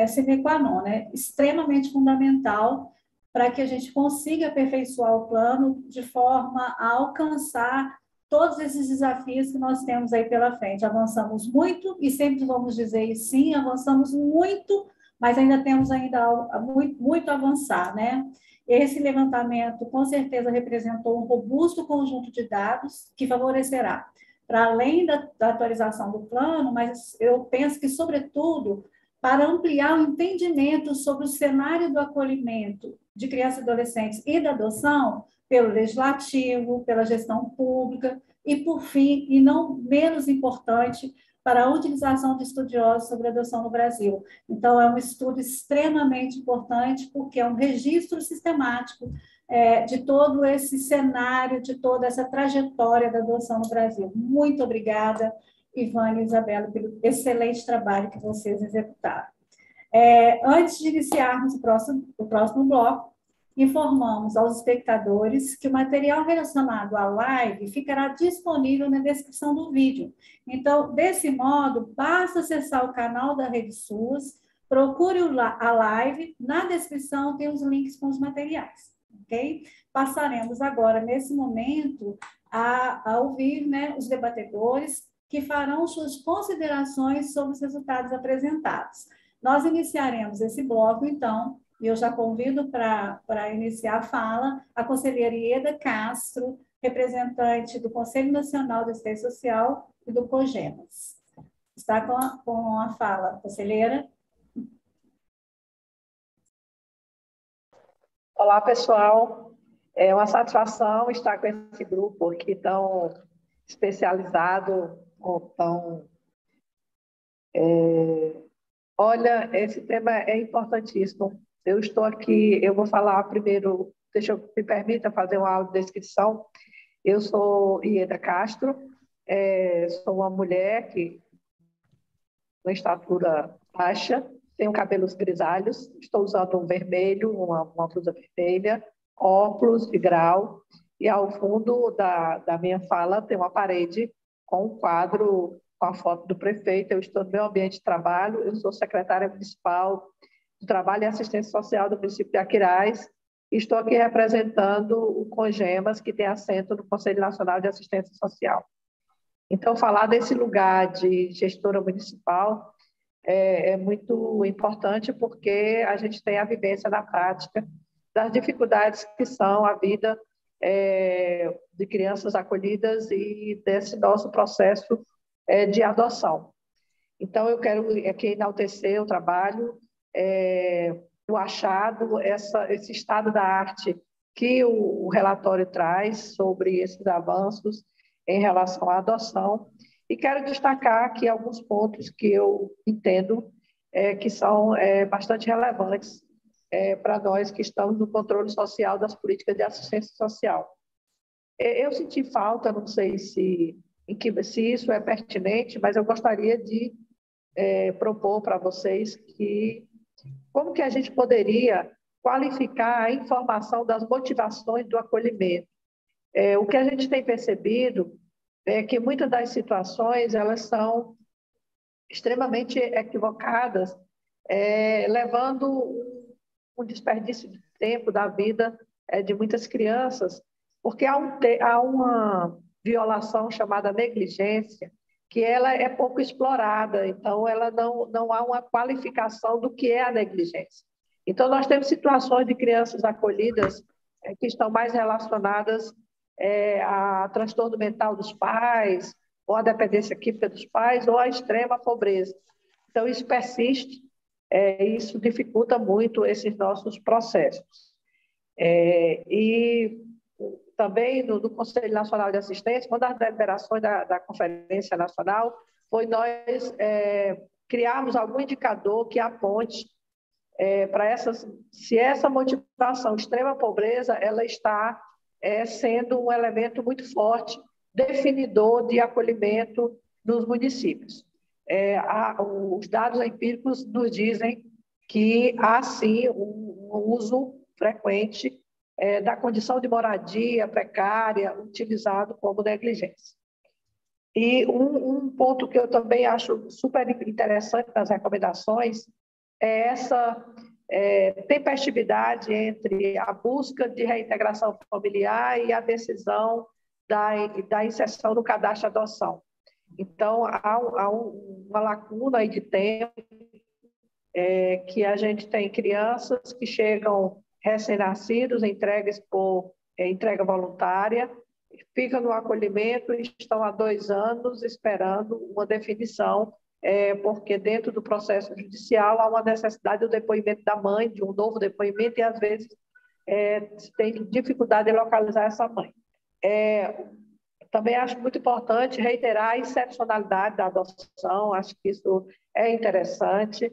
sine qua non, né? extremamente fundamental para que a gente consiga aperfeiçoar o plano de forma a alcançar todos esses desafios que nós temos aí pela frente. Avançamos muito e sempre vamos dizer sim, avançamos muito, mas ainda temos ainda muito, muito a avançar, né? Esse levantamento, com certeza, representou um robusto conjunto de dados que favorecerá, para além da, da atualização do plano, mas eu penso que, sobretudo, para ampliar o entendimento sobre o cenário do acolhimento de crianças e adolescentes e da adoção, pelo legislativo, pela gestão pública e, por fim, e não menos importante, para a utilização de estudiosos sobre adoção no Brasil. Então, é um estudo extremamente importante, porque é um registro sistemático é, de todo esse cenário, de toda essa trajetória da adoção no Brasil. Muito obrigada, Ivane e Isabela, pelo excelente trabalho que vocês executaram. É, antes de iniciarmos o próximo, o próximo bloco, informamos aos espectadores que o material relacionado à live ficará disponível na descrição do vídeo. Então, desse modo, basta acessar o canal da Rede SUS, procure a live, na descrição tem os links com os materiais, ok? Passaremos agora, nesse momento, a, a ouvir né, os debatedores que farão suas considerações sobre os resultados apresentados. Nós iniciaremos esse bloco, então, e eu já convido para iniciar a fala a conselheira Ieda Castro, representante do Conselho Nacional de Assistência Social e do COGEMAS. Está com a, com a fala, conselheira. Olá, pessoal. É uma satisfação estar com esse grupo aqui tão especializado, tão é, Olha, esse tema é importantíssimo. Eu estou aqui, eu vou falar primeiro, deixa eu me permita fazer uma audiodescrição. Eu sou Ieda Castro, é, sou uma mulher que uma estatura baixa, tenho cabelos grisalhos, estou usando um vermelho, uma, uma blusa vermelha, óculos de grau, e ao fundo da, da minha fala tem uma parede com um quadro com a foto do prefeito. Eu estou no meu ambiente de trabalho, eu sou secretária municipal Trabalho e Assistência Social do município de Aquiraz. Estou aqui representando o CONGEMAS, que tem assento no Conselho Nacional de Assistência Social. Então, falar desse lugar de gestora municipal é, é muito importante porque a gente tem a vivência na prática das dificuldades que são a vida é, de crianças acolhidas e desse nosso processo é, de adoção. Então, eu quero aqui enaltecer o trabalho, é, o achado, essa, esse estado da arte que o, o relatório traz sobre esses avanços em relação à adoção. E quero destacar aqui alguns pontos que eu entendo é, que são é, bastante relevantes é, para nós que estamos no controle social das políticas de assistência social. É, eu senti falta, não sei se, que, se isso é pertinente, mas eu gostaria de é, propor para vocês que como que a gente poderia qualificar a informação das motivações do acolhimento. É, o que a gente tem percebido é que muitas das situações elas são extremamente equivocadas, é, levando um desperdício de tempo da vida é, de muitas crianças, porque há, um há uma violação chamada negligência, que ela é pouco explorada, então ela não, não há uma qualificação do que é a negligência. Então, nós temos situações de crianças acolhidas é, que estão mais relacionadas é, a transtorno mental dos pais, ou a dependência química dos pais, ou a extrema pobreza. Então, isso persiste é, isso dificulta muito esses nossos processos. É, e também no, Conselho Nacional de Assistência, uma das deliberações da, da Conferência Nacional foi nós é, criarmos algum indicador que aponte é, para essas, se essa motivação extrema pobreza, ela está é, sendo um elemento muito forte, definidor de acolhimento nos municípios. É, a, os dados empíricos nos dizem que há sim um, um uso frequente é, da condição de moradia precária utilizado como negligência. E um, um, ponto que eu também acho super interessante nas recomendações é essa é, tempestividade entre a busca de reintegração familiar e a decisão da, da inserção no cadastro de adoção. Então, há, há uma lacuna aí de tempo é, que a gente tem crianças que chegam recém-nascidos, entregues por é, entrega voluntária, ficam no acolhimento e estão há dois anos esperando uma definição, é, porque dentro do processo judicial há uma necessidade do depoimento da mãe, de um novo depoimento, e às vezes é, tem dificuldade em localizar essa mãe. É, também acho muito importante reiterar a excepcionalidade da adoção, acho que isso é interessante.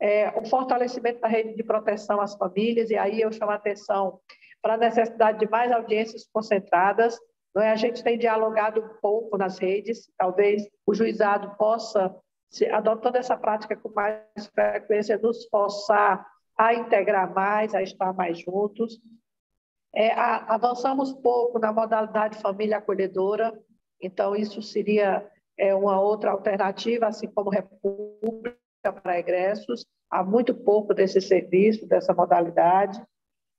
É, o fortalecimento da rede de proteção às famílias, e aí eu chamo a atenção para a necessidade de mais audiências concentradas. Não é? A gente tem dialogado pouco nas redes, talvez o juizado possa, adotando essa prática com mais frequência, nos forçar a integrar mais, a estar mais juntos. É, a, avançamos pouco na modalidade família acolhedora, então isso seria é, uma outra alternativa, assim como república para egressos. Há muito pouco desse serviço, dessa modalidade.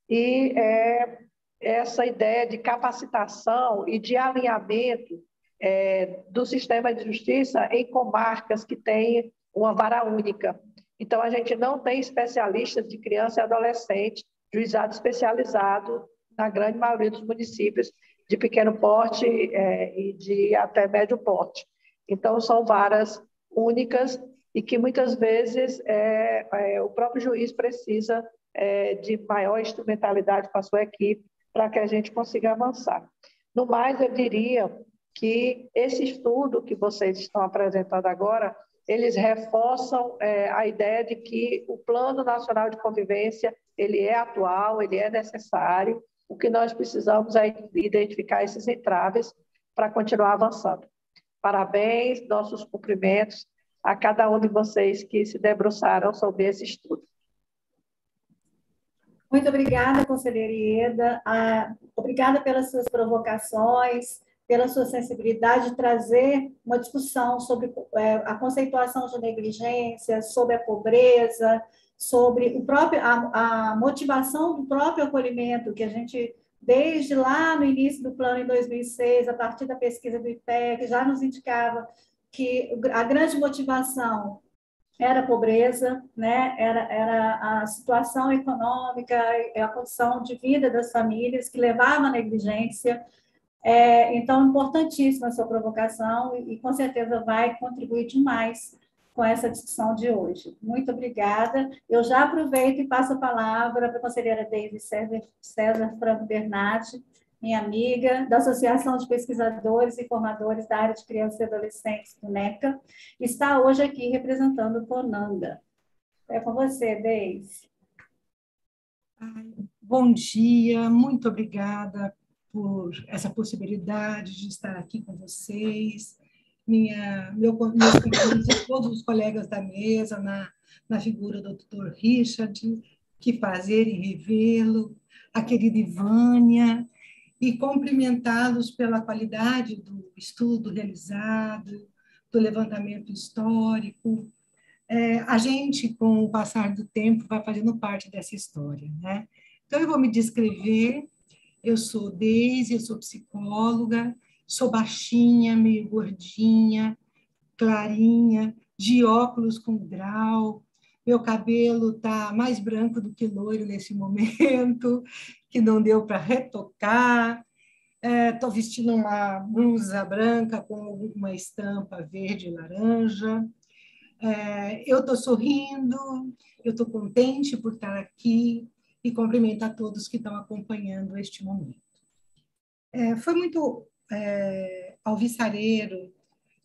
E é, essa ideia de capacitação e de alinhamento é, do sistema de justiça em comarcas que têm uma vara única. Então, a gente não tem especialistas de criança e adolescente, juizado especializado na grande maioria dos municípios de pequeno porte é, e de até médio porte. Então, são varas únicas e que muitas vezes é, é, o próprio juiz precisa é, de maior instrumentalidade com a sua equipe para que a gente consiga avançar. No mais, eu diria que esse estudo que vocês estão apresentando agora, eles reforçam é, a ideia de que o Plano Nacional de Convivência ele é atual, ele é necessário, o que nós precisamos é identificar esses entraves para continuar avançando. Parabéns, nossos cumprimentos a cada um de vocês que se debruçaram sobre esse estudo. Muito obrigada, conselheira Ieda. Ah, obrigada pelas suas provocações, pela sua sensibilidade de trazer uma discussão sobre é, a conceituação de negligência, sobre a pobreza, sobre o próprio, a, a motivação do próprio acolhimento, que a gente, desde lá no início do plano, em 2006, a partir da pesquisa do IPEC, já nos indicava que a grande motivação era a pobreza, né? era, era a situação econômica, a condição de vida das famílias que levava à negligência. É, então, importantíssima a sua provocação e, e com certeza vai contribuir demais com essa discussão de hoje. Muito obrigada. Eu já aproveito e passo a palavra para a conselheira Deise César, César Franco Bernardi, minha amiga, da Associação de Pesquisadores e Formadores da área de Crianças e Adolescentes do NECA, está hoje aqui representando o CONANDA. É com você, Deise. Bom dia, muito obrigada por essa possibilidade de estar aqui com vocês minha, meu, meus todos os colegas da mesa, na, na figura do Dr. Richard, que fazer e revê-lo, a querida Ivânia, e cumprimentá-los pela qualidade do estudo realizado, do levantamento histórico. É, a gente, com o passar do tempo, vai fazendo parte dessa história. Né? Então, eu vou me descrever. Eu sou Deise, eu sou psicóloga, Sou baixinha, meio gordinha, clarinha, de óculos com grau. Meu cabelo tá mais branco do que loiro nesse momento, que não deu para retocar. Estou é, vestindo uma blusa branca com uma estampa verde e laranja. É, eu estou sorrindo, eu estou contente por estar aqui e cumprimento a todos que estão acompanhando este momento. É, foi muito é, alvissareiro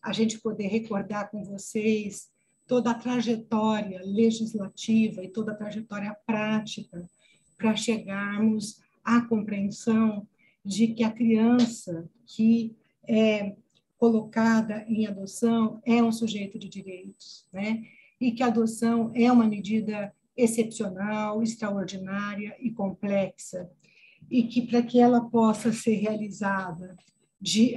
a gente poder recordar com vocês toda a trajetória legislativa e toda a trajetória prática para chegarmos à compreensão de que a criança que é colocada em adoção é um sujeito de direitos, né? E que a adoção é uma medida excepcional, extraordinária e complexa, e que para que ela possa ser realizada de,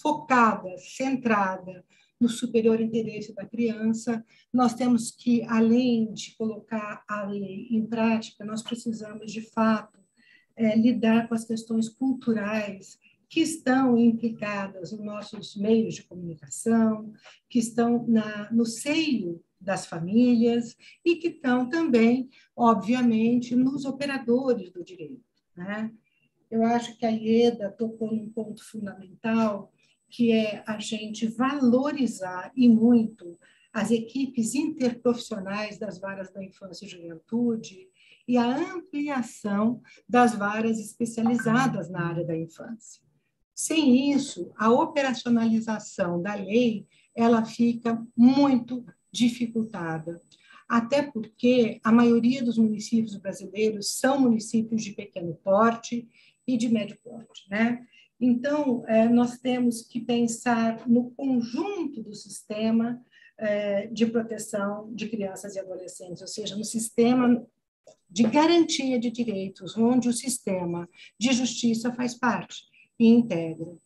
focada, centrada no superior interesse da criança, nós temos que, além de colocar a lei em prática, nós precisamos, de fato, é, lidar com as questões culturais que estão implicadas nos nossos meios de comunicação, que estão na, no seio das famílias e que estão também, obviamente, nos operadores do direito. Né? eu acho que a IEDA tocou num ponto fundamental, que é a gente valorizar e muito as equipes interprofissionais das varas da infância e juventude e a ampliação das varas especializadas na área da infância. Sem isso, a operacionalização da lei ela fica muito dificultada, até porque a maioria dos municípios brasileiros são municípios de pequeno porte e de médio porte, né? Então, é, nós temos que pensar no conjunto do sistema é, de proteção de crianças e adolescentes, ou seja, no sistema de garantia de direitos, onde o sistema de justiça faz parte e integra.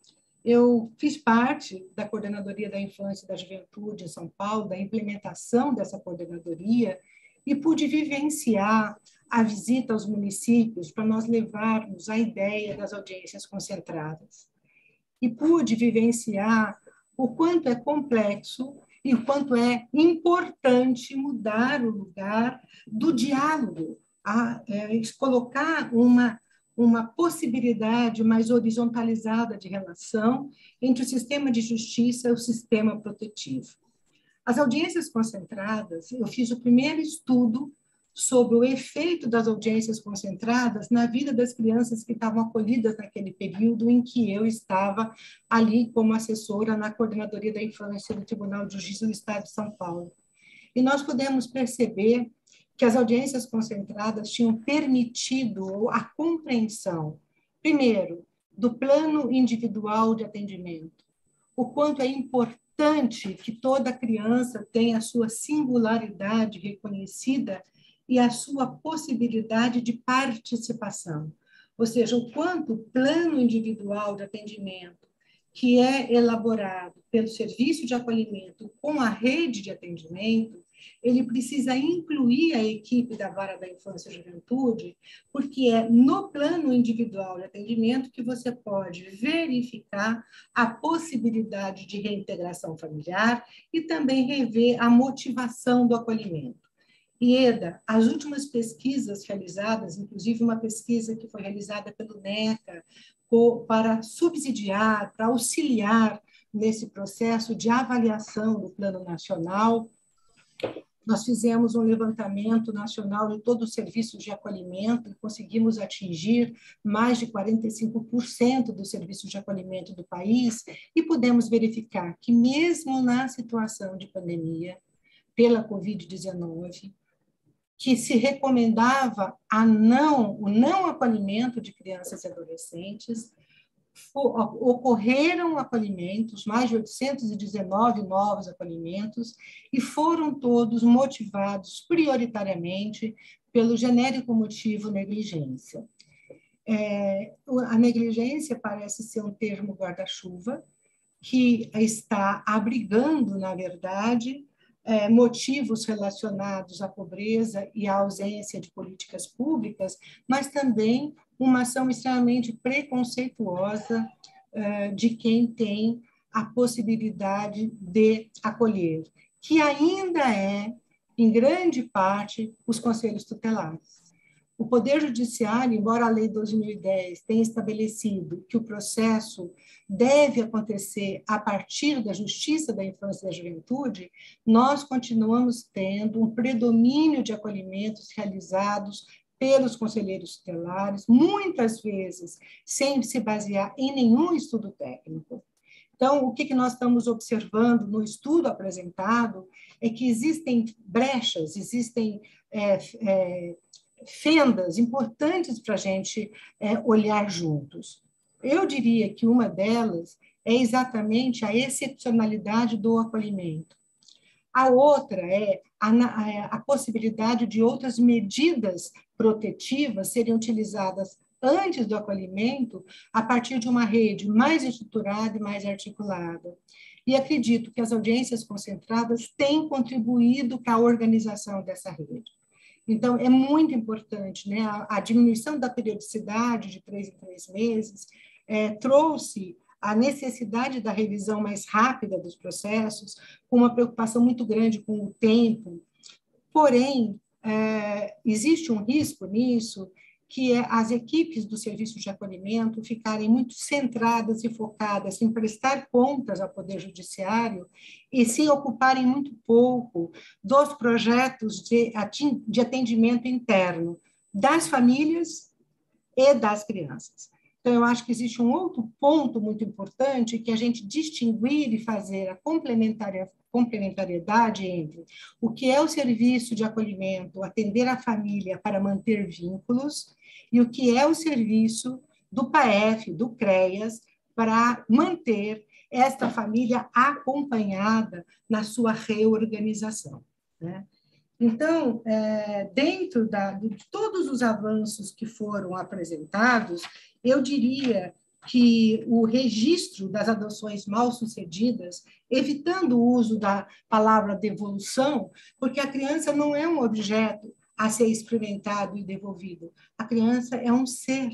Eu fiz parte da Coordenadoria da Infância e da Juventude em São Paulo, da implementação dessa coordenadoria, e pude vivenciar a visita aos municípios para nós levarmos a ideia das audiências concentradas. E pude vivenciar o quanto é complexo e o quanto é importante mudar o lugar do diálogo, a, é, colocar uma, uma possibilidade mais horizontalizada de relação entre o sistema de justiça e o sistema protetivo. As audiências concentradas, eu fiz o primeiro estudo sobre o efeito das audiências concentradas na vida das crianças que estavam acolhidas naquele período em que eu estava ali como assessora na Coordenadoria da Infância do Tribunal de Justiça do Estado de São Paulo. E nós pudemos perceber que as audiências concentradas tinham permitido a compreensão, primeiro, do plano individual de atendimento, o quanto é importante que toda criança tenha a sua singularidade reconhecida e a sua possibilidade de participação. Ou seja, o quanto o plano individual de atendimento, que é elaborado pelo serviço de acolhimento com a rede de atendimento, ele precisa incluir a equipe da Vara da Infância e Juventude, porque é no plano individual de atendimento que você pode verificar a possibilidade de reintegração familiar e também rever a motivação do acolhimento. Ieda, as últimas pesquisas realizadas, inclusive uma pesquisa que foi realizada pelo NECA, para subsidiar, para auxiliar nesse processo de avaliação do Plano Nacional. Nós fizemos um levantamento nacional de todo o serviço de acolhimento e conseguimos atingir mais de 45% do serviço de acolhimento do país e pudemos verificar que, mesmo na situação de pandemia pela Covid-19, que se recomendava a não, o não acolhimento de crianças e adolescentes, ocorreram acolhimentos, mais de 819 novos acolhimentos, e foram todos motivados prioritariamente pelo genérico motivo negligência. É, a negligência parece ser um termo guarda-chuva que está abrigando, na verdade, é, motivos relacionados à pobreza e à ausência de políticas públicas, mas também uma ação extremamente preconceituosa uh, de quem tem a possibilidade de acolher, que ainda é, em grande parte, os conselhos tutelares. O Poder Judiciário, embora a Lei 2010 tenha estabelecido que o processo deve acontecer a partir da Justiça da Infância e da Juventude, nós continuamos tendo um predomínio de acolhimentos realizados pelos conselheiros tutelares, muitas vezes sem se basear em nenhum estudo técnico. Então, o que, nós estamos observando no estudo apresentado é que existem brechas, existem é, é, fendas importantes para a gente é, olhar juntos. Eu diria que uma delas é exatamente a excepcionalidade do acolhimento. A outra é a, a, a possibilidade de outras medidas protetivas serem utilizadas antes do acolhimento a partir de uma rede mais estruturada e mais articulada. E acredito que as audiências concentradas têm contribuído para a organização dessa rede. Então, é muito importante, né? A, a diminuição da periodicidade de três em três meses é, trouxe a necessidade da revisão mais rápida dos processos, com uma preocupação muito grande com o tempo. Porém, é, existe um risco nisso, que é as equipes do serviço de acolhimento ficarem muito centradas e focadas em prestar contas ao Poder Judiciário e se ocuparem muito pouco dos projetos de, atendimento interno das famílias e das crianças. Então, eu acho que existe um outro ponto muito importante que a gente distinguir e fazer a complementariedade entre o que é o serviço de acolhimento, atender a família para manter vínculos, e o que é o serviço do PAEF, do CREAS, para manter esta família acompanhada na sua reorganização. Né? Então, é, dentro da, de todos os avanços que foram apresentados, eu diria que o registro das adoções mal sucedidas, evitando o uso da palavra devolução, porque a criança não é um objeto a ser experimentado e devolvido. A criança é um ser,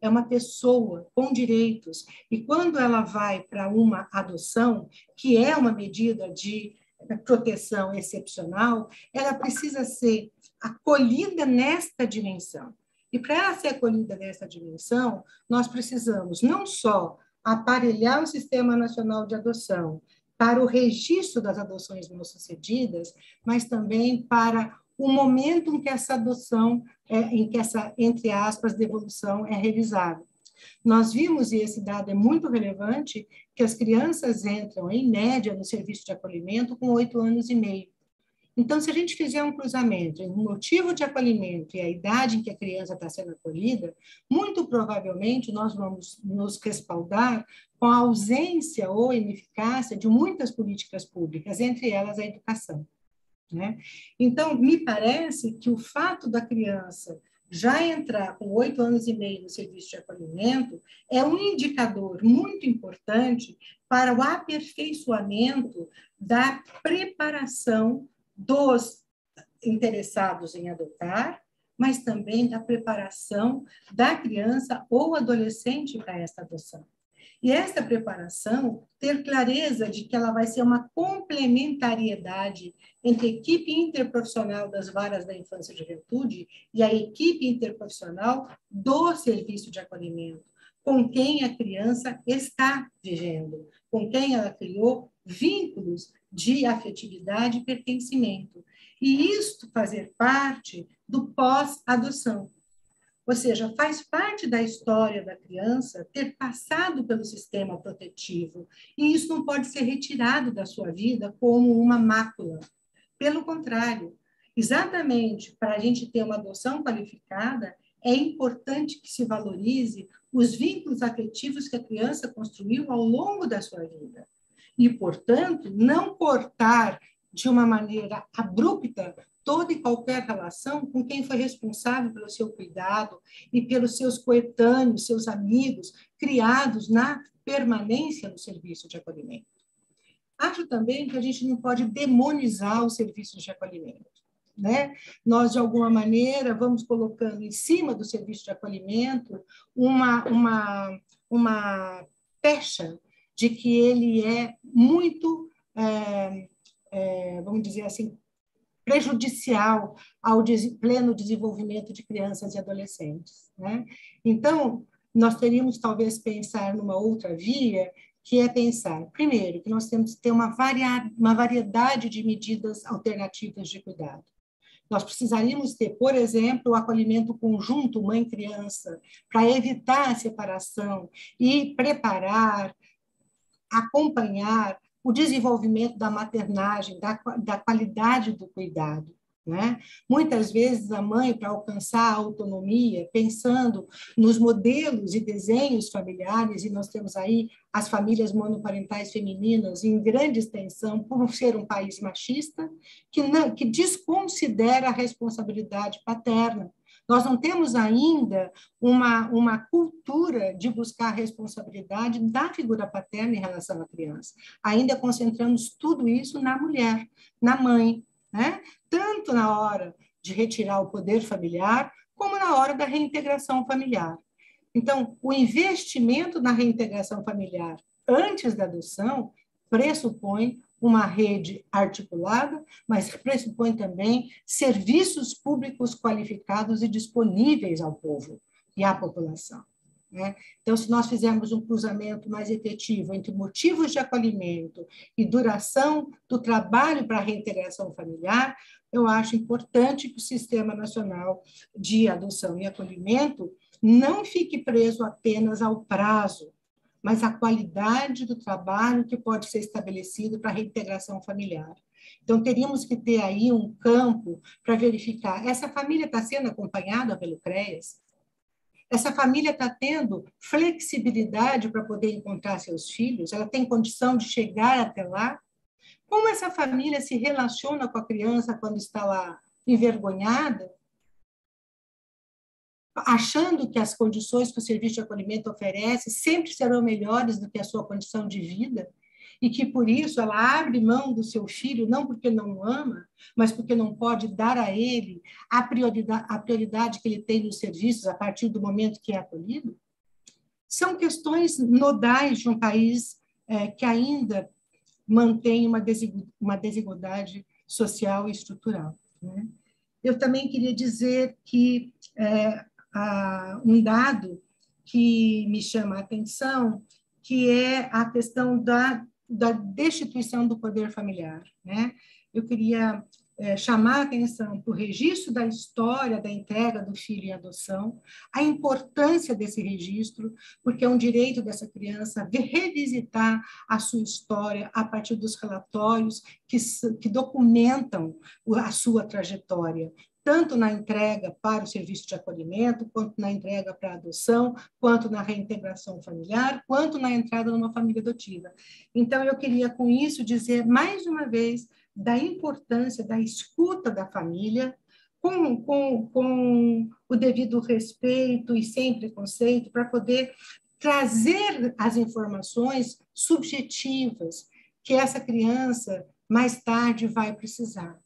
é uma pessoa com direitos. E quando ela vai para uma adoção, que é uma medida de proteção excepcional, ela precisa ser acolhida nesta dimensão. E para ela ser acolhida nessa dimensão, nós precisamos não só aparelhar o Sistema Nacional de Adoção para o registro das adoções não-sucedidas, mas também para o momento em que essa adoção, é, em que essa, entre aspas, devolução é realizada. Nós vimos, e esse dado é muito relevante, que as crianças entram, em média, no serviço de acolhimento com oito anos e meio. Então, se a gente fizer um cruzamento entre o motivo de acolhimento e a idade em que a criança está sendo acolhida, muito provavelmente nós vamos nos respaldar com a ausência ou ineficácia de muitas políticas públicas, entre elas a educação. Né? Então, me parece que o fato da criança já entrar com oito anos e meio no serviço de acolhimento é um indicador muito importante para o aperfeiçoamento da preparação dos interessados em adotar, mas também da preparação da criança ou adolescente para esta adoção. E essa preparação, ter clareza de que ela vai ser uma complementariedade entre a equipe interprofissional das varas da infância e juventude e a equipe interprofissional do serviço de acolhimento, com quem a criança está vivendo, com quem ela criou vínculos de afetividade e pertencimento. E isto fazer parte do pós-adoção. Ou seja, faz parte da história da criança ter passado pelo sistema protetivo. E isso não pode ser retirado da sua vida como uma mácula. Pelo contrário, exatamente para a gente ter uma adoção qualificada, é importante que se valorize os vínculos afetivos que a criança construiu ao longo da sua vida. E, portanto, não cortar de uma maneira abrupta toda e qualquer relação com quem foi responsável pelo seu cuidado e pelos seus coetâneos, seus amigos, criados na permanência no serviço de acolhimento. Acho também que a gente não pode demonizar o serviço de acolhimento. Né? Nós, de alguma maneira, vamos colocando em cima do serviço de acolhimento uma, uma, uma pecha de que ele é muito, é, é, vamos dizer assim, prejudicial ao pleno desenvolvimento de crianças e adolescentes. Né? Então, nós teríamos talvez pensar numa outra via, que é pensar, primeiro, que nós temos que ter uma, varia, uma variedade de medidas alternativas de cuidado. Nós precisaríamos ter, por exemplo, o acolhimento conjunto mãe-criança, para evitar a separação e preparar, acompanhar o desenvolvimento da maternagem, da, da qualidade do cuidado. Né? Muitas vezes a mãe, para alcançar a autonomia, pensando nos modelos e desenhos familiares, e nós temos aí as famílias monoparentais femininas em grande extensão, por ser um país machista, que, não, que desconsidera a responsabilidade paterna, nós não temos ainda uma, uma cultura de buscar a responsabilidade da figura paterna em relação à criança. Ainda concentramos tudo isso na mulher, na mãe, né? tanto na hora de retirar o poder familiar, como na hora da reintegração familiar. Então, o investimento na reintegração familiar antes da adoção pressupõe uma rede articulada, mas pressupõe também serviços públicos qualificados e disponíveis ao povo e à população. Né? Então, se nós fizermos um cruzamento mais efetivo entre motivos de acolhimento e duração do trabalho para a reintegração familiar, eu acho importante que o Sistema Nacional de Adoção e Acolhimento não fique preso apenas ao prazo, mas a qualidade do trabalho que pode ser estabelecido para a reintegração familiar. Então, teríamos que ter aí um campo para verificar: essa família está sendo acompanhada pelo CREAS? Essa família está tendo flexibilidade para poder encontrar seus filhos? Ela tem condição de chegar até lá? Como essa família se relaciona com a criança quando está lá envergonhada? Achando que as condições que o serviço de acolhimento oferece sempre serão melhores do que a sua condição de vida, e que por isso ela abre mão do seu filho, não porque não o ama, mas porque não pode dar a ele a prioridade, a prioridade que ele tem nos serviços a partir do momento que é acolhido? São questões nodais de um país é, que ainda mantém uma desigualdade social e estrutural. Né? Eu também queria dizer que é, um dado que me chama a atenção, que é a questão da, da destituição do poder familiar. Né? Eu queria é, chamar a atenção para o registro da história da entrega do filho em adoção, a importância desse registro, porque é um direito dessa criança revisitar a sua história a partir dos relatórios que, que documentam a sua trajetória, tanto na entrega para o serviço de acolhimento, quanto na entrega para a adoção, quanto na reintegração familiar, quanto na entrada numa família adotiva. Então, eu queria, com isso, dizer mais uma vez da importância da escuta da família, com, com, com o devido respeito e sem preconceito, para poder trazer as informações subjetivas que essa criança mais tarde vai precisar.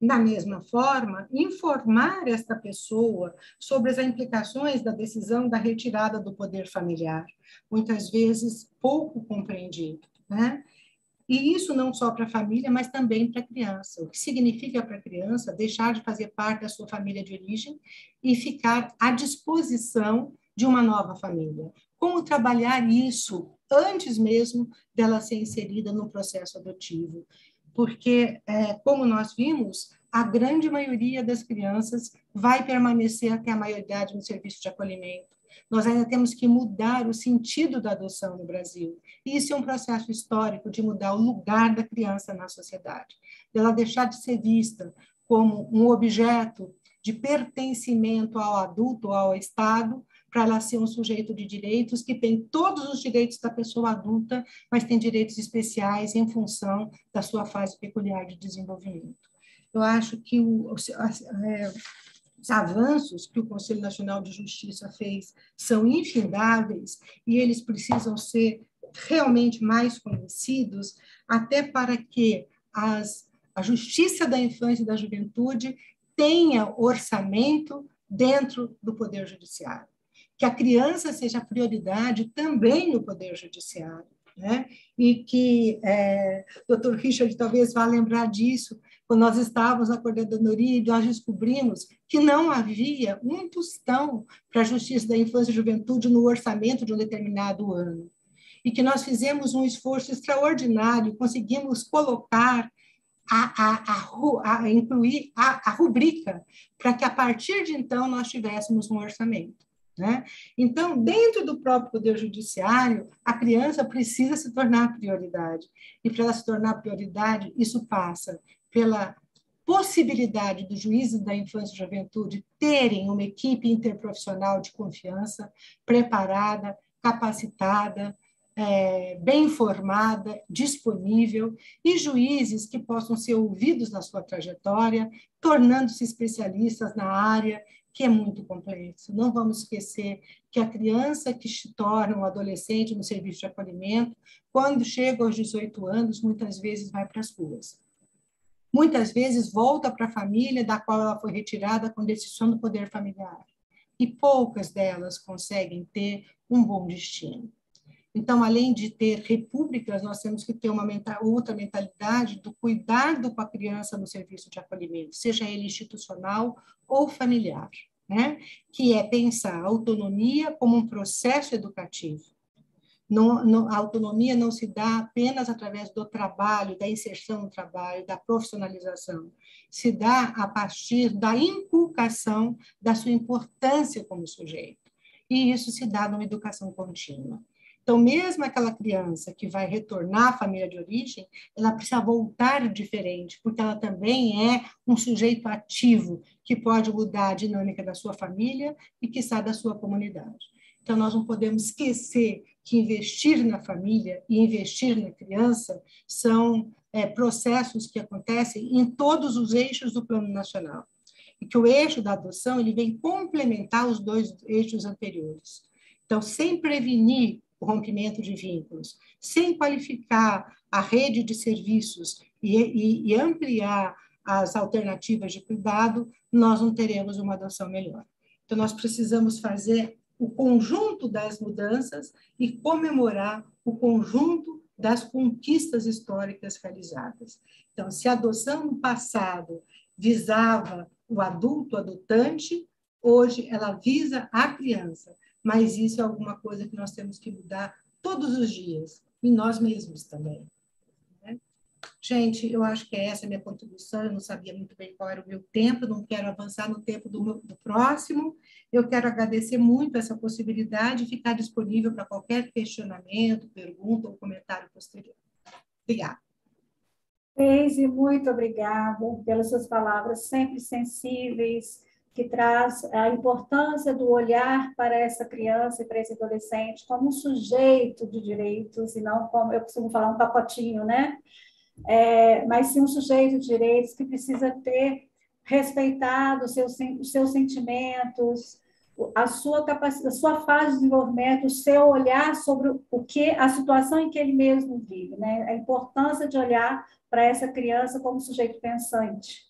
Da mesma forma, informar esta pessoa sobre as implicações da decisão da retirada do poder familiar, muitas vezes pouco compreendido, né? E isso não só para a família, mas também para a criança. O que significa para a criança deixar de fazer parte da sua família de origem e ficar à disposição de uma nova família. Como trabalhar isso antes mesmo dela ser inserida no processo adotivo? Porque, é, como nós vimos, a grande maioria das crianças vai permanecer até a maioridade no serviço de acolhimento. Nós ainda temos que mudar o sentido da adoção no Brasil. E isso é um processo histórico de mudar o lugar da criança na sociedade, dela deixar de ser vista como um objeto de pertencimento ao adulto ao Estado, para ela ser um sujeito de direitos que tem todos os direitos da pessoa adulta, mas tem direitos especiais em função da sua fase peculiar de desenvolvimento. Eu acho que o, é, os avanços que o Conselho Nacional de Justiça fez são infindáveis e eles precisam ser realmente mais conhecidos, até para que as, a Justiça da Infância e da Juventude tenha orçamento dentro do Poder Judiciário. Que a criança seja prioridade também no Poder Judiciário. Né? E que é, o doutor Richard talvez vá lembrar disso, quando nós estávamos na coordenadoria, nós descobrimos que não havia um tostão para a Justiça da Infância e Juventude no orçamento de um determinado ano. E que nós fizemos um esforço extraordinário, conseguimos colocar a, a, a, a incluir a, a rubrica para que, a partir de então, nós tivéssemos um orçamento. Né? Então, dentro do próprio Poder Judiciário, a criança precisa se tornar prioridade. E para ela se tornar prioridade, isso passa pela possibilidade dos juízes da infância e juventude terem uma equipe interprofissional de confiança, preparada, capacitada, é, bem informada, disponível, e juízes que possam ser ouvidos na sua trajetória, tornando-se especialistas na área, que é muito complexo. Não vamos esquecer que a criança que se torna um adolescente no serviço de acolhimento, quando chega aos 18 anos, muitas vezes vai para as ruas muitas vezes volta para a família da qual ela foi retirada com decisão do poder familiar. E poucas delas conseguem ter um bom destino. Então, além de ter repúblicas, nós temos que ter uma outra mentalidade do cuidado com a criança no serviço de acolhimento, seja ele institucional ou familiar, né? que é pensar a autonomia como um processo educativo não, não, a autonomia não se dá apenas através do trabalho, da inserção no trabalho, da profissionalização. Se dá a partir da inculcação da sua importância como sujeito. E isso se dá numa educação contínua. Então, mesmo aquela criança que vai retornar à família de origem, ela precisa voltar diferente, porque ela também é um sujeito ativo que pode mudar a dinâmica da sua família e que está da sua comunidade. Então, nós não podemos esquecer que investir na família e investir na criança são é, processos que acontecem em todos os eixos do Plano Nacional. E que o eixo da adoção ele vem complementar os dois eixos anteriores. Então, sem prevenir o rompimento de vínculos, sem qualificar a rede de serviços e, e, e ampliar as alternativas de cuidado, nós não teremos uma adoção melhor. Então, nós precisamos fazer o conjunto das mudanças e comemorar o conjunto das conquistas históricas realizadas. Então, se a adoção no passado visava o adulto adotante, hoje ela visa a criança, mas isso é alguma coisa que nós temos que mudar todos os dias, em nós mesmos também. Gente, eu acho que essa é a minha contribuição. Eu não sabia muito bem qual era o meu tempo, não quero avançar no tempo do, meu, do próximo. Eu quero agradecer muito essa possibilidade e ficar disponível para qualquer questionamento, pergunta ou comentário posterior. Obrigada. Deise, muito obrigada pelas suas palavras sempre sensíveis, que traz a importância do olhar para essa criança e para esse adolescente como um sujeito de direitos e não como, eu costumo falar, um pacotinho, né? é, mas sim um sujeito de direitos que precisa ter respeitado os seus, os seus sentimentos, a sua capacidade, a sua fase de desenvolvimento, o seu olhar sobre o que a situação em que ele mesmo vive, né? A importância de olhar para essa criança como sujeito pensante,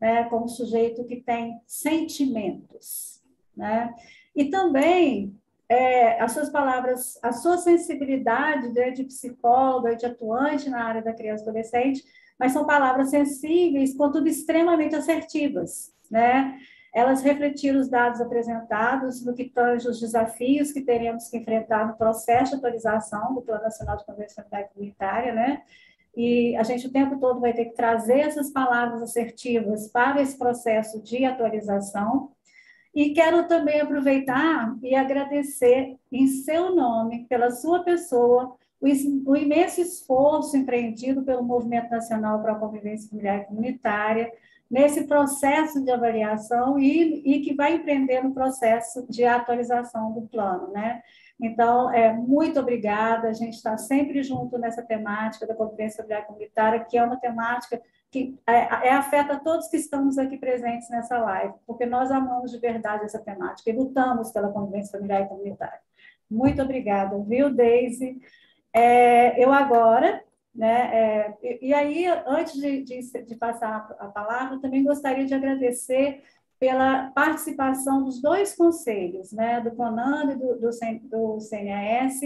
né, como sujeito que tem sentimentos, né? E também é, as suas palavras, a sua sensibilidade né, de psicóloga, de atuante na área da criança e adolescente, mas são palavras sensíveis, contudo extremamente assertivas, né? Elas refletiram os dados apresentados no que tange os desafios que teremos que enfrentar no processo de atualização do Plano Nacional de Convencionalidade Comunitária, né? E a gente o tempo todo vai ter que trazer essas palavras assertivas para esse processo de atualização. E quero também aproveitar e agradecer em seu nome, pela sua pessoa, o, imenso esforço empreendido pelo Movimento Nacional para a Convivência Familiar e Comunitária, nesse processo de avaliação e, e que vai empreender no processo de atualização do plano, né? Então, é, muito obrigada, a gente está sempre junto nessa temática da convivência familiar comunitária, que é uma temática que é, é, afeta todos que estamos aqui presentes nessa live, porque nós amamos de verdade essa temática e lutamos pela convivência familiar e comunitária. Muito obrigada, viu, Deise? É, eu agora né? É, e, e, aí, antes de, de, de, passar a palavra, também gostaria de agradecer pela participação dos dois conselhos, né? do CONAN e do, do, do CNAS,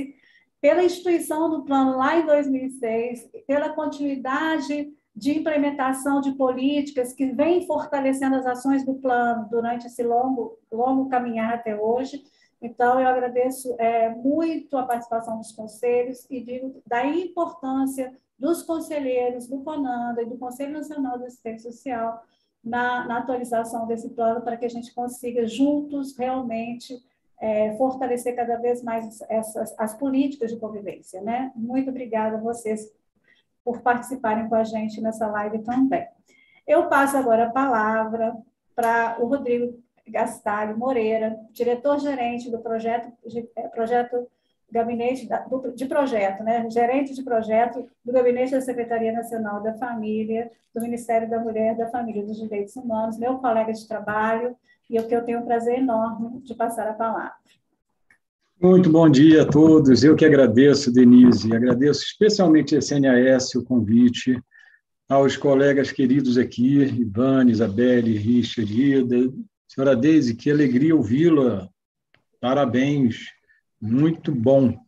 pela instituição do plano lá em 2006, pela continuidade de implementação de políticas que vem fortalecendo as ações do plano durante esse longo, longo caminhar até hoje. Então, eu agradeço é, muito a participação dos conselhos e digo da importância dos conselheiros do CONANDA e do Conselho Nacional de Assistência Social na, na atualização desse plano para que a gente consiga juntos realmente é, fortalecer cada vez mais essas as políticas de convivência, né? Muito obrigada a vocês por participarem com a gente nessa live também. Eu passo agora a palavra para o Rodrigo Gastalho Moreira, diretor-gerente do projeto, é, projeto Gabinete de Projeto, né? gerente de projeto do Gabinete da Secretaria Nacional da Família, do Ministério da Mulher, da Família e dos Direitos Humanos, meu colega de trabalho, e o que eu tenho um prazer enorme de passar a palavra. Muito bom dia a todos. Eu que agradeço, Denise, agradeço especialmente a CNAS o convite, aos colegas queridos aqui, Ivane, Isabelle, Richard, Ida, Senhora Deise, que alegria ouvi-la. Parabéns, muito bom.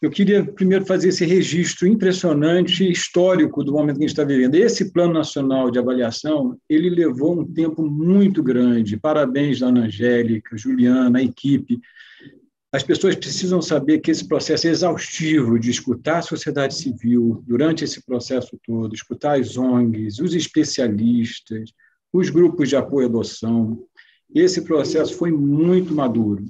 Eu queria primeiro fazer esse registro impressionante histórico do momento que a gente está vivendo. Esse Plano Nacional de Avaliação, ele levou um tempo muito grande. Parabéns, Dona Angélica, Juliana, a equipe. As pessoas precisam saber que esse processo é exaustivo de escutar a sociedade civil durante esse processo todo, escutar as ONGs, os especialistas, os grupos de apoio à adoção, esse processo foi muito maduro.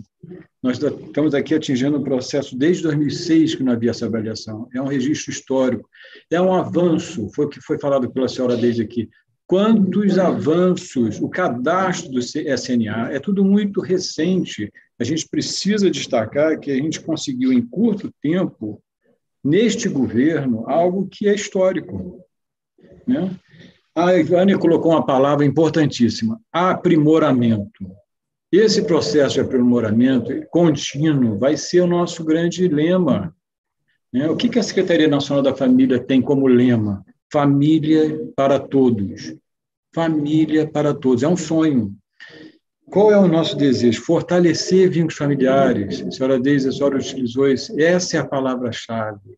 Nós estamos aqui atingindo um processo desde 2006 que não havia essa avaliação. É um registro histórico, é um avanço, foi o que foi falado pela senhora desde aqui. Quantos avanços, o cadastro do SNA, é tudo muito recente. A gente precisa destacar que a gente conseguiu, em curto tempo, neste governo, algo que é histórico. Né? A Ivane colocou uma palavra importantíssima: aprimoramento. Esse processo de aprimoramento contínuo vai ser o nosso grande lema. Né? O que a Secretaria Nacional da Família tem como lema? Família para todos. Família para todos. É um sonho. Qual é o nosso desejo? Fortalecer vínculos familiares. A senhora Deise, a senhora utilizou isso. Essa é a palavra-chave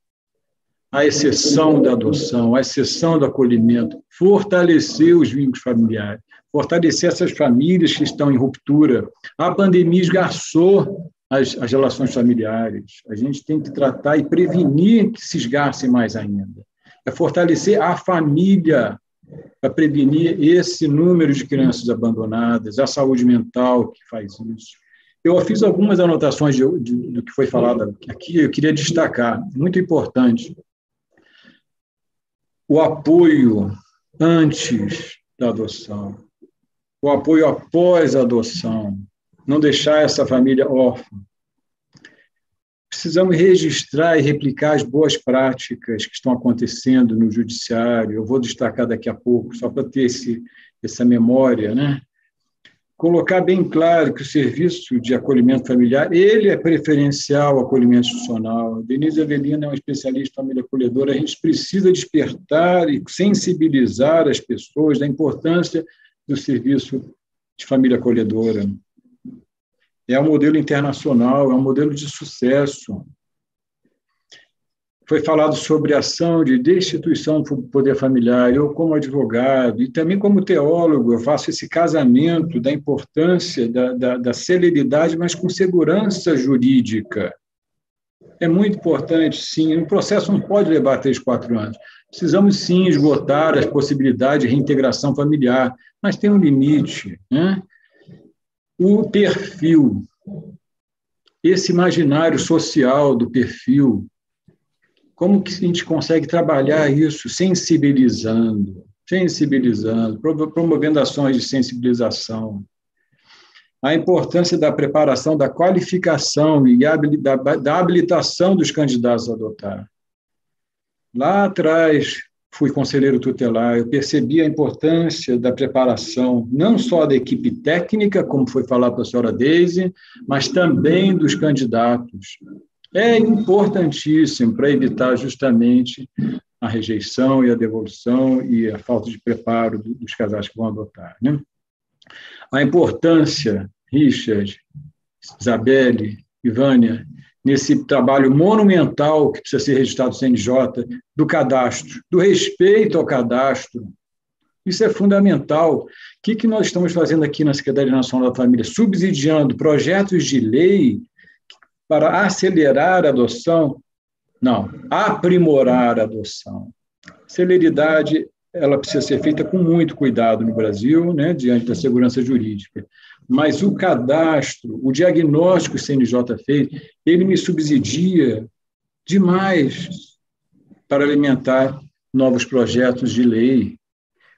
a exceção da adoção, a exceção do acolhimento, fortalecer os vínculos familiares, fortalecer essas famílias que estão em ruptura. A pandemia esgarçou as, as relações familiares. A gente tem que tratar e prevenir que se esgarce mais ainda. É fortalecer a família para prevenir esse número de crianças abandonadas, a saúde mental que faz isso. Eu fiz algumas anotações de, de, do que foi falado aqui, eu queria destacar, muito importante o apoio antes da adoção, o apoio após a adoção, não deixar essa família órfã. Precisamos registrar e replicar as boas práticas que estão acontecendo no judiciário. Eu vou destacar daqui a pouco, só para ter esse, essa memória, né? colocar bem claro que o serviço de acolhimento familiar, ele é preferencial ao acolhimento institucional. Denise Avelina é uma especialista em família acolhedora. A gente precisa despertar e sensibilizar as pessoas da importância do serviço de família acolhedora. É um modelo internacional, é um modelo de sucesso. Foi falado sobre ação de destituição do poder familiar. Eu, como advogado e também como teólogo, eu faço esse casamento da importância da, da, da celeridade, mas com segurança jurídica. É muito importante, sim. O processo não pode levar três, quatro anos. Precisamos, sim, esgotar as possibilidades de reintegração familiar, mas tem um limite. Né? O perfil, esse imaginário social do perfil, como que a gente consegue trabalhar isso sensibilizando, sensibilizando, promovendo ações de sensibilização. A importância da preparação, da qualificação e da habilitação dos candidatos a adotar. Lá atrás, fui conselheiro tutelar, eu percebi a importância da preparação, não só da equipe técnica, como foi falado pela senhora Deise, mas também dos candidatos é importantíssimo para evitar justamente a rejeição e a devolução e a falta de preparo dos casais que vão adotar. Né? A importância, Richard, Isabelle, Ivânia, nesse trabalho monumental que precisa ser registrado no CNJ, do cadastro, do respeito ao cadastro. Isso é fundamental. O que, que nós estamos fazendo aqui na Secretaria Nacional da Família? Subsidiando projetos de lei para acelerar a adoção? Não, aprimorar a adoção. Celeridade, ela precisa ser feita com muito cuidado no Brasil, né, diante da segurança jurídica. Mas o cadastro, o diagnóstico que o CNJ fez, ele me subsidia demais para alimentar novos projetos de lei.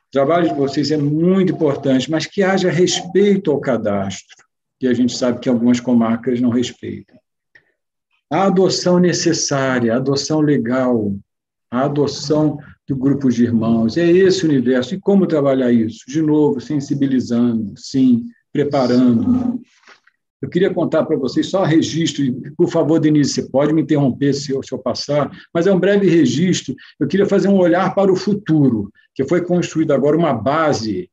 O trabalho de vocês é muito importante, mas que haja respeito ao cadastro, que a gente sabe que algumas comarcas não respeitam. A adoção necessária, a adoção legal, a adoção do grupo de irmãos, é esse o universo. E como trabalhar isso? De novo, sensibilizando, sim, preparando. Eu queria contar para vocês só registro, por favor, Denise, você pode me interromper se eu, se eu passar, mas é um breve registro. Eu queria fazer um olhar para o futuro, que foi construída agora uma base,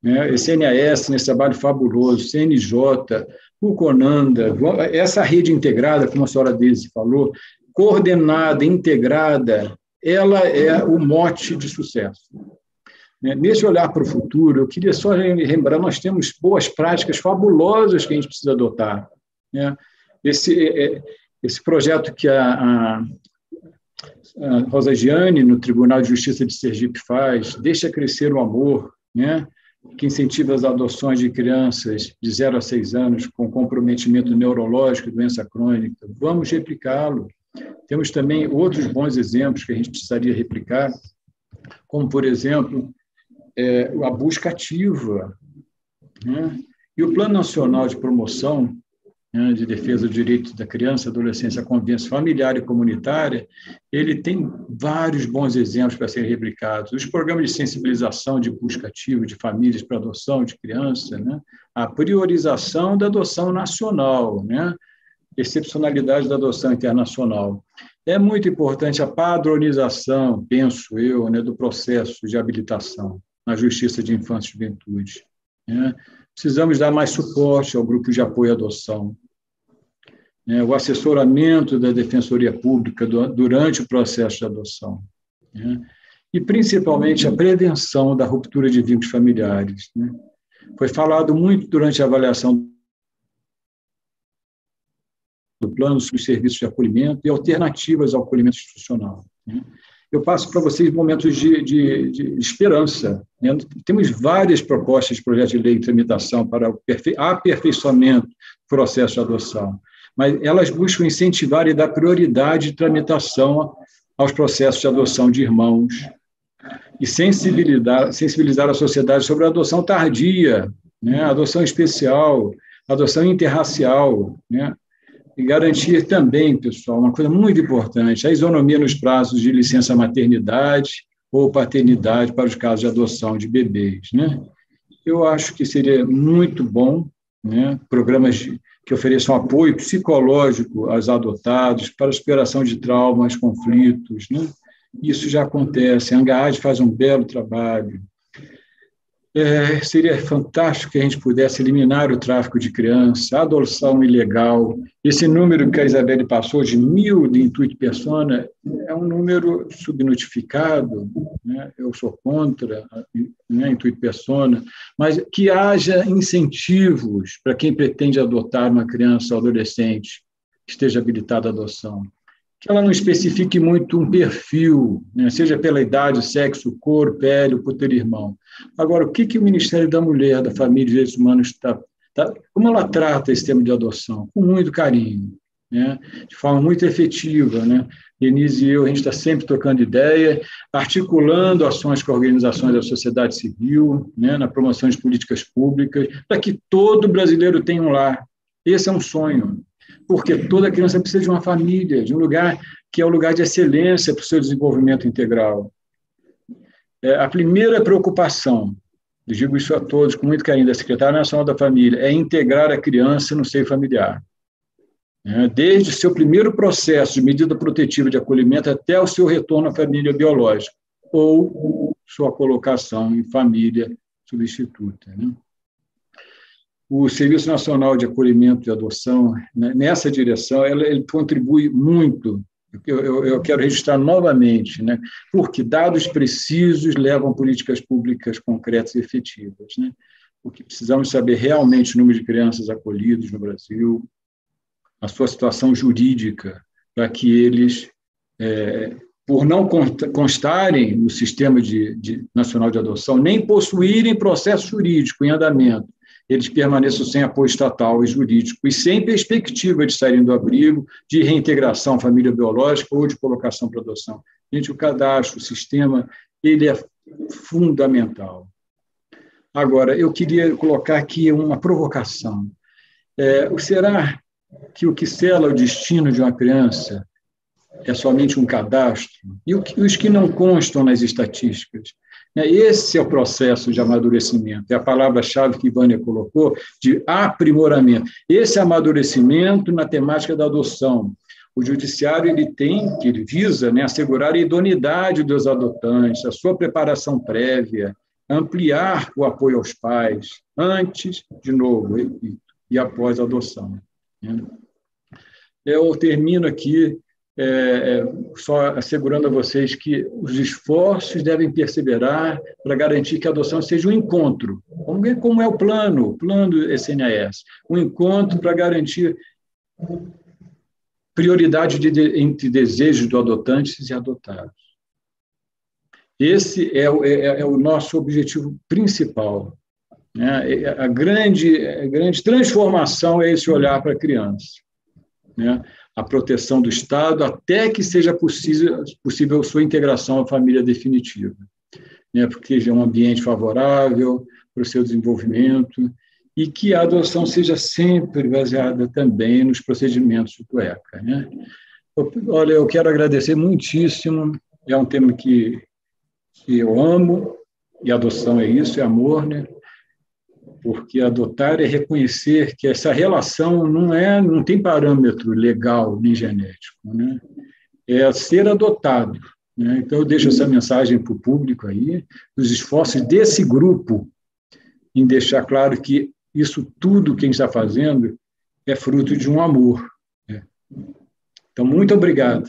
né, esse NAS, nesse trabalho fabuloso, CNJ, o Conanda, essa rede integrada, como a senhora Deise falou, coordenada, integrada, ela é o mote de sucesso. Né, nesse olhar para o futuro, eu queria só lembrar, nós temos boas práticas fabulosas que a gente precisa adotar. Né? Esse, é, é, esse projeto que a, Rosa Gianni, no Tribunal de Justiça de Sergipe, faz, Deixa Crescer o Amor, né? que incentiva as adoções de crianças de 0 a 6 anos com comprometimento neurológico e doença crônica. Vamos replicá-lo. Temos também outros bons exemplos que a gente precisaria replicar, como, por exemplo, é, a busca ativa. Né? E o Plano Nacional de Promoção né, de defesa do direito da criança, adolescência, convivência familiar e comunitária, ele tem vários bons exemplos para serem replicados. Os programas de sensibilização de busca ativa de famílias para adoção de criança, né, a priorização da adoção nacional, né, excepcionalidade da adoção internacional. É muito importante a padronização, penso eu, né, do processo de habilitação na Justiça de Infância e Juventude. Né? Precisamos dar mais suporte ao grupo de apoio à adoção. Né? O assessoramento da Defensoria Pública durante o processo de adoção. Né? E, principalmente, a prevenção da ruptura de vínculos familiares. Né? Foi falado muito durante a avaliação do plano sobre serviços de acolhimento e alternativas ao acolhimento institucional. Eu passo para vocês momentos de, de, de esperança. Né? Temos várias propostas de projeto de lei em tramitação para o aperfeiçoamento do processo de adoção, mas elas buscam incentivar e dar prioridade de tramitação aos processos de adoção de irmãos e sensibilizar, sensibilizar a sociedade sobre a adoção tardia, né? adoção especial, adoção interracial, né? E garantir também, pessoal, uma coisa muito importante, a isonomia nos prazos de licença maternidade ou paternidade para os casos de adoção de bebês. Né? Eu acho que seria muito bom né, programas que ofereçam apoio psicológico aos adotados para superação de traumas, conflitos. Né? Isso já acontece. A Angaad faz um belo trabalho. É, seria fantástico que a gente pudesse eliminar o tráfico de crianças, a adoção ilegal. Esse número que a Isabelle passou, de mil de intuito persona, é um número subnotificado, né? eu sou contra né, intuito persona, mas que haja incentivos para quem pretende adotar uma criança ou adolescente que esteja habilitada à adoção que ela não especifique muito um perfil, né? seja pela idade, sexo, cor, pele, ter irmão. Agora, o que, que o Ministério da Mulher, da Família e Direitos Humanos está. Tá, como ela trata esse tema de adoção? Com muito carinho, né? de forma muito efetiva. Né? Denise e eu, a gente está sempre trocando ideia, articulando ações com organizações da sociedade civil, né? na promoção de políticas públicas, para que todo brasileiro tenha um lar. Esse é um sonho porque toda criança precisa de uma família, de um lugar que é um lugar de excelência para o seu desenvolvimento integral. É, a primeira preocupação, digo isso a todos com muito carinho, da Secretária Nacional da Família, é integrar a criança no seio familiar. É, desde o seu primeiro processo de medida protetiva de acolhimento até o seu retorno à família biológica, ou sua colocação em família substituta. Né? O Serviço Nacional de Acolhimento e Adoção, né, nessa direção, ela, ele contribui muito. Eu, eu, eu, quero registrar novamente, né, porque dados precisos levam políticas públicas concretas e efetivas. Né, porque precisamos saber realmente o número de crianças acolhidas no Brasil, a sua situação jurídica, para que eles, é, por não constarem no sistema de, de, nacional de adoção, nem possuírem processo jurídico em andamento, eles permaneçam sem apoio estatal e jurídico e sem perspectiva de saírem do abrigo, de reintegração à família biológica ou de colocação para adoção. Gente, o cadastro, o sistema, ele é fundamental. Agora, eu queria colocar aqui uma provocação. É, será que o que sela o destino de uma criança é somente um cadastro? E os que não constam nas estatísticas? Né, esse é o processo de amadurecimento, é a palavra-chave que Vânia colocou, de aprimoramento. Esse amadurecimento na temática da adoção. O judiciário ele tem, que ele visa né, assegurar a idoneidade dos adotantes, a sua preparação prévia, ampliar o apoio aos pais, antes, de novo, e, e após a adoção. Né. Eu termino aqui é, é, só assegurando a vocês que os esforços devem perseverar para garantir que a adoção seja um encontro, como, é, o plano, o plano SNAS, um encontro para garantir prioridade de, entre desejos do adotante e adotados. Esse é o, é, é o nosso objetivo principal. Né? A, grande, a grande transformação é esse olhar para a criança. Né? A proteção do Estado até que seja possível, possível sua integração à família definitiva, né, porque é um ambiente favorável para o seu desenvolvimento e que a adoção seja sempre baseada também nos procedimentos do ECA. Né? Olha, eu quero agradecer muitíssimo, é um tema que, que eu amo, e adoção é isso, é amor, né? Porque adotar é reconhecer que essa relação não é, não tem parâmetro legal nem genético, né? É ser adotado. Né? Então eu deixo essa mensagem para o público aí, os esforços desse grupo em deixar claro que isso tudo que a gente está fazendo é fruto de um amor. Né? Então muito obrigado.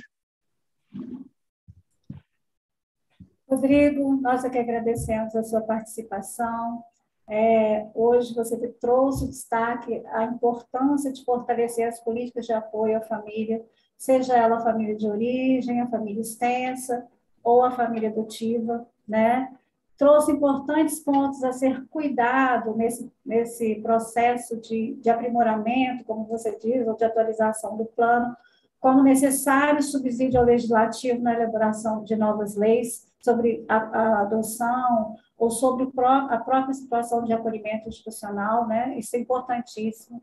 Rodrigo, nós aqui agradecemos a sua participação. É, hoje você trouxe destaque a importância de fortalecer as políticas de apoio à família, seja ela a família de origem, a família extensa ou a família adotiva, né? Trouxe importantes pontos a ser cuidado nesse, nesse processo de, de aprimoramento, como você diz, ou de atualização do plano, como necessário subsídio ao legislativo na elaboração de novas leis sobre a, a adoção, ou sobre a própria situação de acolhimento institucional, né? Isso é importantíssimo.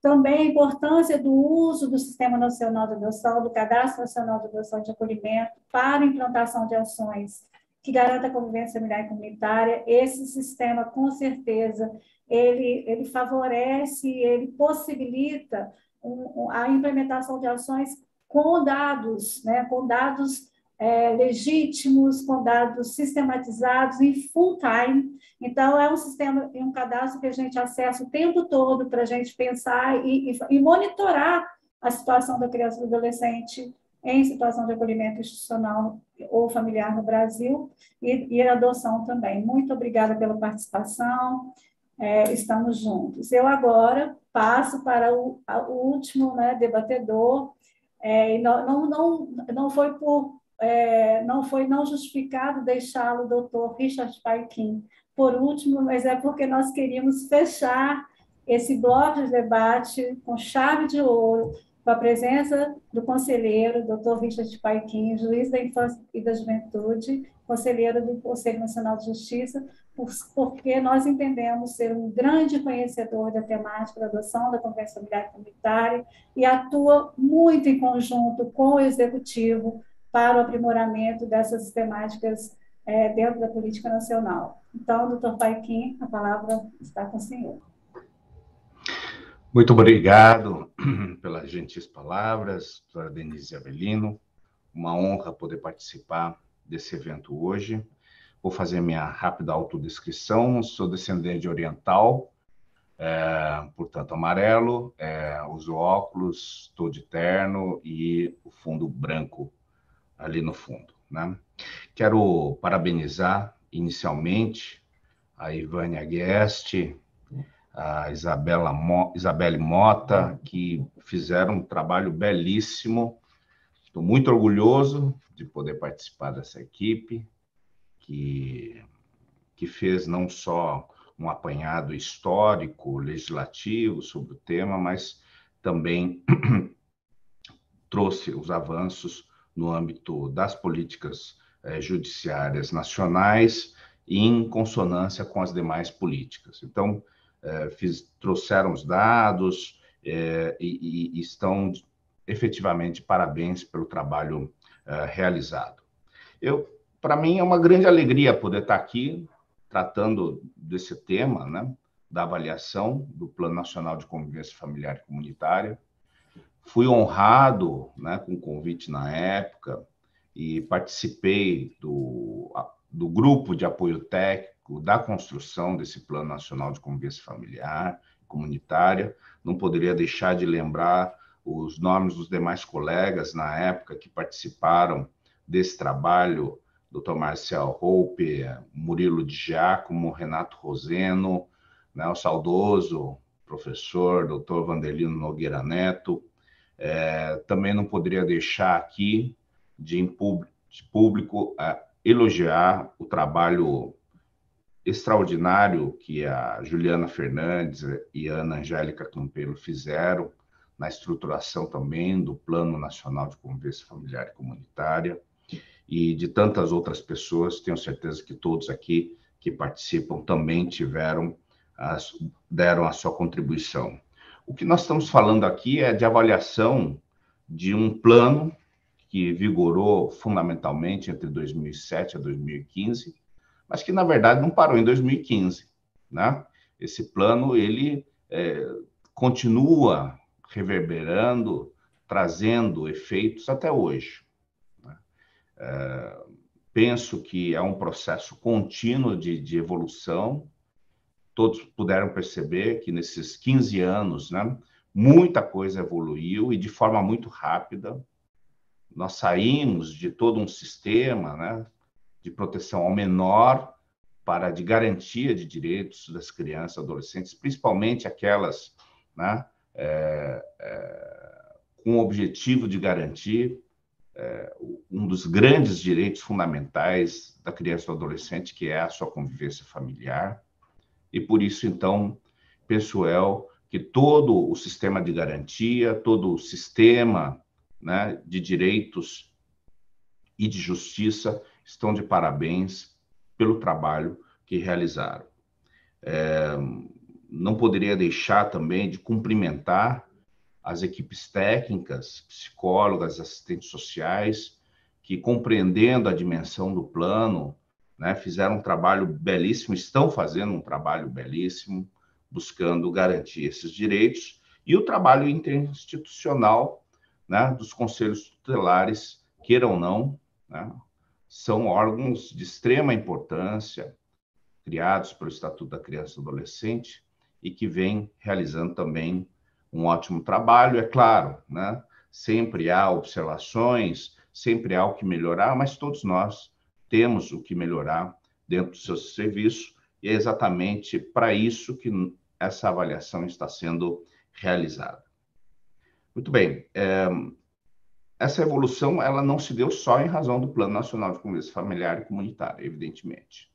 Também a importância do uso do Sistema Nacional de Adoção, do Cadastro Nacional de Adoção de Acolhimento, para implantação de ações que garanta a convivência familiar e comunitária. Esse sistema, com certeza, ele, ele favorece, ele possibilita um, a implementação de ações com dados, né, com dados é, legítimos, com dados sistematizados em full time. Então, é um sistema e um cadastro que a gente acessa o tempo todo para a gente pensar e, e, e, monitorar a situação da criança e do adolescente em situação de acolhimento institucional ou familiar no Brasil e, e adoção também. Muito obrigada pela participação. É, estamos juntos. Eu agora passo para o, o último né, debatedor, é, não, não, não, não foi por é, não foi não justificado deixá-lo doutor Richard Paikin por último, mas é porque nós queríamos fechar esse bloco de debate com chave de ouro, com a presença do conselheiro, doutor Richard Paikin, juiz da infância e da juventude, conselheiro do Conselho Nacional de Justiça, porque nós entendemos ser um grande conhecedor da temática da adoção da Convenção Comunitária e atua muito em conjunto com o Executivo para o aprimoramento dessas temáticas é, dentro da política nacional. Então, doutor Paiquim, a palavra está com o senhor. Muito obrigado pelas gentis palavras, doutora Denise Avelino. Uma honra poder participar desse evento hoje. Vou fazer minha rápida autodescrição. Sou descendente oriental, é, portanto, amarelo, é, uso óculos, estou de terno e o fundo branco ali no fundo. Né? Quero parabenizar inicialmente a Ivânia Guest, a Isabela Mo, Isabelle Mota, que fizeram um trabalho belíssimo. Estou muito orgulhoso de poder participar dessa equipe, que, que fez não só um apanhado histórico, legislativo sobre o tema, mas também trouxe os avanços no âmbito das políticas eh, judiciárias nacionais em consonância com as demais políticas. Então, eh, fiz, trouxeram os dados eh, e, e, estão efetivamente parabéns pelo trabalho realizado. Eu, para mim, é uma grande alegria poder estar aqui tratando desse tema, né, da avaliação do Plano Nacional de Convivência Familiar e Comunitária. Fui honrado né, com o convite na época e participei do, do grupo de apoio técnico da construção desse Plano Nacional de Convivência Familiar e Comunitária. Não poderia deixar de lembrar os nomes dos demais colegas na época que participaram desse trabalho, Dr. Marcel Roupe, Murilo de Giacomo, Renato Roseno, né, o saudoso professor Dr. Vandelino Nogueira Neto. É, também não poderia deixar aqui de, de público é, elogiar o trabalho extraordinário que a Juliana Fernandes e a Ana Angélica Campelo fizeram na estruturação também do Plano Nacional de Convivência Familiar e Comunitária e de tantas outras pessoas, tenho certeza que todos aqui que participam também tiveram, as, deram a sua contribuição. O que nós estamos falando aqui é de avaliação de um plano que vigorou fundamentalmente entre 2007 a 2015, mas que na verdade não parou em 2015, né? Esse plano ele é, continua reverberando, trazendo efeitos até hoje. Né? É, penso que é um processo contínuo de, de, evolução. Todos puderam perceber que nesses 15 anos, né, muita coisa evoluiu e de forma muito rápida. Nós saímos de todo um sistema né, de proteção ao menor para de garantia de direitos das crianças e adolescentes, principalmente aquelas né, é, é, com o objetivo de garantir é, um dos grandes direitos fundamentais da criança e do adolescente, que é a sua convivência familiar. E por isso, então, penso eu que todo o sistema de garantia, todo o sistema né, de direitos e de justiça estão de parabéns pelo trabalho que realizaram. É, não poderia deixar também de cumprimentar as equipes técnicas, psicólogas, assistentes sociais, que compreendendo a dimensão do plano, né, fizeram um trabalho belíssimo, estão fazendo um trabalho belíssimo, buscando garantir esses direitos, e o trabalho interinstitucional né, dos conselhos tutelares, queiram ou não, né, são órgãos de extrema importância, criados pelo Estatuto da Criança e do Adolescente, e que vem realizando também um ótimo trabalho, é claro, né? Sempre há observações, sempre há o que melhorar, mas todos nós temos o que melhorar dentro do seu serviço, e é exatamente para isso que essa avaliação está sendo realizada. Muito bem. É, essa evolução ela não se deu só em razão do Plano Nacional de Convivência Familiar e Comunitária, evidentemente.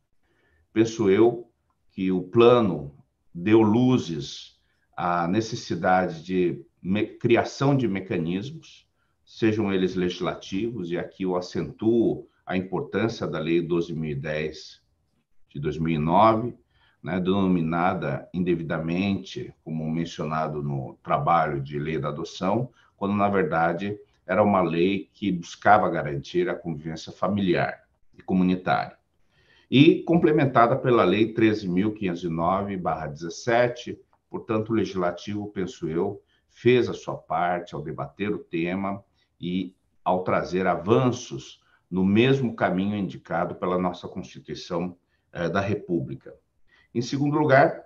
Penso eu que o plano deu luzes à necessidade de criação de mecanismos, sejam eles legislativos, e aqui eu acentuo a importância da Lei 12.010 de 2009, né, denominada indevidamente, como mencionado no trabalho de lei da adoção, quando na verdade era uma lei que buscava garantir a convivência familiar e comunitária. E complementada pela Lei 13.509-17, portanto, o Legislativo, penso eu, fez a sua parte ao debater o tema e ao trazer avanços no mesmo caminho indicado pela nossa Constituição eh, da República. Em segundo lugar,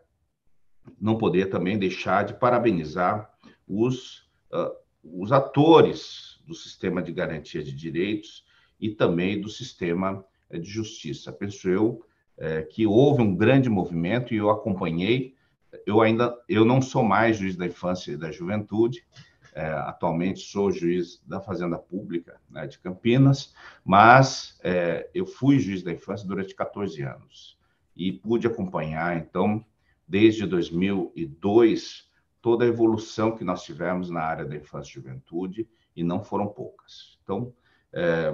não poder também deixar de parabenizar os, uh, os atores do sistema de garantia de direitos e também do sistema eh, de justiça. Penso eu é, que houve um grande movimento e eu acompanhei. Eu ainda eu não sou mais juiz da infância e da juventude. É, atualmente sou juiz da Fazenda Pública né, de Campinas, mas é, eu fui juiz da infância durante 14 anos e pude acompanhar, então, desde 2002, toda a evolução que nós tivemos na área da infância e juventude, e não foram poucas. Então, é,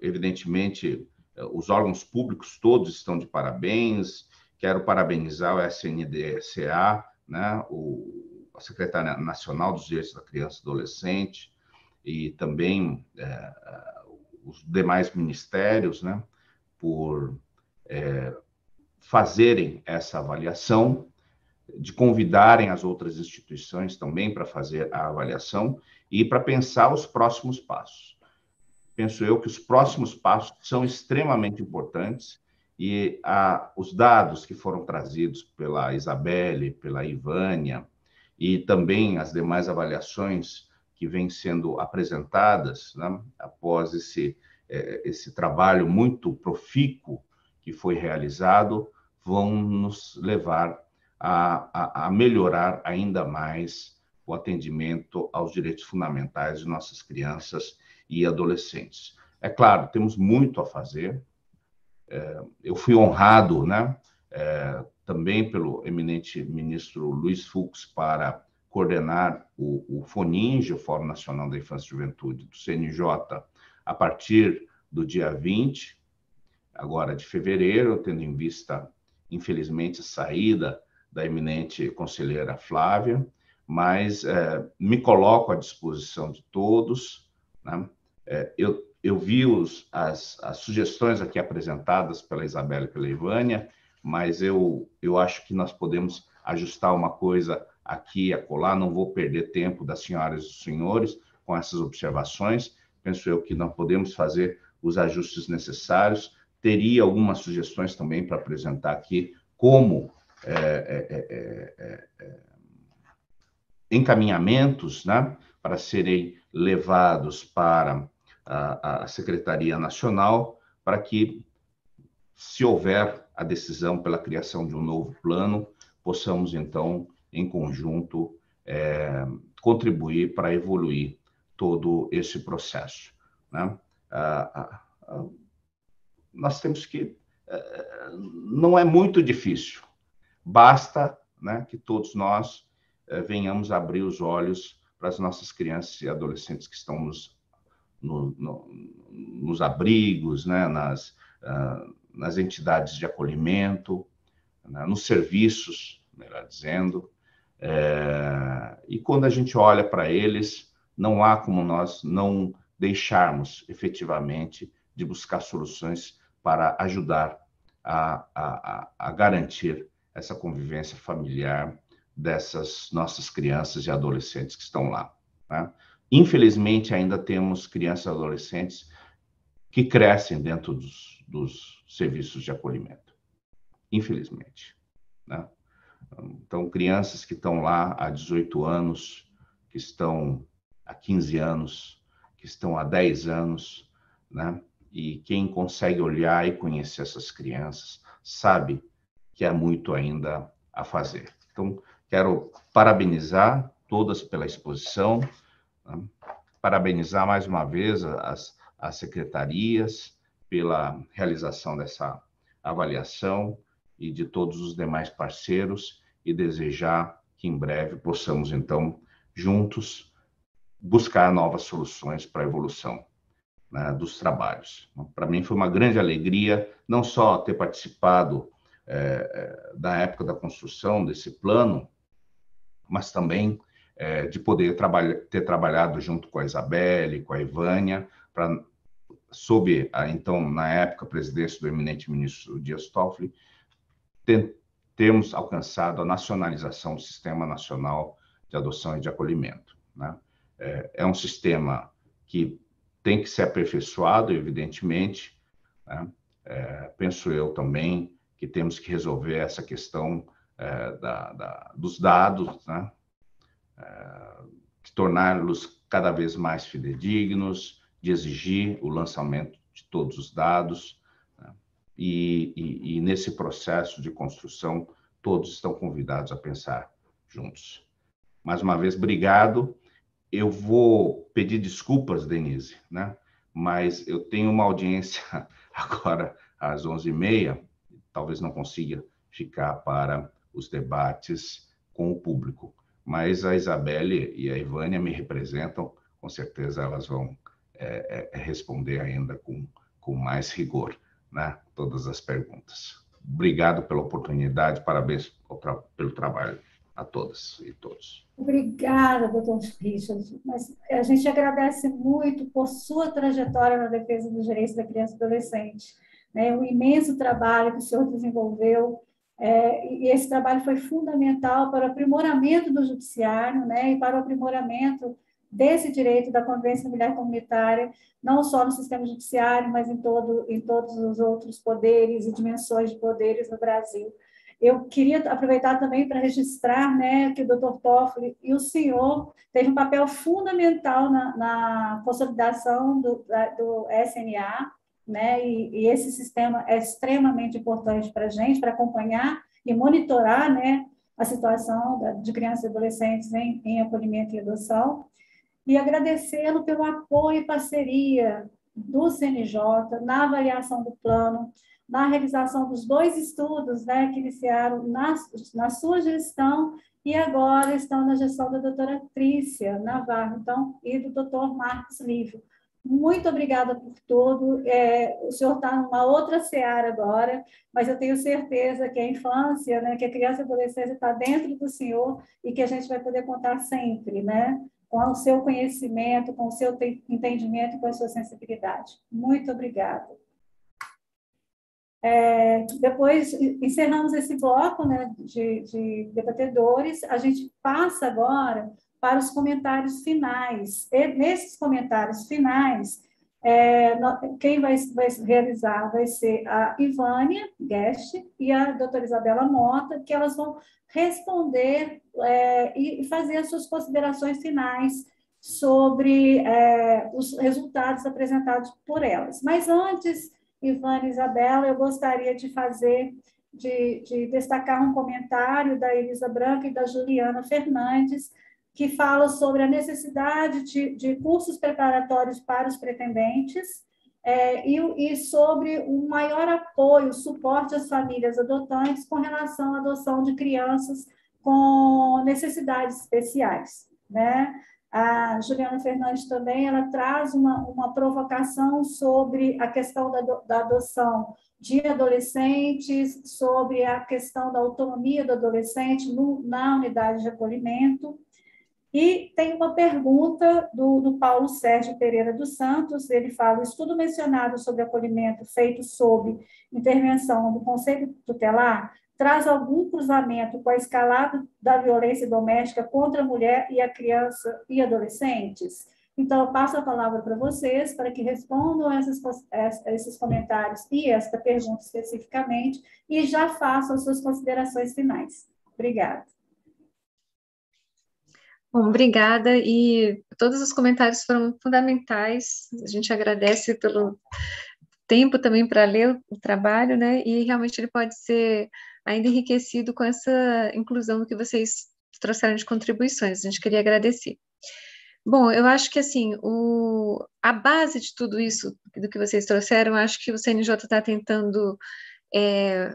evidentemente, os órgãos públicos todos estão de parabéns, quero parabenizar o SNDSA, né, o, a Secretaria Nacional dos Direitos da Criança e Adolescente, e também é, os demais ministérios, né, por é, fazerem essa avaliação, de convidarem as outras instituições também para fazer a avaliação e para pensar os próximos passos. Penso eu que os próximos passos são extremamente importantes e a, os dados que foram trazidos pela Isabelle, pela Ivânia e também as demais avaliações que vêm sendo apresentadas né, após esse, eh, esse trabalho muito profícuo que foi realizado vão nos levar a, a, a melhorar ainda mais o atendimento aos direitos fundamentais de nossas crianças e adolescentes. É claro, temos muito a fazer. É, eu fui honrado, né, é, também pelo eminente ministro Luiz Fux para coordenar o, o FONINGE, o Fórum Nacional da Infância e Juventude, do CNJ, a partir do dia 20, agora de fevereiro, tendo em vista, infelizmente, a saída da eminente conselheira Flávia, mas é, me coloco à disposição de todos. Né? É, eu, eu vi os, as, as sugestões aqui apresentadas pela Isabela e pela Ivânia, mas eu, eu acho que nós podemos ajustar uma coisa aqui e acolá, não vou perder tempo das senhoras e dos senhores com essas observações, penso eu que nós podemos fazer os ajustes necessários, teria algumas sugestões também para apresentar aqui, como é é, é, é, é, encaminhamentos né, para serem levados para a, a Secretaria Nacional, para que, se houver a decisão pela criação de um novo plano, possamos, então, em conjunto, é, contribuir para evoluir todo esse processo. Né? Ah, ah, nós temos que. Eh, não é muito difícil, basta né, que todos nós eh, venhamos abrir os olhos para as nossas crianças e adolescentes que estão nos, no, no, nos abrigos, né, nas, uh, nas entidades de acolhimento, né, nos serviços, melhor dizendo. É, e quando a gente olha para eles, não há como nós não deixarmos efetivamente de buscar soluções para ajudar a, a, a garantir essa convivência familiar dessas nossas crianças e adolescentes que estão lá. Né? Infelizmente, ainda temos crianças e adolescentes que crescem dentro dos, dos serviços de acolhimento, infelizmente. Né? Então, crianças que estão lá há 18 anos, que estão há 15 anos, que estão há 10 anos, né? E quem consegue olhar e conhecer essas crianças sabe que há muito ainda a fazer. Então, quero parabenizar todas pela exposição, né? parabenizar mais uma vez as, as secretarias pela realização dessa avaliação e de todos os demais parceiros e desejar que em breve possamos, então, juntos, buscar novas soluções para a evolução né, dos trabalhos. Para mim foi uma grande alegria, não só ter participado é, da época da construção desse plano, mas também é, de poder ter trabalhado junto com a Isabelle, com a Ivânia, para sob a então na época presidência do eminente ministro Dias Toffoli, ter, termos alcançado a nacionalização do Sistema Nacional de Adoção e de Acolhimento. Né? É, é um sistema que tem que ser aperfeiçoado, evidentemente. Né? É, penso eu também que temos que resolver essa questão é, da, da, dos dados, né? É, torná-los cada vez mais fidedignos, de exigir o lançamento de todos os dados. Né? E, e, e nesse processo de construção, todos estão convidados a pensar juntos. Mais uma vez, obrigado eu vou pedir desculpas, Denise, né? mas eu tenho uma audiência agora às 11h30, talvez não consiga ficar para os debates com o público. Mas a Isabelle e a Ivânia me representam, com certeza elas vão é, é, responder ainda com, com mais rigor né? todas as perguntas. Obrigado pela oportunidade, parabéns pelo trabalho a todas e todos. Obrigada, doutor Richard. Mas a gente agradece muito por sua trajetória na defesa dos direitos da criança e adolescente. Né? O imenso trabalho que o senhor desenvolveu, é, e esse trabalho foi fundamental para o aprimoramento do judiciário né? e para o aprimoramento desse direito da convivência familiar comunitária, não só no sistema judiciário, mas em, todo, em todos os outros poderes e dimensões de poderes no Brasil. Eu queria aproveitar também para registrar né, que o Dr. Toffoli e o senhor teve um papel fundamental na, na consolidação do, do SNA, né, e, e, esse sistema é extremamente importante para a gente, para acompanhar e monitorar né, a situação de crianças e adolescentes em, em acolhimento e adoção. E agradecê-lo pelo apoio e parceria do CNJ na avaliação do plano, na realização dos dois estudos né, que iniciaram na, na sua gestão e agora estão na gestão da doutora Trícia Navarro então, e do doutor Marcos Lívio. Muito obrigada por tudo. É, o senhor está numa outra seara agora, mas eu tenho certeza que a infância, né, que a criança e a adolescência está dentro do senhor e que a gente vai poder contar sempre, né, com o seu conhecimento, com o seu entendimento, com a sua sensibilidade. Muito obrigada. É, depois encerramos esse bloco né, de, de, debatedores, a gente passa agora para os comentários finais. E nesses comentários finais, é, quem vai, vai, realizar vai ser a Ivânia Guest e a doutora Isabela Mota, que elas vão responder é, e fazer as suas considerações finais sobre é, os resultados apresentados por elas. Mas antes Ivana e Isabela, eu gostaria de fazer, de, de destacar um comentário da Elisa Branca e da Juliana Fernandes, que fala sobre a necessidade de, de cursos preparatórios para os pretendentes é, e, e, sobre um maior apoio, suporte às famílias adotantes com relação à adoção de crianças com necessidades especiais. Né? A Juliana Fernandes também ela traz uma, uma provocação sobre a questão da, da adoção de adolescentes, sobre a questão da autonomia do adolescente no, na unidade de acolhimento. E tem uma pergunta do, do, Paulo Sérgio Pereira dos Santos, ele fala, estudo mencionado sobre acolhimento feito sob intervenção do Conselho Tutelar traz algum cruzamento com a escalada da violência doméstica contra a mulher e a criança e adolescentes? Então, eu passo a palavra para vocês para que respondam essas, esses comentários e esta pergunta especificamente e já façam as suas considerações finais. Obrigada. Bom, obrigada, e todos os comentários foram fundamentais, a gente agradece pelo tempo também para ler o trabalho, né, e realmente ele pode ser ainda enriquecido com essa inclusão que vocês trouxeram de contribuições, a gente queria agradecer. Bom, eu acho que assim, o, a base de tudo isso do que vocês trouxeram, acho que o CNJ está tentando é,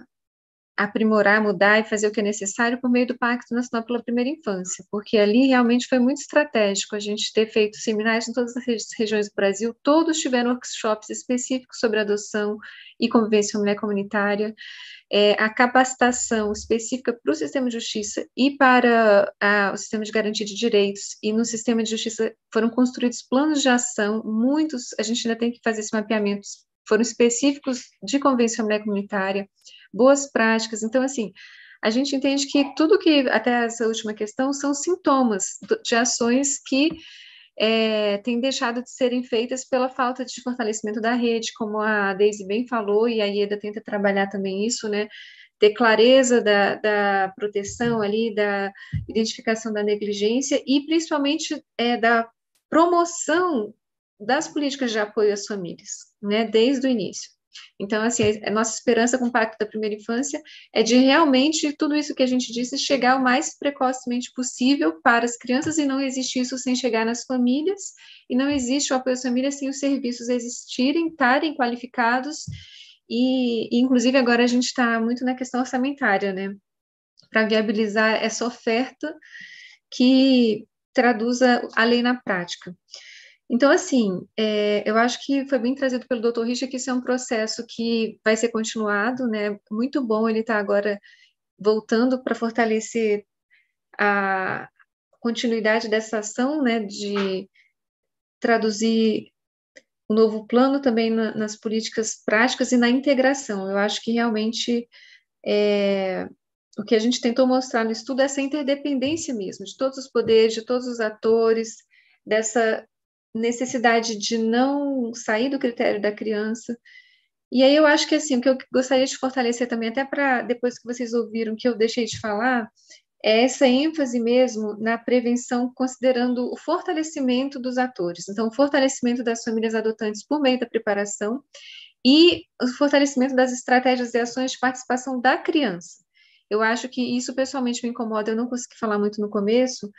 aprimorar, mudar e fazer o que é necessário por meio do Pacto Nacional pela Primeira Infância, porque ali realmente foi muito estratégico a gente ter feito seminários em todas as regiões do Brasil, todos tiveram workshops específicos sobre adoção e convivência familiar comunitária, é, a capacitação específica para o sistema de justiça e para a, o sistema de garantia de direitos, e no sistema de justiça foram construídos planos de ação, muitos, a gente ainda tem que fazer esse mapeamento, foram específicos de convenção mulher comunitária, boas práticas. Então, assim, a gente entende que tudo que, até essa última questão, são sintomas de ações que é, têm deixado de serem feitas pela falta de fortalecimento da rede, como a Deise bem falou, e a IEDA tenta trabalhar também isso, né? Ter clareza da, da proteção ali, da identificação da negligência e principalmente é, da promoção das políticas de apoio às famílias, né? Desde o início. Então, assim, a nossa esperança com o Pacto da Primeira Infância é de realmente tudo isso que a gente disse chegar o mais precocemente possível para as crianças e não existe isso sem chegar nas famílias e não existe o apoio às famílias sem os serviços existirem, estarem qualificados e, e inclusive, agora a gente está muito na questão orçamentária, né? Para viabilizar essa oferta que traduza a lei na prática. Então, assim, é, eu acho que foi bem trazido pelo Dr. Richard que isso é um processo que vai ser continuado, né? Muito bom ele estar tá agora voltando para fortalecer a continuidade dessa ação, né? De traduzir o um novo plano também na, nas políticas práticas e na integração. Eu acho que realmente é, o que a gente tentou mostrar no estudo é essa interdependência mesmo, de todos os poderes, de todos os atores, dessa necessidade de não sair do critério da criança. E aí eu acho que assim, o que eu gostaria de fortalecer também, até para depois que vocês ouviram que eu deixei de falar, é essa ênfase mesmo na prevenção, considerando o fortalecimento dos atores. Então, o fortalecimento das famílias adotantes por meio da preparação e o fortalecimento das estratégias e ações de participação da criança. Eu acho que isso pessoalmente me incomoda, eu não consegui falar muito no começo,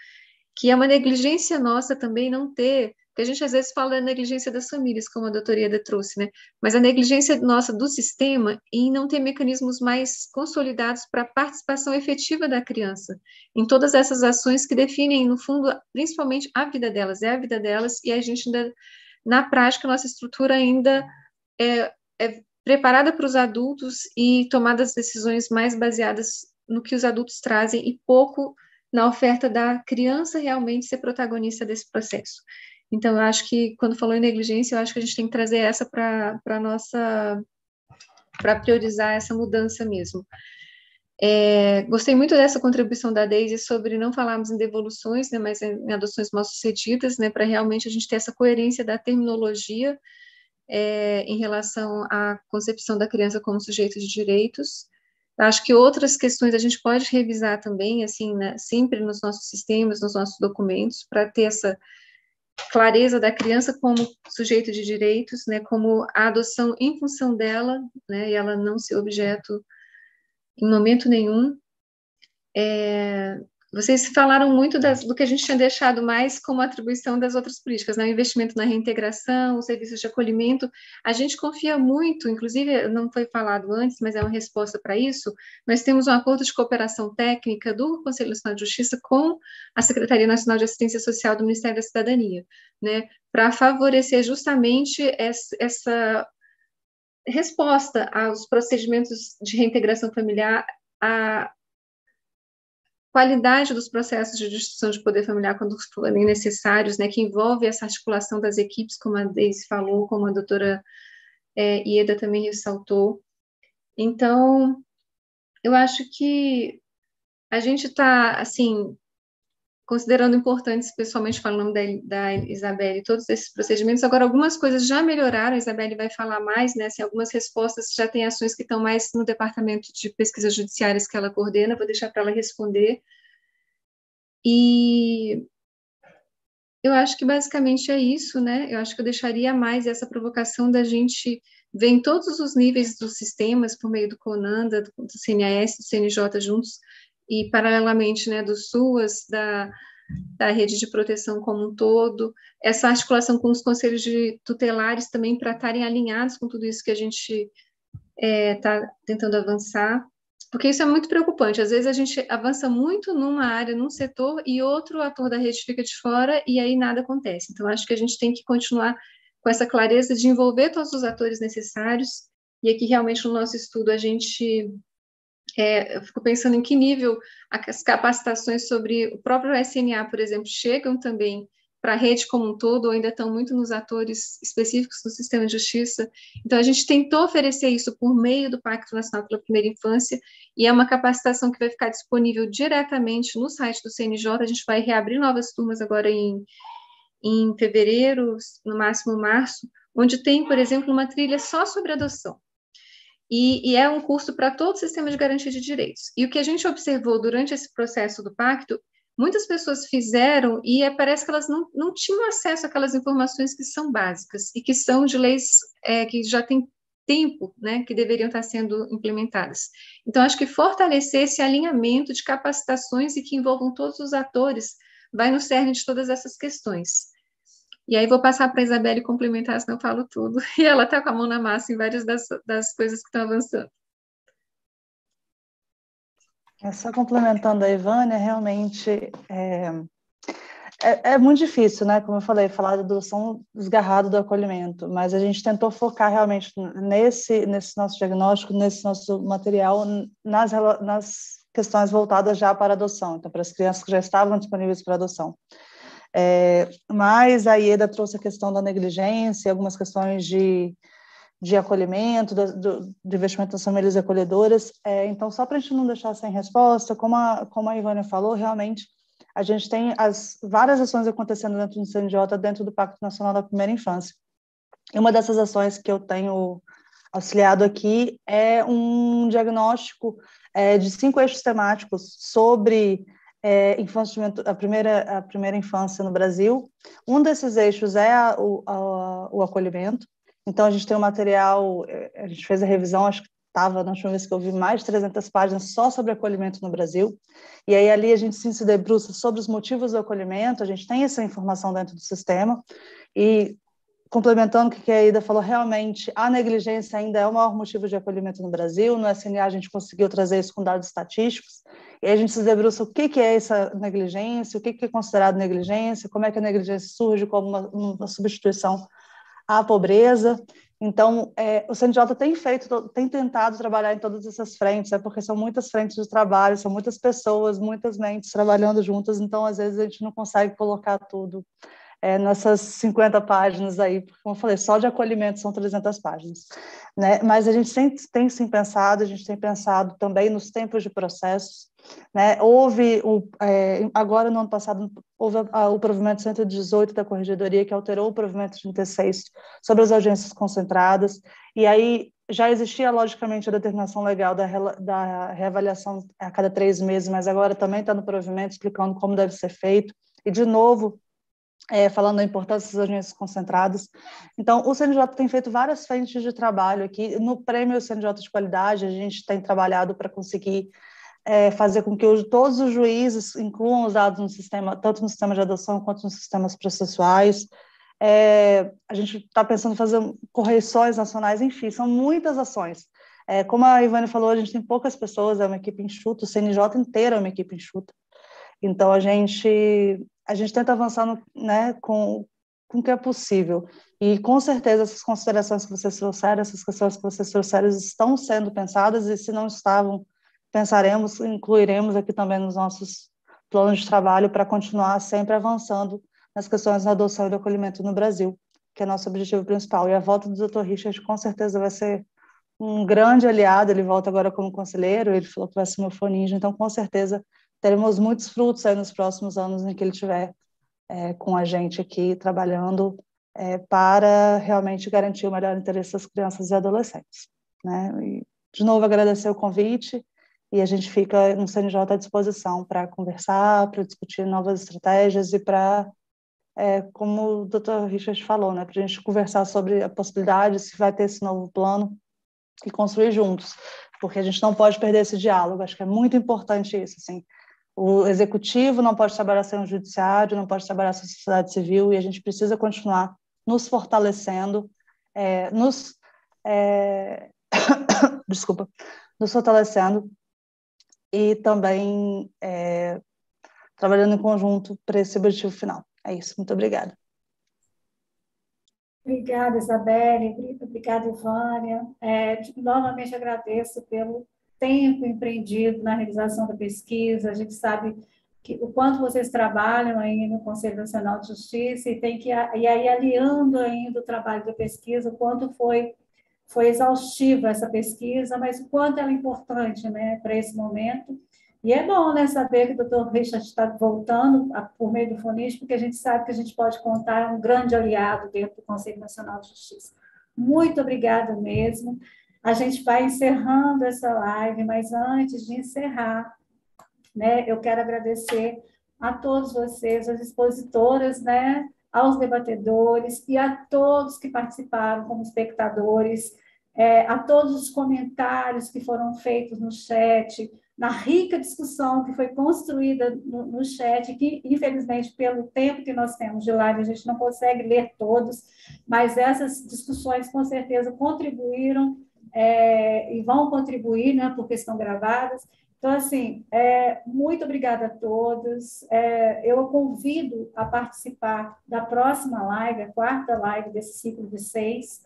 que é uma negligência nossa também não ter porque a gente às vezes fala da negligência das famílias, como a doutora Ieda trouxe, né? Mas a negligência nossa do sistema em não ter mecanismos mais consolidados para a participação efetiva da criança em todas essas ações que definem, no fundo, principalmente a vida delas, é a vida delas, e a gente ainda, na prática, nossa estrutura ainda é, é preparada para os adultos e tomadas decisões mais baseadas no que os adultos trazem e pouco na oferta da criança realmente ser protagonista desse processo. Então, eu acho que quando falou em negligência, eu acho que a gente tem que trazer essa para a nossa. para priorizar essa mudança mesmo. É, gostei muito dessa contribuição da Daisy sobre não falarmos em devoluções, né, mas em adoções mal sucedidas, né, para realmente a gente ter essa coerência da terminologia é, em relação à concepção da criança como sujeito de direitos. Acho que outras questões a gente pode revisar também, assim, né, sempre nos nossos sistemas, nos nossos documentos, para ter essa clareza da criança como sujeito de direitos, né, como a adoção em função dela, né, e ela não ser objeto em momento nenhum. É, vocês falaram muito das, do que a gente tinha deixado mais como atribuição das outras políticas, né? o investimento na reintegração, os serviços de acolhimento. A gente confia muito, inclusive, não foi falado antes, mas é uma resposta para isso. Nós temos um acordo de cooperação técnica do Conselho Nacional de Justiça com a Secretaria Nacional de Assistência Social do Ministério da Cidadania, né? para favorecer justamente essa, essa resposta aos procedimentos de reintegração familiar, a, qualidade dos processos de destruição de poder familiar quando forem necessários, né, que envolve essa articulação das equipes, como a Deise falou, como a doutora é, Ieda também ressaltou. Então, eu acho que a gente está, assim, considerando importantes, pessoalmente falando da, da Isabelle, todos esses procedimentos. Agora, algumas coisas já melhoraram, a Isabelle vai falar mais, né? Assim, algumas respostas já tem ações que estão mais no departamento de pesquisas judiciárias que ela coordena, vou deixar para ela responder. E eu acho que basicamente é isso, né? Eu acho que eu deixaria mais essa provocação da gente ver em todos os níveis dos sistemas, por meio do CONANDA, do, CNAS, do CNJ juntos, e paralelamente né, do SUAS, da, da rede de proteção como um todo, essa articulação com os conselhos de tutelares também para estarem alinhados com tudo isso que a gente está é, tá tentando avançar, porque isso é muito preocupante. Às vezes a gente avança muito numa área, num setor, e outro ator da rede fica de fora, e aí nada acontece. Então, acho que a gente tem que continuar com essa clareza de envolver todos os atores necessários, e aqui realmente no nosso estudo a gente é, eu fico pensando em que nível as capacitações sobre o próprio SNA, por exemplo, chegam também para a rede como um todo, ou ainda estão muito nos atores específicos do sistema de justiça. Então, a gente tentou oferecer isso por meio do Pacto Nacional pela Primeira Infância, e é uma capacitação que vai ficar disponível diretamente no site do CNJ. A gente vai reabrir novas turmas agora em, em fevereiro, no máximo março, onde tem, por exemplo, uma trilha só sobre adoção e, e é um custo para todo o sistema de garantia de direitos. E o que a gente observou durante esse processo do pacto, muitas pessoas fizeram e é, parece que elas não, não tinham acesso àquelas informações que são básicas e que são de leis é, que já têm tempo, né, que deveriam estar sendo implementadas. Então, acho que fortalecer esse alinhamento de capacitações e que envolvam todos os atores vai no cerne de todas essas questões. E aí vou passar para a Isabelle complementar, senão eu falo tudo. E ela está com a mão na massa em várias das, das coisas que estão avançando. É só complementando a Ivânia, realmente é, é, é, muito difícil, né? Como eu falei, falar da adoção desgarrado do acolhimento, mas a gente tentou focar realmente nesse, nesse nosso diagnóstico, nesse nosso material, nas, nas questões voltadas já para adoção, então para as crianças que já estavam disponíveis para adoção. É, mas a IEDA trouxe a questão da negligência, algumas questões de, de acolhimento, do, investimento nas famílias acolhedoras. É, então, só para a gente não deixar sem resposta, como a, como a Ivânia falou, realmente a gente tem as várias ações acontecendo dentro do CNJ, dentro do Pacto Nacional da Primeira Infância. E uma dessas ações que eu tenho auxiliado aqui é um diagnóstico é, de cinco eixos temáticos sobre é, a primeira a primeira infância no Brasil. Um desses eixos é a, o, a, o acolhimento. Então a gente tem um material, é, a gente fez a revisão, acho que estava na última vez que eu vi mais de 300 páginas só sobre acolhimento no Brasil. E aí ali a gente se debruça sobre os motivos do acolhimento, a gente tem essa informação dentro do sistema e complementando o que a Ida falou, realmente a negligência ainda é o maior motivo de acolhimento no Brasil. No SNA a gente conseguiu trazer isso com dados estatísticos. E a gente se debruça o que, que é essa negligência, o que, que é considerado negligência, como é que a negligência surge como uma, uma substituição à pobreza. Então, é, o CNJ tem feito, tem tentado trabalhar em todas essas frentes, é porque são muitas frentes de trabalho, são muitas pessoas, muitas mentes trabalhando juntas, então, às vezes, a gente não consegue colocar tudo é, nessas 50 páginas aí, porque, como eu falei, só de acolhimento são 300 páginas. Né? Mas a gente tem, tem sim pensado, a gente tem pensado também nos tempos de processos, né? Houve, o, é, agora no ano passado, houve a, o provimento 118 da Corregedoria, que alterou o provimento 36 sobre as audiências concentradas, e aí já existia, logicamente, a determinação legal da, da reavaliação a cada três meses, mas agora também está no provimento explicando como deve ser feito, e, de novo, é, falando da importância das audiências concentradas. Então, o CNJ tem feito várias frentes de trabalho aqui. No prêmio CNJ de qualidade, a gente tem trabalhado para conseguir é, fazer com que hoje todos os juízes incluam os dados no sistema, tanto no sistema de adoção quanto nos sistemas processuais. É, a gente está pensando em fazer correções nacionais, enfim, são muitas ações. É, como a Ivane falou, a gente tem poucas pessoas, é uma equipe enxuta, o CNJ inteiro é uma equipe enxuta. Então, a gente, a gente tenta avançar no, né, com, com o que é possível. E, com certeza, essas considerações que vocês trouxeram, essas questões que vocês trouxeram, estão sendo pensadas, e se não estavam, pensaremos, incluiremos aqui também nos nossos planos de trabalho para continuar sempre avançando nas questões da adoção e do acolhimento no Brasil, que é nosso objetivo principal. E a volta do Dr. Richard com certeza vai ser um grande aliado, ele volta agora como conselheiro, ele falou que vai ser meu foninho, então com certeza teremos muitos frutos aí nos próximos anos em que ele estiver é, com a gente aqui trabalhando é, para realmente garantir o melhor interesse das crianças e adolescentes. Né? E, de novo, agradecer o convite e a gente fica no CNJ à disposição para conversar, para discutir novas estratégias e para, é, como o Dr. Richard falou, né, para a gente conversar sobre a possibilidade, se vai ter esse novo plano e construir juntos, porque a gente não pode perder esse diálogo. Acho que é muito importante isso, assim. O executivo não pode trabalhar sem o judiciário, não pode trabalhar sem a sociedade civil e a gente precisa continuar nos fortalecendo, é, nos é, desculpa, nos fortalecendo e também é, trabalhando em conjunto para esse objetivo final. É isso, muito obrigada. Obrigada, Isabelle, obrigada, Ivânia. É, novamente agradeço pelo tempo empreendido na realização da pesquisa. A gente sabe que, o quanto vocês trabalham aí no Conselho Nacional de Justiça e tem que e aí aliando ainda o trabalho da pesquisa, o quanto foi foi exaustiva essa pesquisa, mas o quanto ela é importante né, para esse momento. E é bom né, saber que o doutor Richard está voltando a, por meio do FUNIS, porque a gente sabe que a gente pode contar um grande aliado dentro do Conselho Nacional de Justiça. Muito obrigada mesmo. A gente vai encerrando essa live, mas antes de encerrar, né, eu quero agradecer a todos vocês, as expositoras, né, aos debatedores e a todos que participaram como espectadores, é, a todos os comentários que foram feitos no chat, na rica discussão que foi construída no, no chat, que infelizmente pelo tempo que nós temos de live a gente não consegue ler todos, mas essas discussões com certeza contribuíram é, e vão contribuir, né, porque estão gravadas. Então, assim, é, muito obrigada a todos. É, eu convido a participar da próxima live, a quarta live desse ciclo de seis.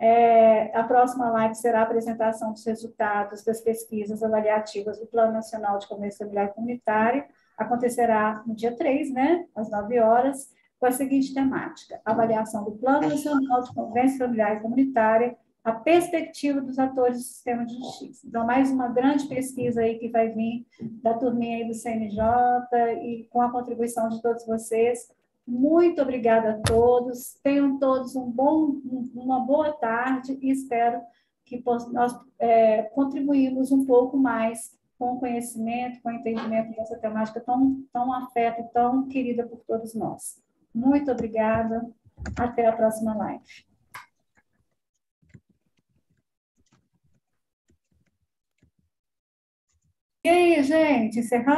É, a próxima live será a apresentação dos resultados das pesquisas avaliativas do Plano Nacional de Comércio Familiar Comunitário. Acontecerá no dia 3, né, às 9 horas, com a seguinte temática: avaliação do Plano Nacional de Convênio Familiar e Comunitária a perspectiva dos atores do sistema de justiça. Então, mais uma grande pesquisa aí que vai vir da turminha aí do CNJ e com a contribuição de todos vocês. Muito obrigada a todos. Tenham todos um bom, uma boa tarde e espero que nós é, contribuímos um pouco mais com o conhecimento, com o entendimento dessa temática tão, tão afeta e tão querida por todos nós. Muito obrigada. Até a próxima live. E aí, gente, encerramos?